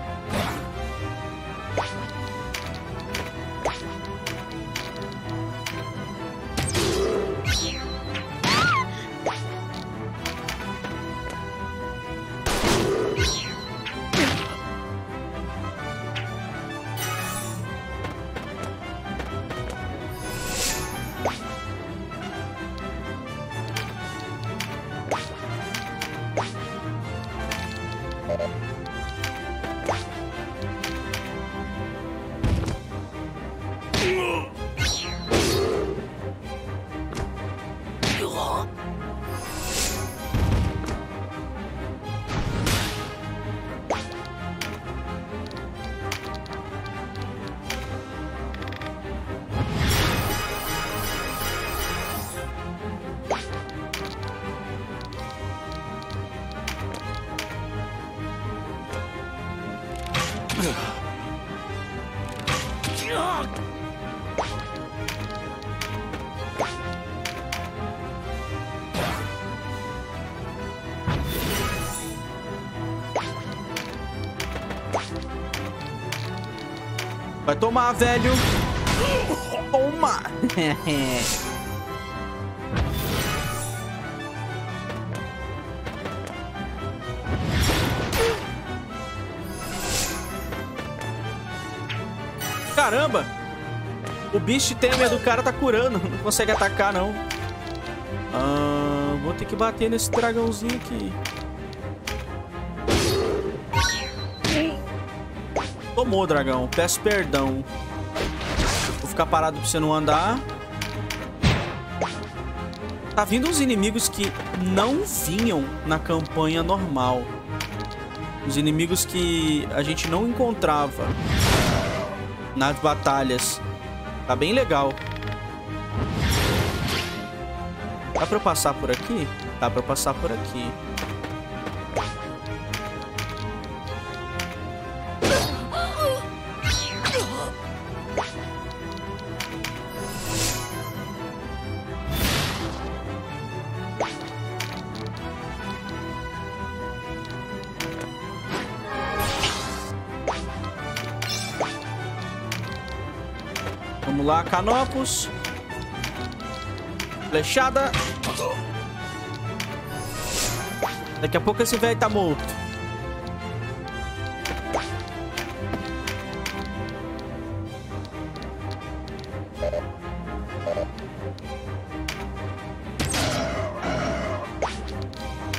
[SPEAKER 1] Vai tomar, velho. Toma. Caramba. O bicho temer do cara tá curando. Não consegue atacar, não. Ah, vou ter que bater nesse dragãozinho aqui. Tomou, dragão. Peço perdão. Vou ficar parado pra você não andar. Tá vindo uns inimigos que não vinham na campanha normal. Os inimigos que a gente não encontrava nas batalhas. Tá bem legal. Dá pra eu passar por aqui? Dá pra eu passar por aqui. Canopus. Flechada. Daqui a pouco esse velho tá morto.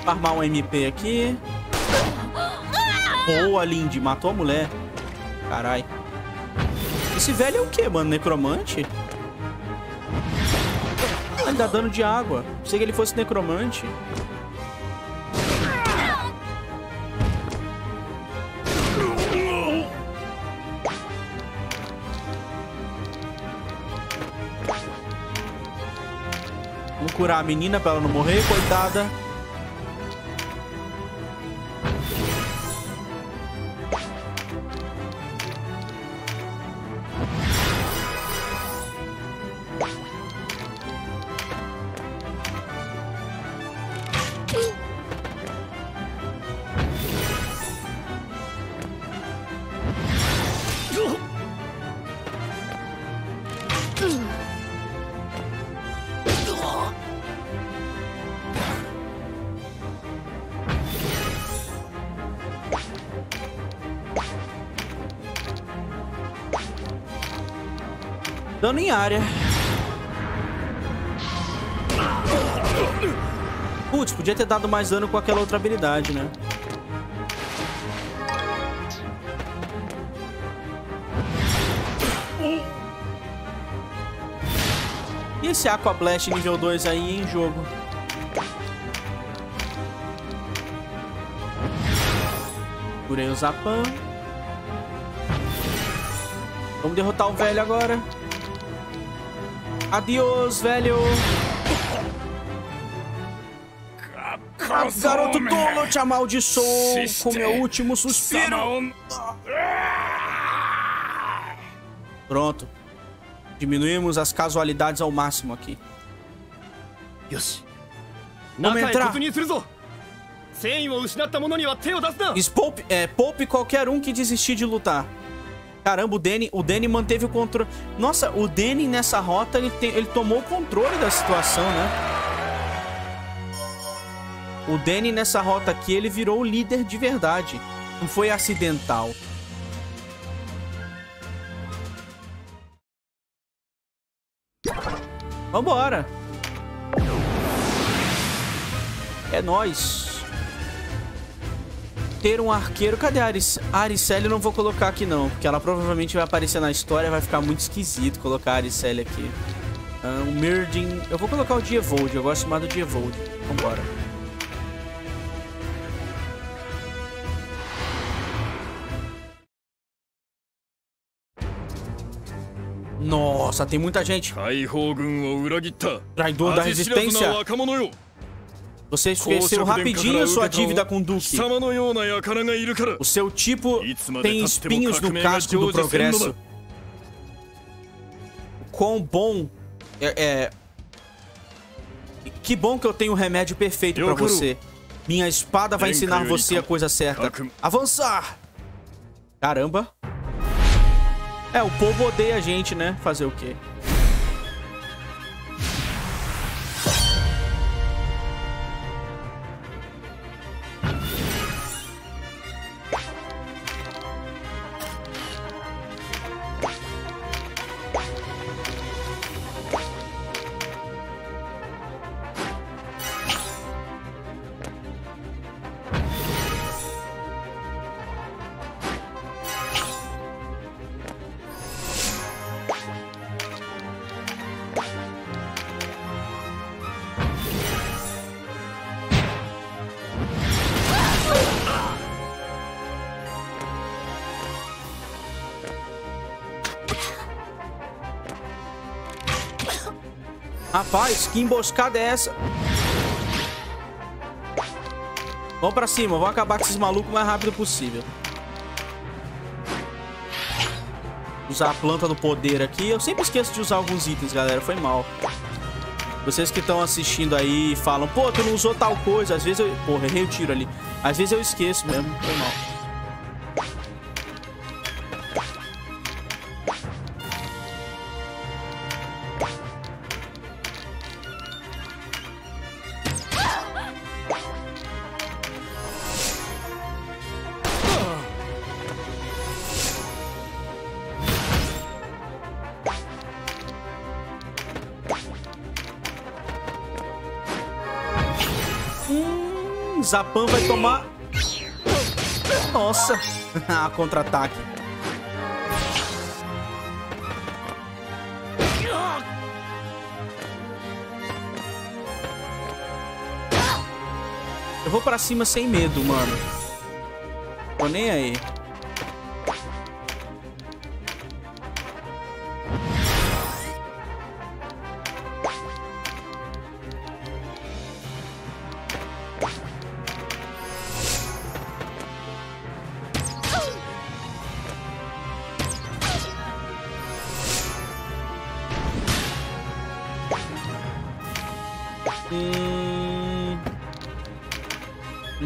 [SPEAKER 1] Armar um MP aqui. Boa, Lindy. Matou a mulher. Carai. Esse velho é o quê, mano? Necromante? Ah, ele dá dano de água. Pensei que ele fosse necromante. Vamos curar a menina pra ela não morrer, coitada. Em área. Putz, podia ter dado mais dano com aquela outra habilidade, né? E esse Aqua Blast nível 2 aí em jogo? Curei o Zapan. Vamos derrotar o velho agora. Adiós, velho. Garoto tolo, te amaldiçoou com meu último suspiro. Pronto. Diminuímos as casualidades ao máximo aqui. Vamos entrar. Expoupe, é, poupe qualquer um que desistir de lutar. Caramba, o Danny, o Danny manteve o controle. Nossa, o Danny nessa rota, ele, tem, ele tomou o controle da situação, né? O Danny nessa rota aqui, ele virou o líder de verdade. Não foi acidental. Vambora. É nóis ter um arqueiro. Cadê a, Aris... a Eu não vou colocar aqui, não. Porque ela provavelmente vai aparecer na história. Vai ficar muito esquisito colocar a Aricele aqui. Uh, o Myrdin... Eu vou colocar o Dievold. Eu gosto mais do Dievold. Vambora. Nossa, tem muita gente. Traidor da resistência. Você esqueceu rapidinho sua dívida com o Duque. O seu tipo tem espinhos no casco do progresso. Quão bom é, é... Que bom que eu tenho o remédio perfeito
[SPEAKER 6] para
[SPEAKER 1] você. Minha espada vai ensinar você a coisa certa. Avançar! Caramba. É, o povo odeia a gente, né? Fazer o quê? Rapaz, que emboscada é essa? Vamos pra cima, vamos acabar com esses malucos o mais rápido possível. Usar a planta do poder aqui. Eu sempre esqueço de usar alguns itens, galera. Foi mal. Vocês que estão assistindo aí falam, pô, tu não usou tal coisa. Às vezes eu. Porra, errei o tiro ali. Às vezes eu esqueço mesmo. Foi mal. Zapan vai tomar... Nossa. Ah, Contra-ataque. Eu vou pra cima sem medo, mano. Tô nem aí.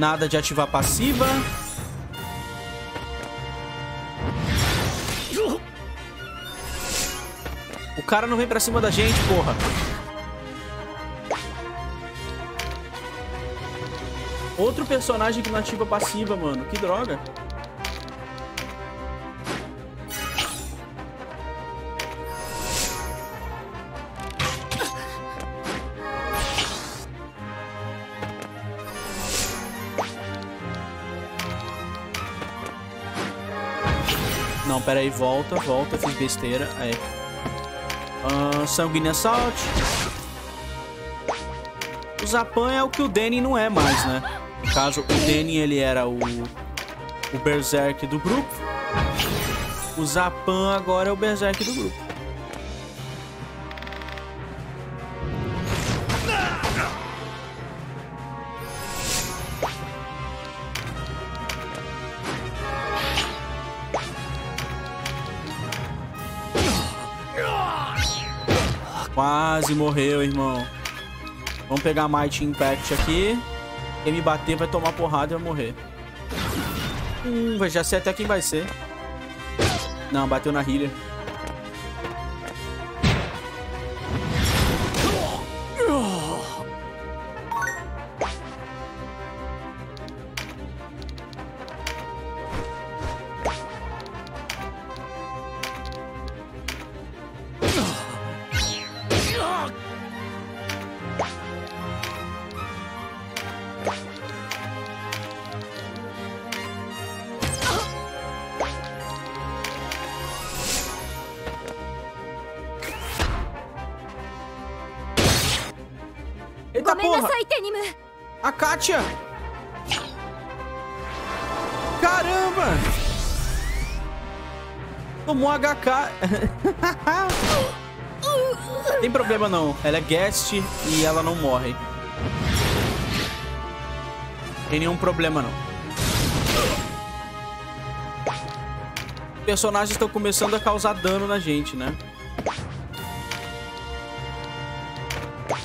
[SPEAKER 1] Nada de ativar passiva. O cara não vem pra cima da gente, porra. Outro personagem que não ativa passiva, mano. Que droga. Não, pera aí, volta, volta, fiz besteira. Aí. Uh, Sanguínea Assault. O Zapan é o que o Danny não é mais, né? No caso, o Danny ele era o, o Berserk do grupo. O Zapan agora é o Berserk do grupo. Quase morreu, irmão. Vamos pegar Might Impact aqui. Quem me bater vai tomar porrada e vai morrer. Hum, já sei até quem vai ser. Não, bateu na healer. Tem problema não. Ela é guest e ela não morre. Tem nenhum problema não. Personagens estão começando a causar dano na gente, né?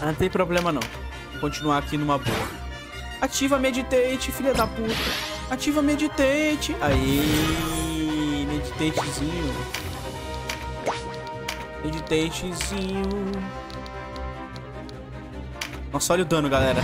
[SPEAKER 1] Ah, Não tem problema não. Vou continuar aqui numa boa. Ativa Meditate, filha da puta. Ativa Meditate. Aí, Meditatezinho. Meditatezinho. Nossa, olha o dano, galera.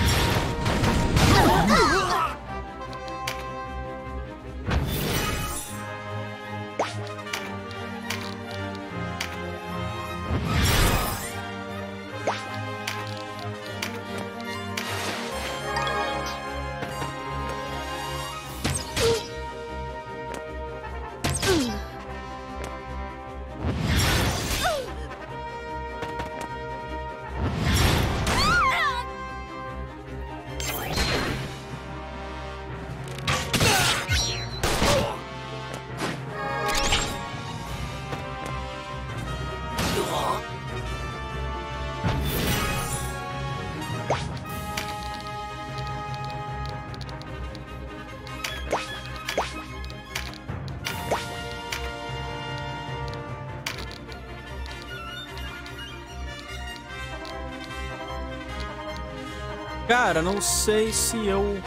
[SPEAKER 1] Cara, não sei se eu...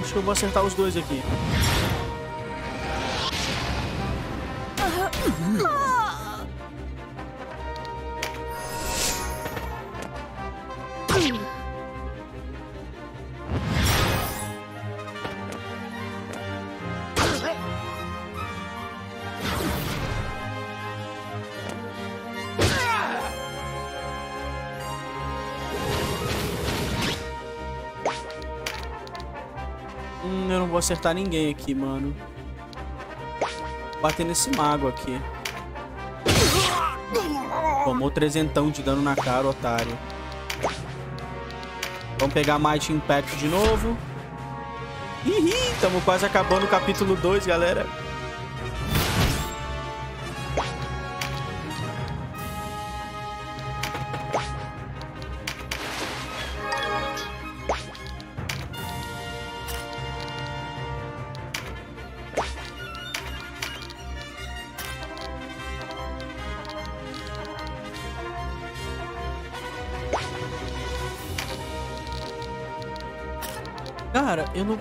[SPEAKER 1] Acho que eu vou acertar os dois aqui. Acertar ninguém aqui, mano. Bater nesse mago aqui. Tomou trezentão de dano na cara, otário. Vamos pegar Might Impact de novo. Ih, estamos quase acabando o capítulo 2, galera.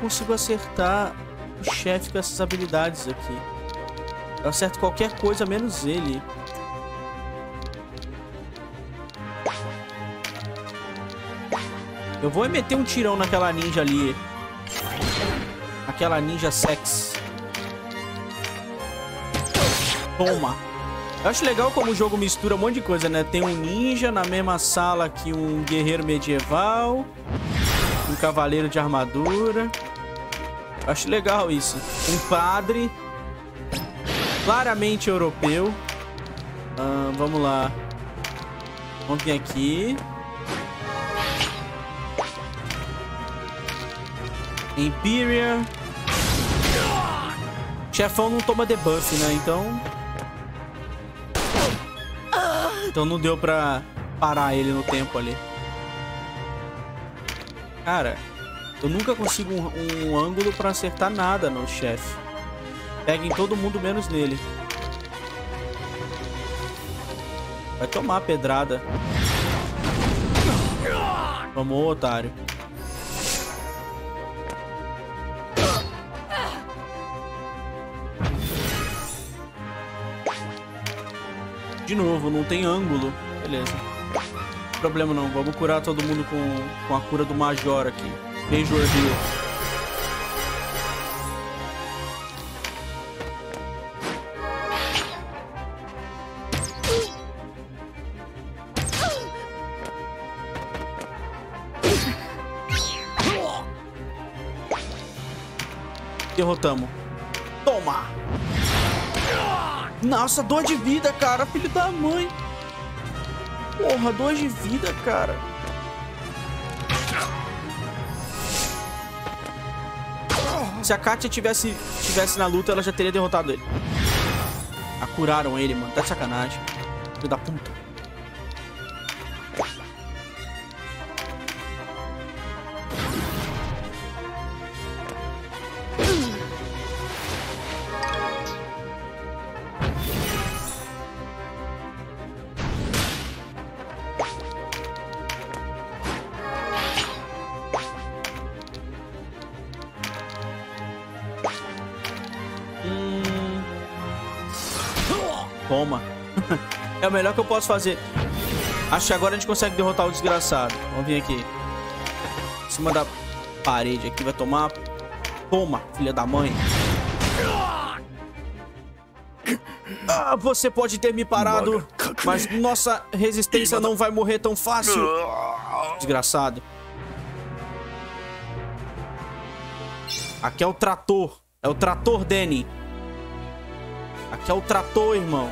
[SPEAKER 1] Consigo acertar o chefe com essas habilidades aqui. Eu acerto qualquer coisa menos ele. Eu vou meter um tirão naquela ninja ali. Aquela ninja sex. Toma. Eu acho legal como o jogo mistura um monte de coisa, né? Tem um ninja na mesma sala que um guerreiro medieval. Um cavaleiro de armadura. Acho legal isso. Um padre. Claramente europeu. Ah, vamos lá. Vamos vir aqui. Imperial. Chefão não toma debuff, né? Então... Então não deu pra parar ele no tempo ali. Cara, eu nunca consigo um, um ângulo pra acertar nada no chefe. Pega em todo mundo menos nele. Vai tomar a pedrada. Tomou, otário. De novo, não tem ângulo. Beleza. Problema não. Vamos curar todo mundo com, com a cura do Major aqui. Major Heal. Derrotamos. Toma! Nossa, dois de vida, cara. Filho da mãe. Porra, dois de vida, cara. Se a Katia tivesse, tivesse na luta, ela já teria derrotado ele. Ah, curaram ele, mano. Tá de sacanagem. Filho da puta. Que eu posso fazer. Acho que agora a gente consegue derrotar o desgraçado. Vamos vir aqui. Em cima da parede aqui. Vai tomar. Toma, filha da mãe. Ah, você pode ter me parado, mas nossa resistência não vai morrer tão fácil. Desgraçado. Aqui é o trator. É o trator, Danny. Aqui é o trator, irmão.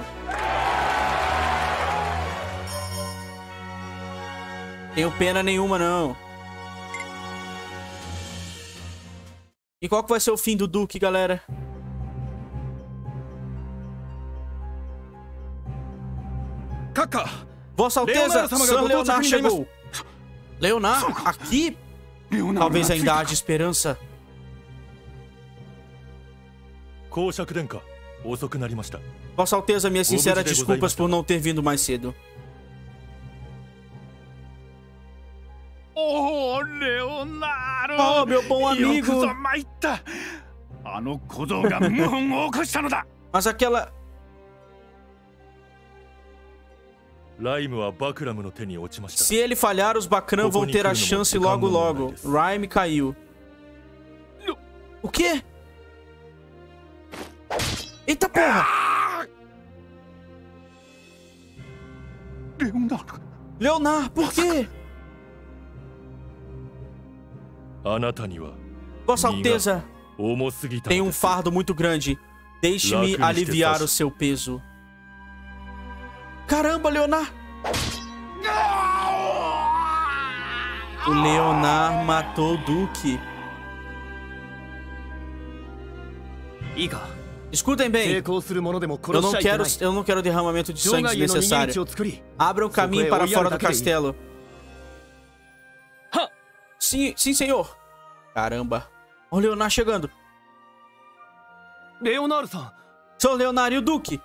[SPEAKER 1] Tenho pena nenhuma, não. E qual que vai ser o fim do Duque, galera?
[SPEAKER 2] Kaka!
[SPEAKER 1] Vossa Alteza, Sir
[SPEAKER 2] Leonardo
[SPEAKER 1] chegou! Leonardo aqui? Talvez ainda haja esperança. Vossa Alteza, minhas sinceras desculpas por não ter vindo mais cedo.
[SPEAKER 9] おおレオナル
[SPEAKER 1] Oh, meu bom
[SPEAKER 9] よ
[SPEAKER 1] amigo.
[SPEAKER 9] くぞ参ったあの小僧が謀反を起こしたのだ
[SPEAKER 1] Mas aquela...
[SPEAKER 7] ライムはバクラムの手に落ちました
[SPEAKER 1] Se ele falhar, os Bakran vão ter a chance logo logo. Rhyme caiu. O quê? Eita porra!
[SPEAKER 9] レオナル
[SPEAKER 1] Leonard, por quê? Vossa Alteza tem um fardo muito grande. Deixe-me aliviar o seu peso. Caramba, Leonard! O Leonard matou o Duque. Escutem bem. Eu não quero, eu não quero derramamento de sangue desnecessário. Abra um caminho para fora do castelo. Sim, sim, senhor. Caramba. Olha o Leonardo chegando.
[SPEAKER 2] Leonardo-san.
[SPEAKER 1] Sou Leonardo e o Duque.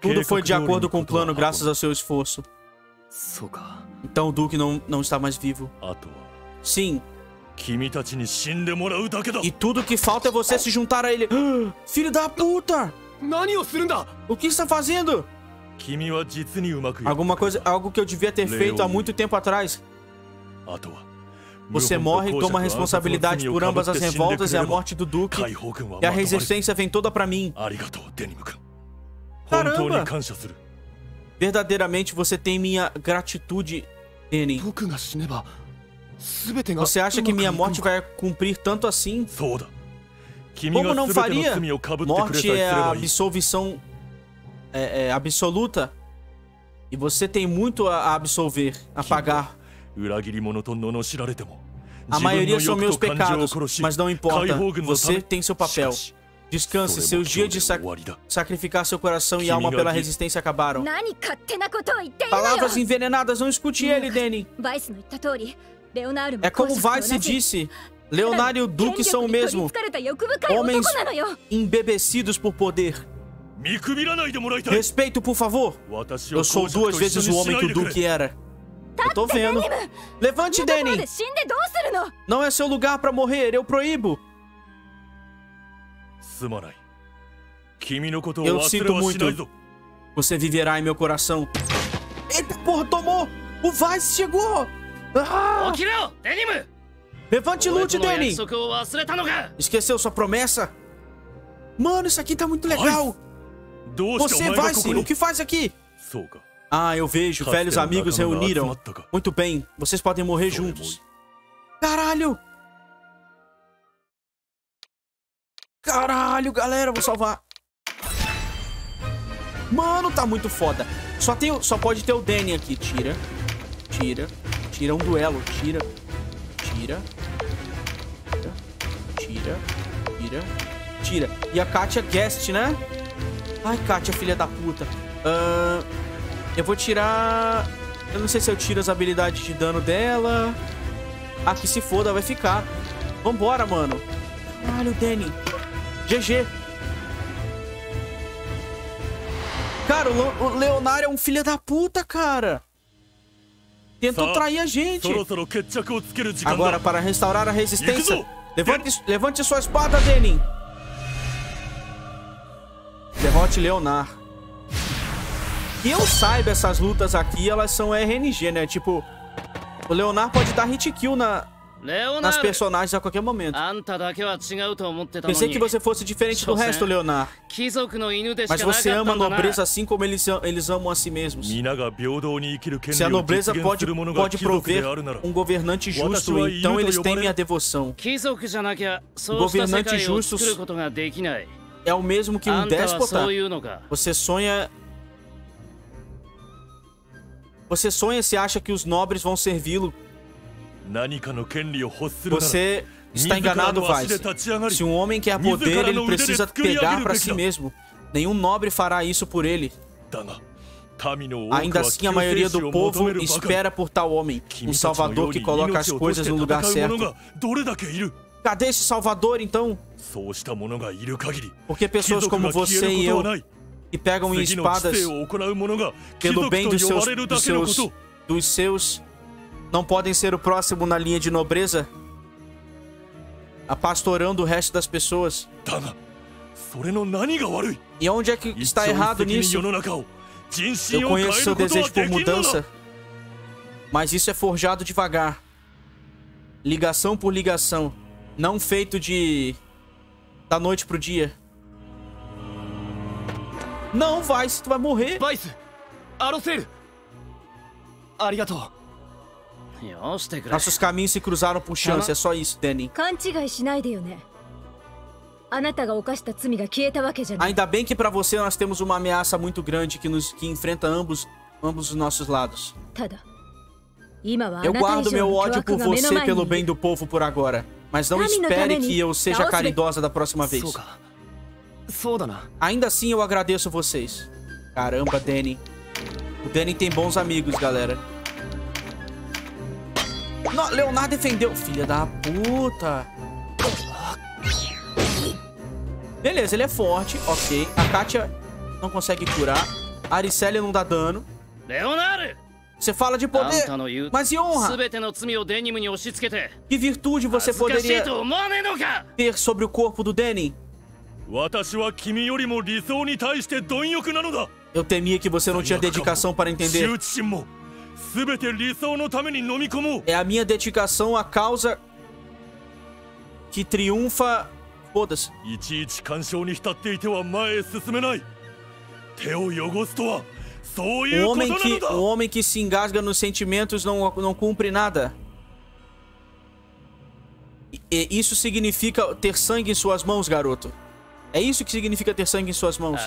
[SPEAKER 1] Tudo foi de acordo com o plano graças ao seu esforço. Então o Duque não, não está mais vivo. Sim. E tudo que falta é você se juntar a ele. Filho da puta! O que está fazendo? Alguma coisa, algo que eu devia ter feito há muito tempo atrás. Você morre e toma responsabilidade por ambas as revoltas e a morte do Duque. E a resistência vem toda para mim. Caramba! Verdadeiramente você tem minha gratitude,
[SPEAKER 2] Enin.
[SPEAKER 1] Você acha que minha morte vai cumprir tanto assim? Como não faria? Morte é a absolvição é, é, absoluta. E você tem muito a absolver, a pagar. A maioria são meus pecados, mas não importa. Você tem seu papel. Descanse, seus dias de sac sacrificar seu coração e alma pela resistência acabaram. Palavras envenenadas, não escute ele,
[SPEAKER 4] Danny.
[SPEAKER 1] É como Vice disse, Leonardo e o Duque são o mesmo.
[SPEAKER 4] É
[SPEAKER 1] Homens embebecidos por poder. Respeito, por favor. Eu sou duas vezes o homem que o Duque era. Eu tô vendo. Levante,
[SPEAKER 4] Denim!
[SPEAKER 1] Não é seu lugar pra morrer, eu proíbo! Eu sinto
[SPEAKER 7] muito.
[SPEAKER 1] Você viverá em meu coração. Eita, porra, tomou! O Vice chegou! Ah! Levante lute,
[SPEAKER 8] Denim!
[SPEAKER 1] Esqueceu sua promessa? Mano, isso aqui tá muito legal! Você, Vice, o que faz aqui? Ah, eu vejo. Velhos amigos reuniram. Muito bem, vocês podem morrer juntos. Caralho! Caralho, galera, vou salvar. Mano, tá muito foda. Só, tem, só pode ter o Danny aqui. Tira. Tira. Tira um duelo. Tira. Tira. Tira. Tira. Tira. Tira. E a Katia é Guest, né? Ai, Katia, filha da puta. Ahn... Uh... Eu vou tirar... Eu não sei se eu tiro as habilidades de dano dela. Ah, que se foda, vai ficar. Vambora, mano. Caralho, Danny. GG. Cara, o Leonardo é um filho da puta, cara. Tentou trair a gente. Agora, para restaurar a resistência, levante, levante sua espada, Denin. Derrote Leonardo que eu saiba, essas lutas aqui, elas são RNG, né? Tipo, o Leonardo pode dar hit kill na, nas personagens a qualquer momento. Pensei que você fosse diferente do resto,
[SPEAKER 8] Leonardo.
[SPEAKER 1] Mas você ama a nobreza assim como eles, eles amam a si mesmos. Se a nobreza pode, pode prover um governante justo, então eles têm minha devoção.
[SPEAKER 8] Governante justo
[SPEAKER 1] é o mesmo que um déspota. Você sonha você sonha se acha que os nobres vão servi-lo. Você está enganado, Vice. Se um homem quer é poder, ele precisa pegar para si mesmo. Nenhum nobre fará isso por ele. Ainda assim, a maioria do povo espera por tal homem, um salvador que coloca as coisas no lugar certo. Cadê esse salvador, então? Porque pessoas como você e eu e pegam em espadas pelo bem dos seus, dos seus, dos seus, não podem ser o próximo na linha de nobreza, apastorando o resto das pessoas. E onde é que está errado nisso? Eu conheço seu desejo por mudança, mas isso é forjado devagar. Ligação por ligação, não feito de da noite pro dia. Não, vai, tu vai morrer.
[SPEAKER 8] Vice, Arocel. Obrigado.
[SPEAKER 1] Nossos caminhos se cruzaram por chance, é só isso, Danny. Ainda bem que para você nós temos uma ameaça muito grande que nos que enfrenta ambos ambos os nossos lados. Eu guardo meu ódio por você pelo bem do povo por agora, mas não espere que eu seja caridosa da próxima vez. Ainda assim, eu agradeço vocês. Caramba, Danny. O Danny tem bons amigos, galera. Leonardo defendeu. Filha da puta. Beleza, ele é forte. Ok. A Katia não consegue curar. A Aricélia não dá dano.
[SPEAKER 8] Leonardo!
[SPEAKER 1] Você fala de poder, mas e honra? Que virtude você poderia ter sobre o corpo do
[SPEAKER 7] Denim?
[SPEAKER 1] Eu temia que você não tinha dedicação para entender. É a minha dedicação à causa que triunfa. Foda-se.
[SPEAKER 7] O
[SPEAKER 1] homem, que, o homem que se engasga nos sentimentos não, não cumpre nada. E, isso significa ter sangue em suas mãos, garoto. É isso que significa ter sangue em suas mãos.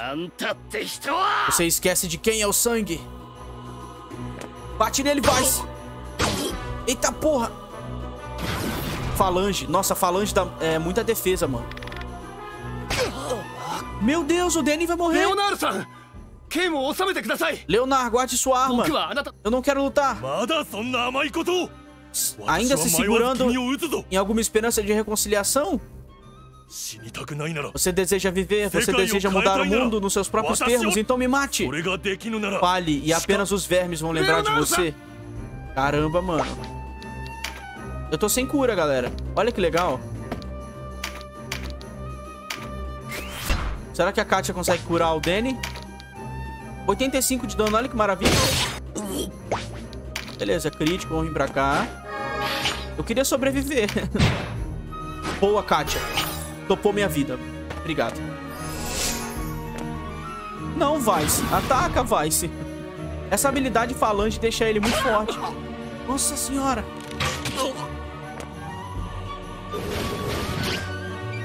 [SPEAKER 1] Você esquece de quem é o sangue. Bate nele, vai! Eita porra! Falange. Nossa, falange dá é, muita defesa, mano. Meu Deus, o Danny vai morrer.
[SPEAKER 2] Leonardo!
[SPEAKER 1] Leonardo, guarde sua arma. Eu não quero lutar. Ainda se segurando em alguma esperança de reconciliação? Você deseja viver, você deseja mudar o mundo nos seus próprios termos, então me mate. Fale e apenas os vermes vão lembrar de você. Caramba, mano. Eu tô sem cura, galera. Olha que legal. Será que a Katia consegue curar o Danny? 85 de dano, olha que maravilha. Beleza, crítico, vamos vir pra cá. Eu queria sobreviver. Boa, Katia. Topou minha vida. Obrigado. Não, Vice. Ataca, Vice. Essa habilidade falange deixa ele muito forte. Nossa senhora.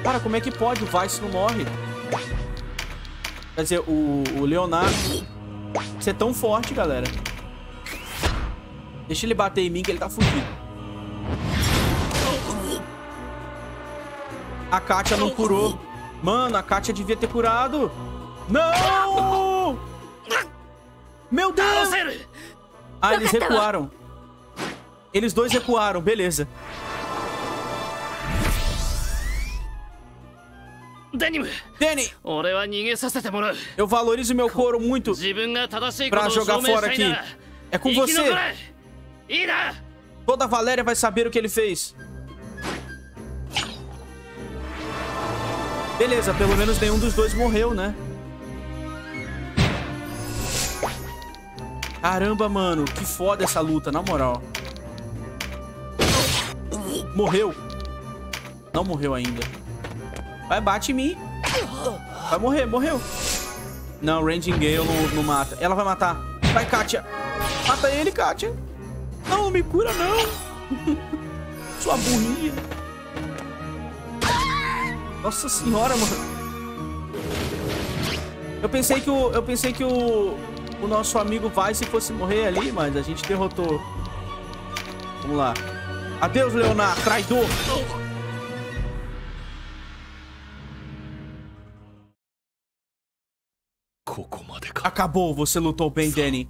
[SPEAKER 1] Cara, como é que pode? O Vice não morre. Quer dizer, o, o Leonardo ser tão forte, galera. Deixa ele bater em mim que ele tá fugido. A Kátia não curou. Mano, a Kátia devia ter curado. Não! Meu Deus! Ah, eles recuaram. Eles dois recuaram, beleza. Danny, eu valorizo meu couro muito pra jogar fora aqui. É com você. Toda a Valéria vai saber o que ele fez. Beleza, pelo menos nenhum dos dois morreu, né? Caramba, mano, que foda essa luta, na moral. Morreu. Não morreu ainda. Vai, bate em mim. Vai morrer, morreu. Não, Ranging Gale não, não mata. Ela vai matar. Vai, Katia. Mata ele, Katia. Não, me cura não. Sua burrinha. Nossa senhora, mano. Eu pensei que o. Eu pensei que o. O nosso amigo vai se fosse morrer ali, mas a gente derrotou. Vamos lá. Adeus, Leonardo, traidor! Acabou, você lutou bem, Danny.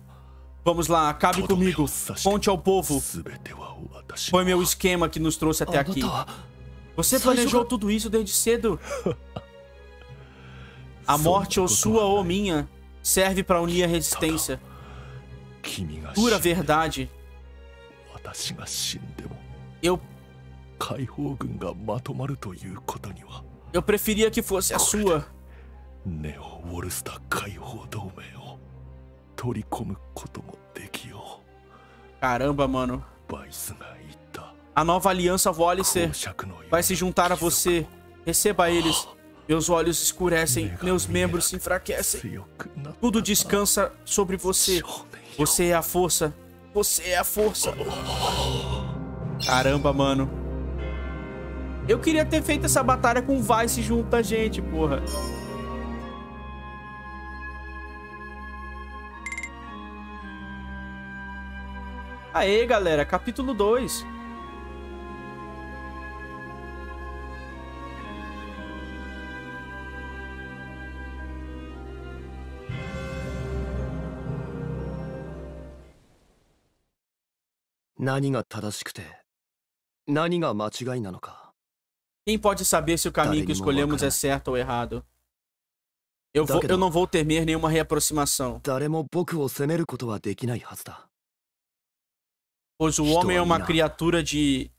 [SPEAKER 1] Vamos lá, acabe comigo. Conte ao povo. Foi meu esquema que nos trouxe até aqui. Você Só planejou tudo isso desde cedo. A morte ou sua ou minha serve para unir a resistência. Pura verdade. Eu eu preferia que fosse a sua. Caramba, mano. A nova aliança
[SPEAKER 7] Volice
[SPEAKER 1] vai se juntar a você. Receba eles. Meus olhos escurecem, meus membros se enfraquecem. Tudo descansa sobre você. Você é a força. Você é a força. Caramba, mano. Eu queria ter feito essa batalha com o Vice junto a gente, porra. Aê, galera, capítulo 2. Quem pode saber se o caminho que escolhemos é certo ou errado? Eu, vou, eu não vou temer nenhuma reaproximação.
[SPEAKER 10] 誰も僕を責めることはできないはずだ
[SPEAKER 1] Pois o homem é uma criatura de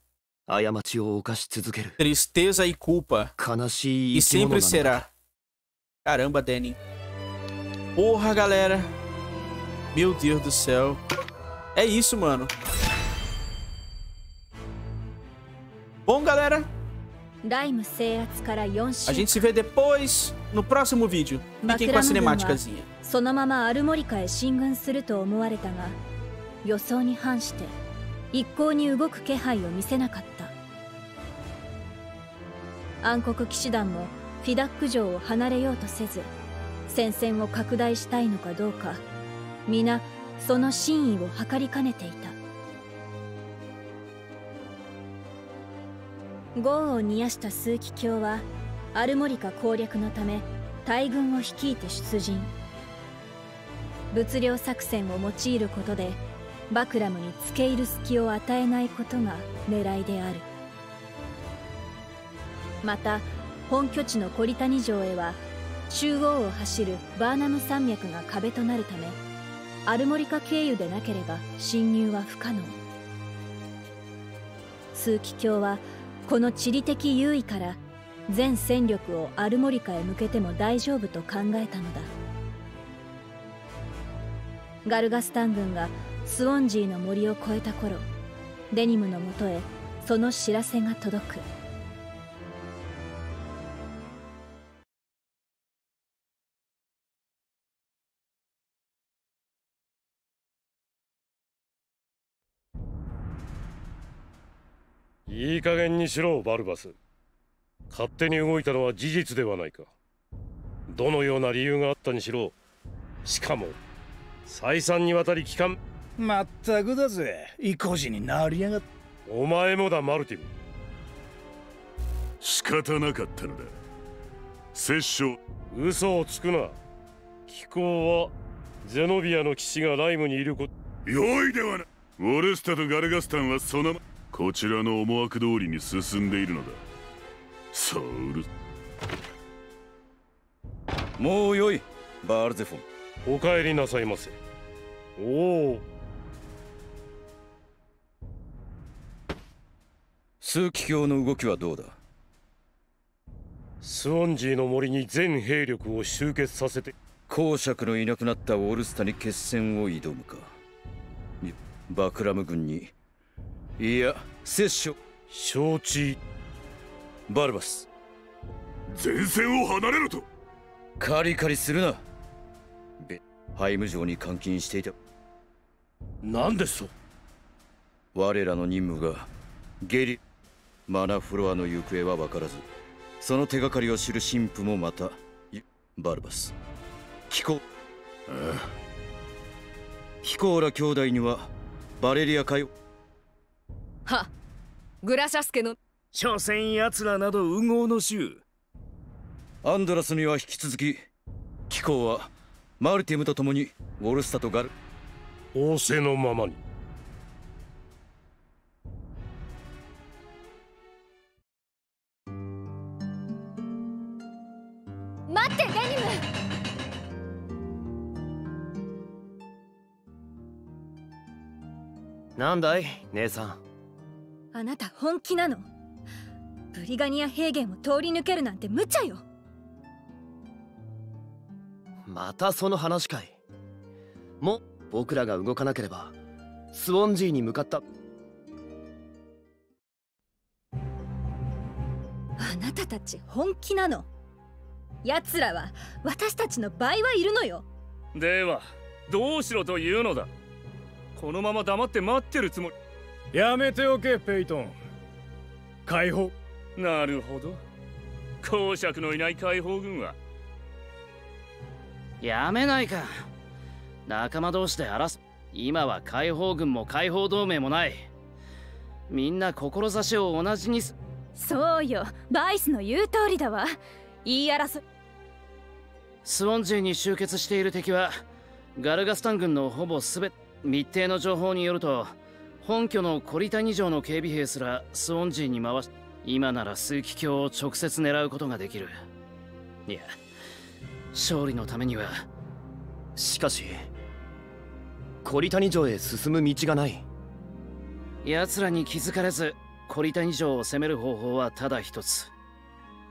[SPEAKER 10] 過ちを犯し続ける
[SPEAKER 1] tristeza e culpa.
[SPEAKER 10] 悲しい
[SPEAKER 1] E
[SPEAKER 10] 生き物
[SPEAKER 1] sempre
[SPEAKER 10] なのだ
[SPEAKER 1] será. Caramba, Danny. Porra, galera. Meu Deus do céu. É isso, mano. Bom, galera,
[SPEAKER 4] ライム制圧から4
[SPEAKER 1] a
[SPEAKER 4] 週
[SPEAKER 1] gente se vê depois no próximo vídeo. Fiquem com a cinemáticazinha.
[SPEAKER 4] そのままアルモリカへ進軍すると思われたが予想に反して一向に動く気配を見せなかった。暗黒騎士団もフィダック城を離れようとせず戦線を拡大したいのかどうか皆その真意を図りかねていた豪を煮やした枢機卿はアルモリカ攻略のため大軍を率いて出陣。物量作戦を用いることでバクラムに付け入る隙を与えないことが狙いである。また本拠地のコリタニ城へは中央を走るバーナム山脈が壁となるためアルモリカ経由でなければ侵入は不可能。枢機卿はこの地理的優位から全戦力をアルモリカへ向けても大丈夫と考えたのだ。ガルガスタン軍がスウォンジーの森を越えた頃デニムのもとへその知らせが届く。
[SPEAKER 11] いい加減にしろバルバス。勝手に動いたのは事実ではないか。どのような理由があったにしろしかも再三にわたり帰還。
[SPEAKER 12] まったくだぜ。意固地になりやがって。
[SPEAKER 11] お前もだマルティム。
[SPEAKER 6] 仕方なかったのだ。殺生
[SPEAKER 11] 嘘をつくな。機構はゼノビアの騎士がライムにいること
[SPEAKER 6] 良いではなウォルスタとガルガスタンはそのまこちらの思惑通りに進んでいるのだ。ソウル。
[SPEAKER 2] もうよいバールゼフォン。
[SPEAKER 11] お帰りなさいませ。おお。
[SPEAKER 2] 枢機卿の動きはどうだ？
[SPEAKER 11] スウォンジーの森に全兵力を集結させて。
[SPEAKER 2] 公爵のいなくなったウォルスタに決戦を挑むか。バクラム軍に。いや摂取。
[SPEAKER 11] 承知。
[SPEAKER 2] バルバス。
[SPEAKER 6] 前線を離れろと。
[SPEAKER 2] カリカリするな。べハイム城に監禁していた。
[SPEAKER 11] 何ですと？
[SPEAKER 2] 我らの任務がゲリマナフロアの行方は分からず。その手がかりを知る神父もまたいバルバス。聞こ
[SPEAKER 6] あ
[SPEAKER 2] ヒコーラ兄弟にはバレリアかよ
[SPEAKER 5] はグラシャスケの。
[SPEAKER 13] 所詮奴らなど烏合の衆。
[SPEAKER 2] アンドラスには引き続き機構はマルティムと共にウォルスタとガル。
[SPEAKER 11] 仰せのままに。
[SPEAKER 5] 待ってデニム。
[SPEAKER 10] なんだい姉さん
[SPEAKER 4] あなた本気なの。ブリガニア平原を通り抜けるなんて無茶よ。
[SPEAKER 10] またその話かい。も僕らが動かなければスウォンジーに向かった。
[SPEAKER 4] あなたたち本気なの。奴らは私たちの倍はいるのよ。
[SPEAKER 14] ではどうしろというのだ。
[SPEAKER 11] このまま黙って待ってるつもり
[SPEAKER 15] やめておけペイトン。解放。
[SPEAKER 11] なるほど。公爵のいない解放軍は。
[SPEAKER 8] やめないか。仲間同士で争す。今は解放軍も解放同盟もない。みんな志を同じにす。
[SPEAKER 4] そうよ。バイスの言う通りだわ。言い争い
[SPEAKER 8] スウォンジーに集結している敵はガルガスタン軍のほぼ全て密偵の情報によると本拠のコリタニ城の警備兵すらスウォンジーに回し今なら数奇鏡を直接狙うことができる。いや勝利のためには
[SPEAKER 10] しかしコリタニ城へ進む道がない。
[SPEAKER 8] 奴らに気づかれずコリタニ城を攻める方法はただ一つ。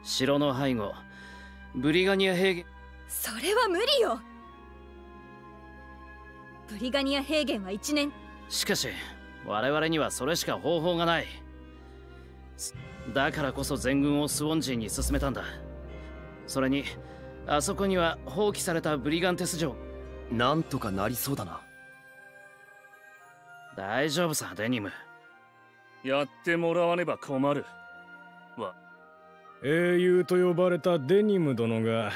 [SPEAKER 8] 城の背後ブリガニア平原。
[SPEAKER 4] それは無理よ。ブリガニア平原は1年。
[SPEAKER 8] しかし我々にはそれしか方法がない。だからこそ全軍をスウォンジーに進めたんだ。それにあそこには放棄されたブリガンテス城。
[SPEAKER 10] なんとかなりそうだな。
[SPEAKER 8] 大丈夫さデニム。
[SPEAKER 11] やってもらわねば困る。わ。
[SPEAKER 15] 英雄と呼ばれたデニム殿が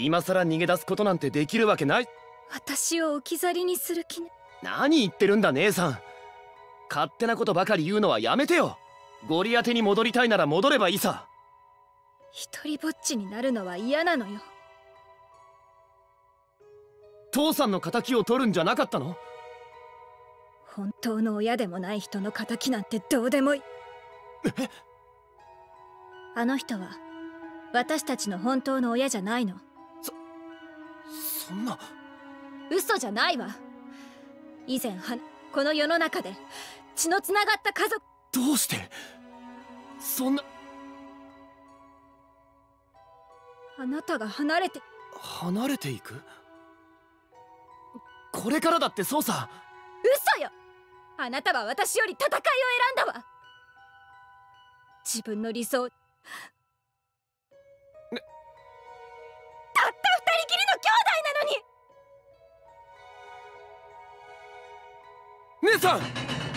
[SPEAKER 10] 今さら逃げ出すことなんてできるわけない。
[SPEAKER 4] 私を置き去りにする気ね。
[SPEAKER 10] 何言ってるんだ姉さん。勝手なことばかり言うのはやめてよ。ゴリアテに戻りたいなら戻ればいいさ。
[SPEAKER 4] 一人ぼっちになるのは嫌なのよ。
[SPEAKER 10] 父さんの仇を取るんじゃなかったの？
[SPEAKER 4] 本当の親でもない人の仇なんてどうでもいい。あの人は私たちの本当の親じゃないの
[SPEAKER 10] そんな。
[SPEAKER 4] 嘘じゃないわ。以前はこの世の中で血のつながった家族。
[SPEAKER 10] どうして？そんな。
[SPEAKER 4] あなたが離れて。
[SPEAKER 10] 離れていく？これからだってそうさ
[SPEAKER 4] 嘘よ。あなたは私より戦いを選んだわ。自分の理想なのに。
[SPEAKER 10] 姉さん！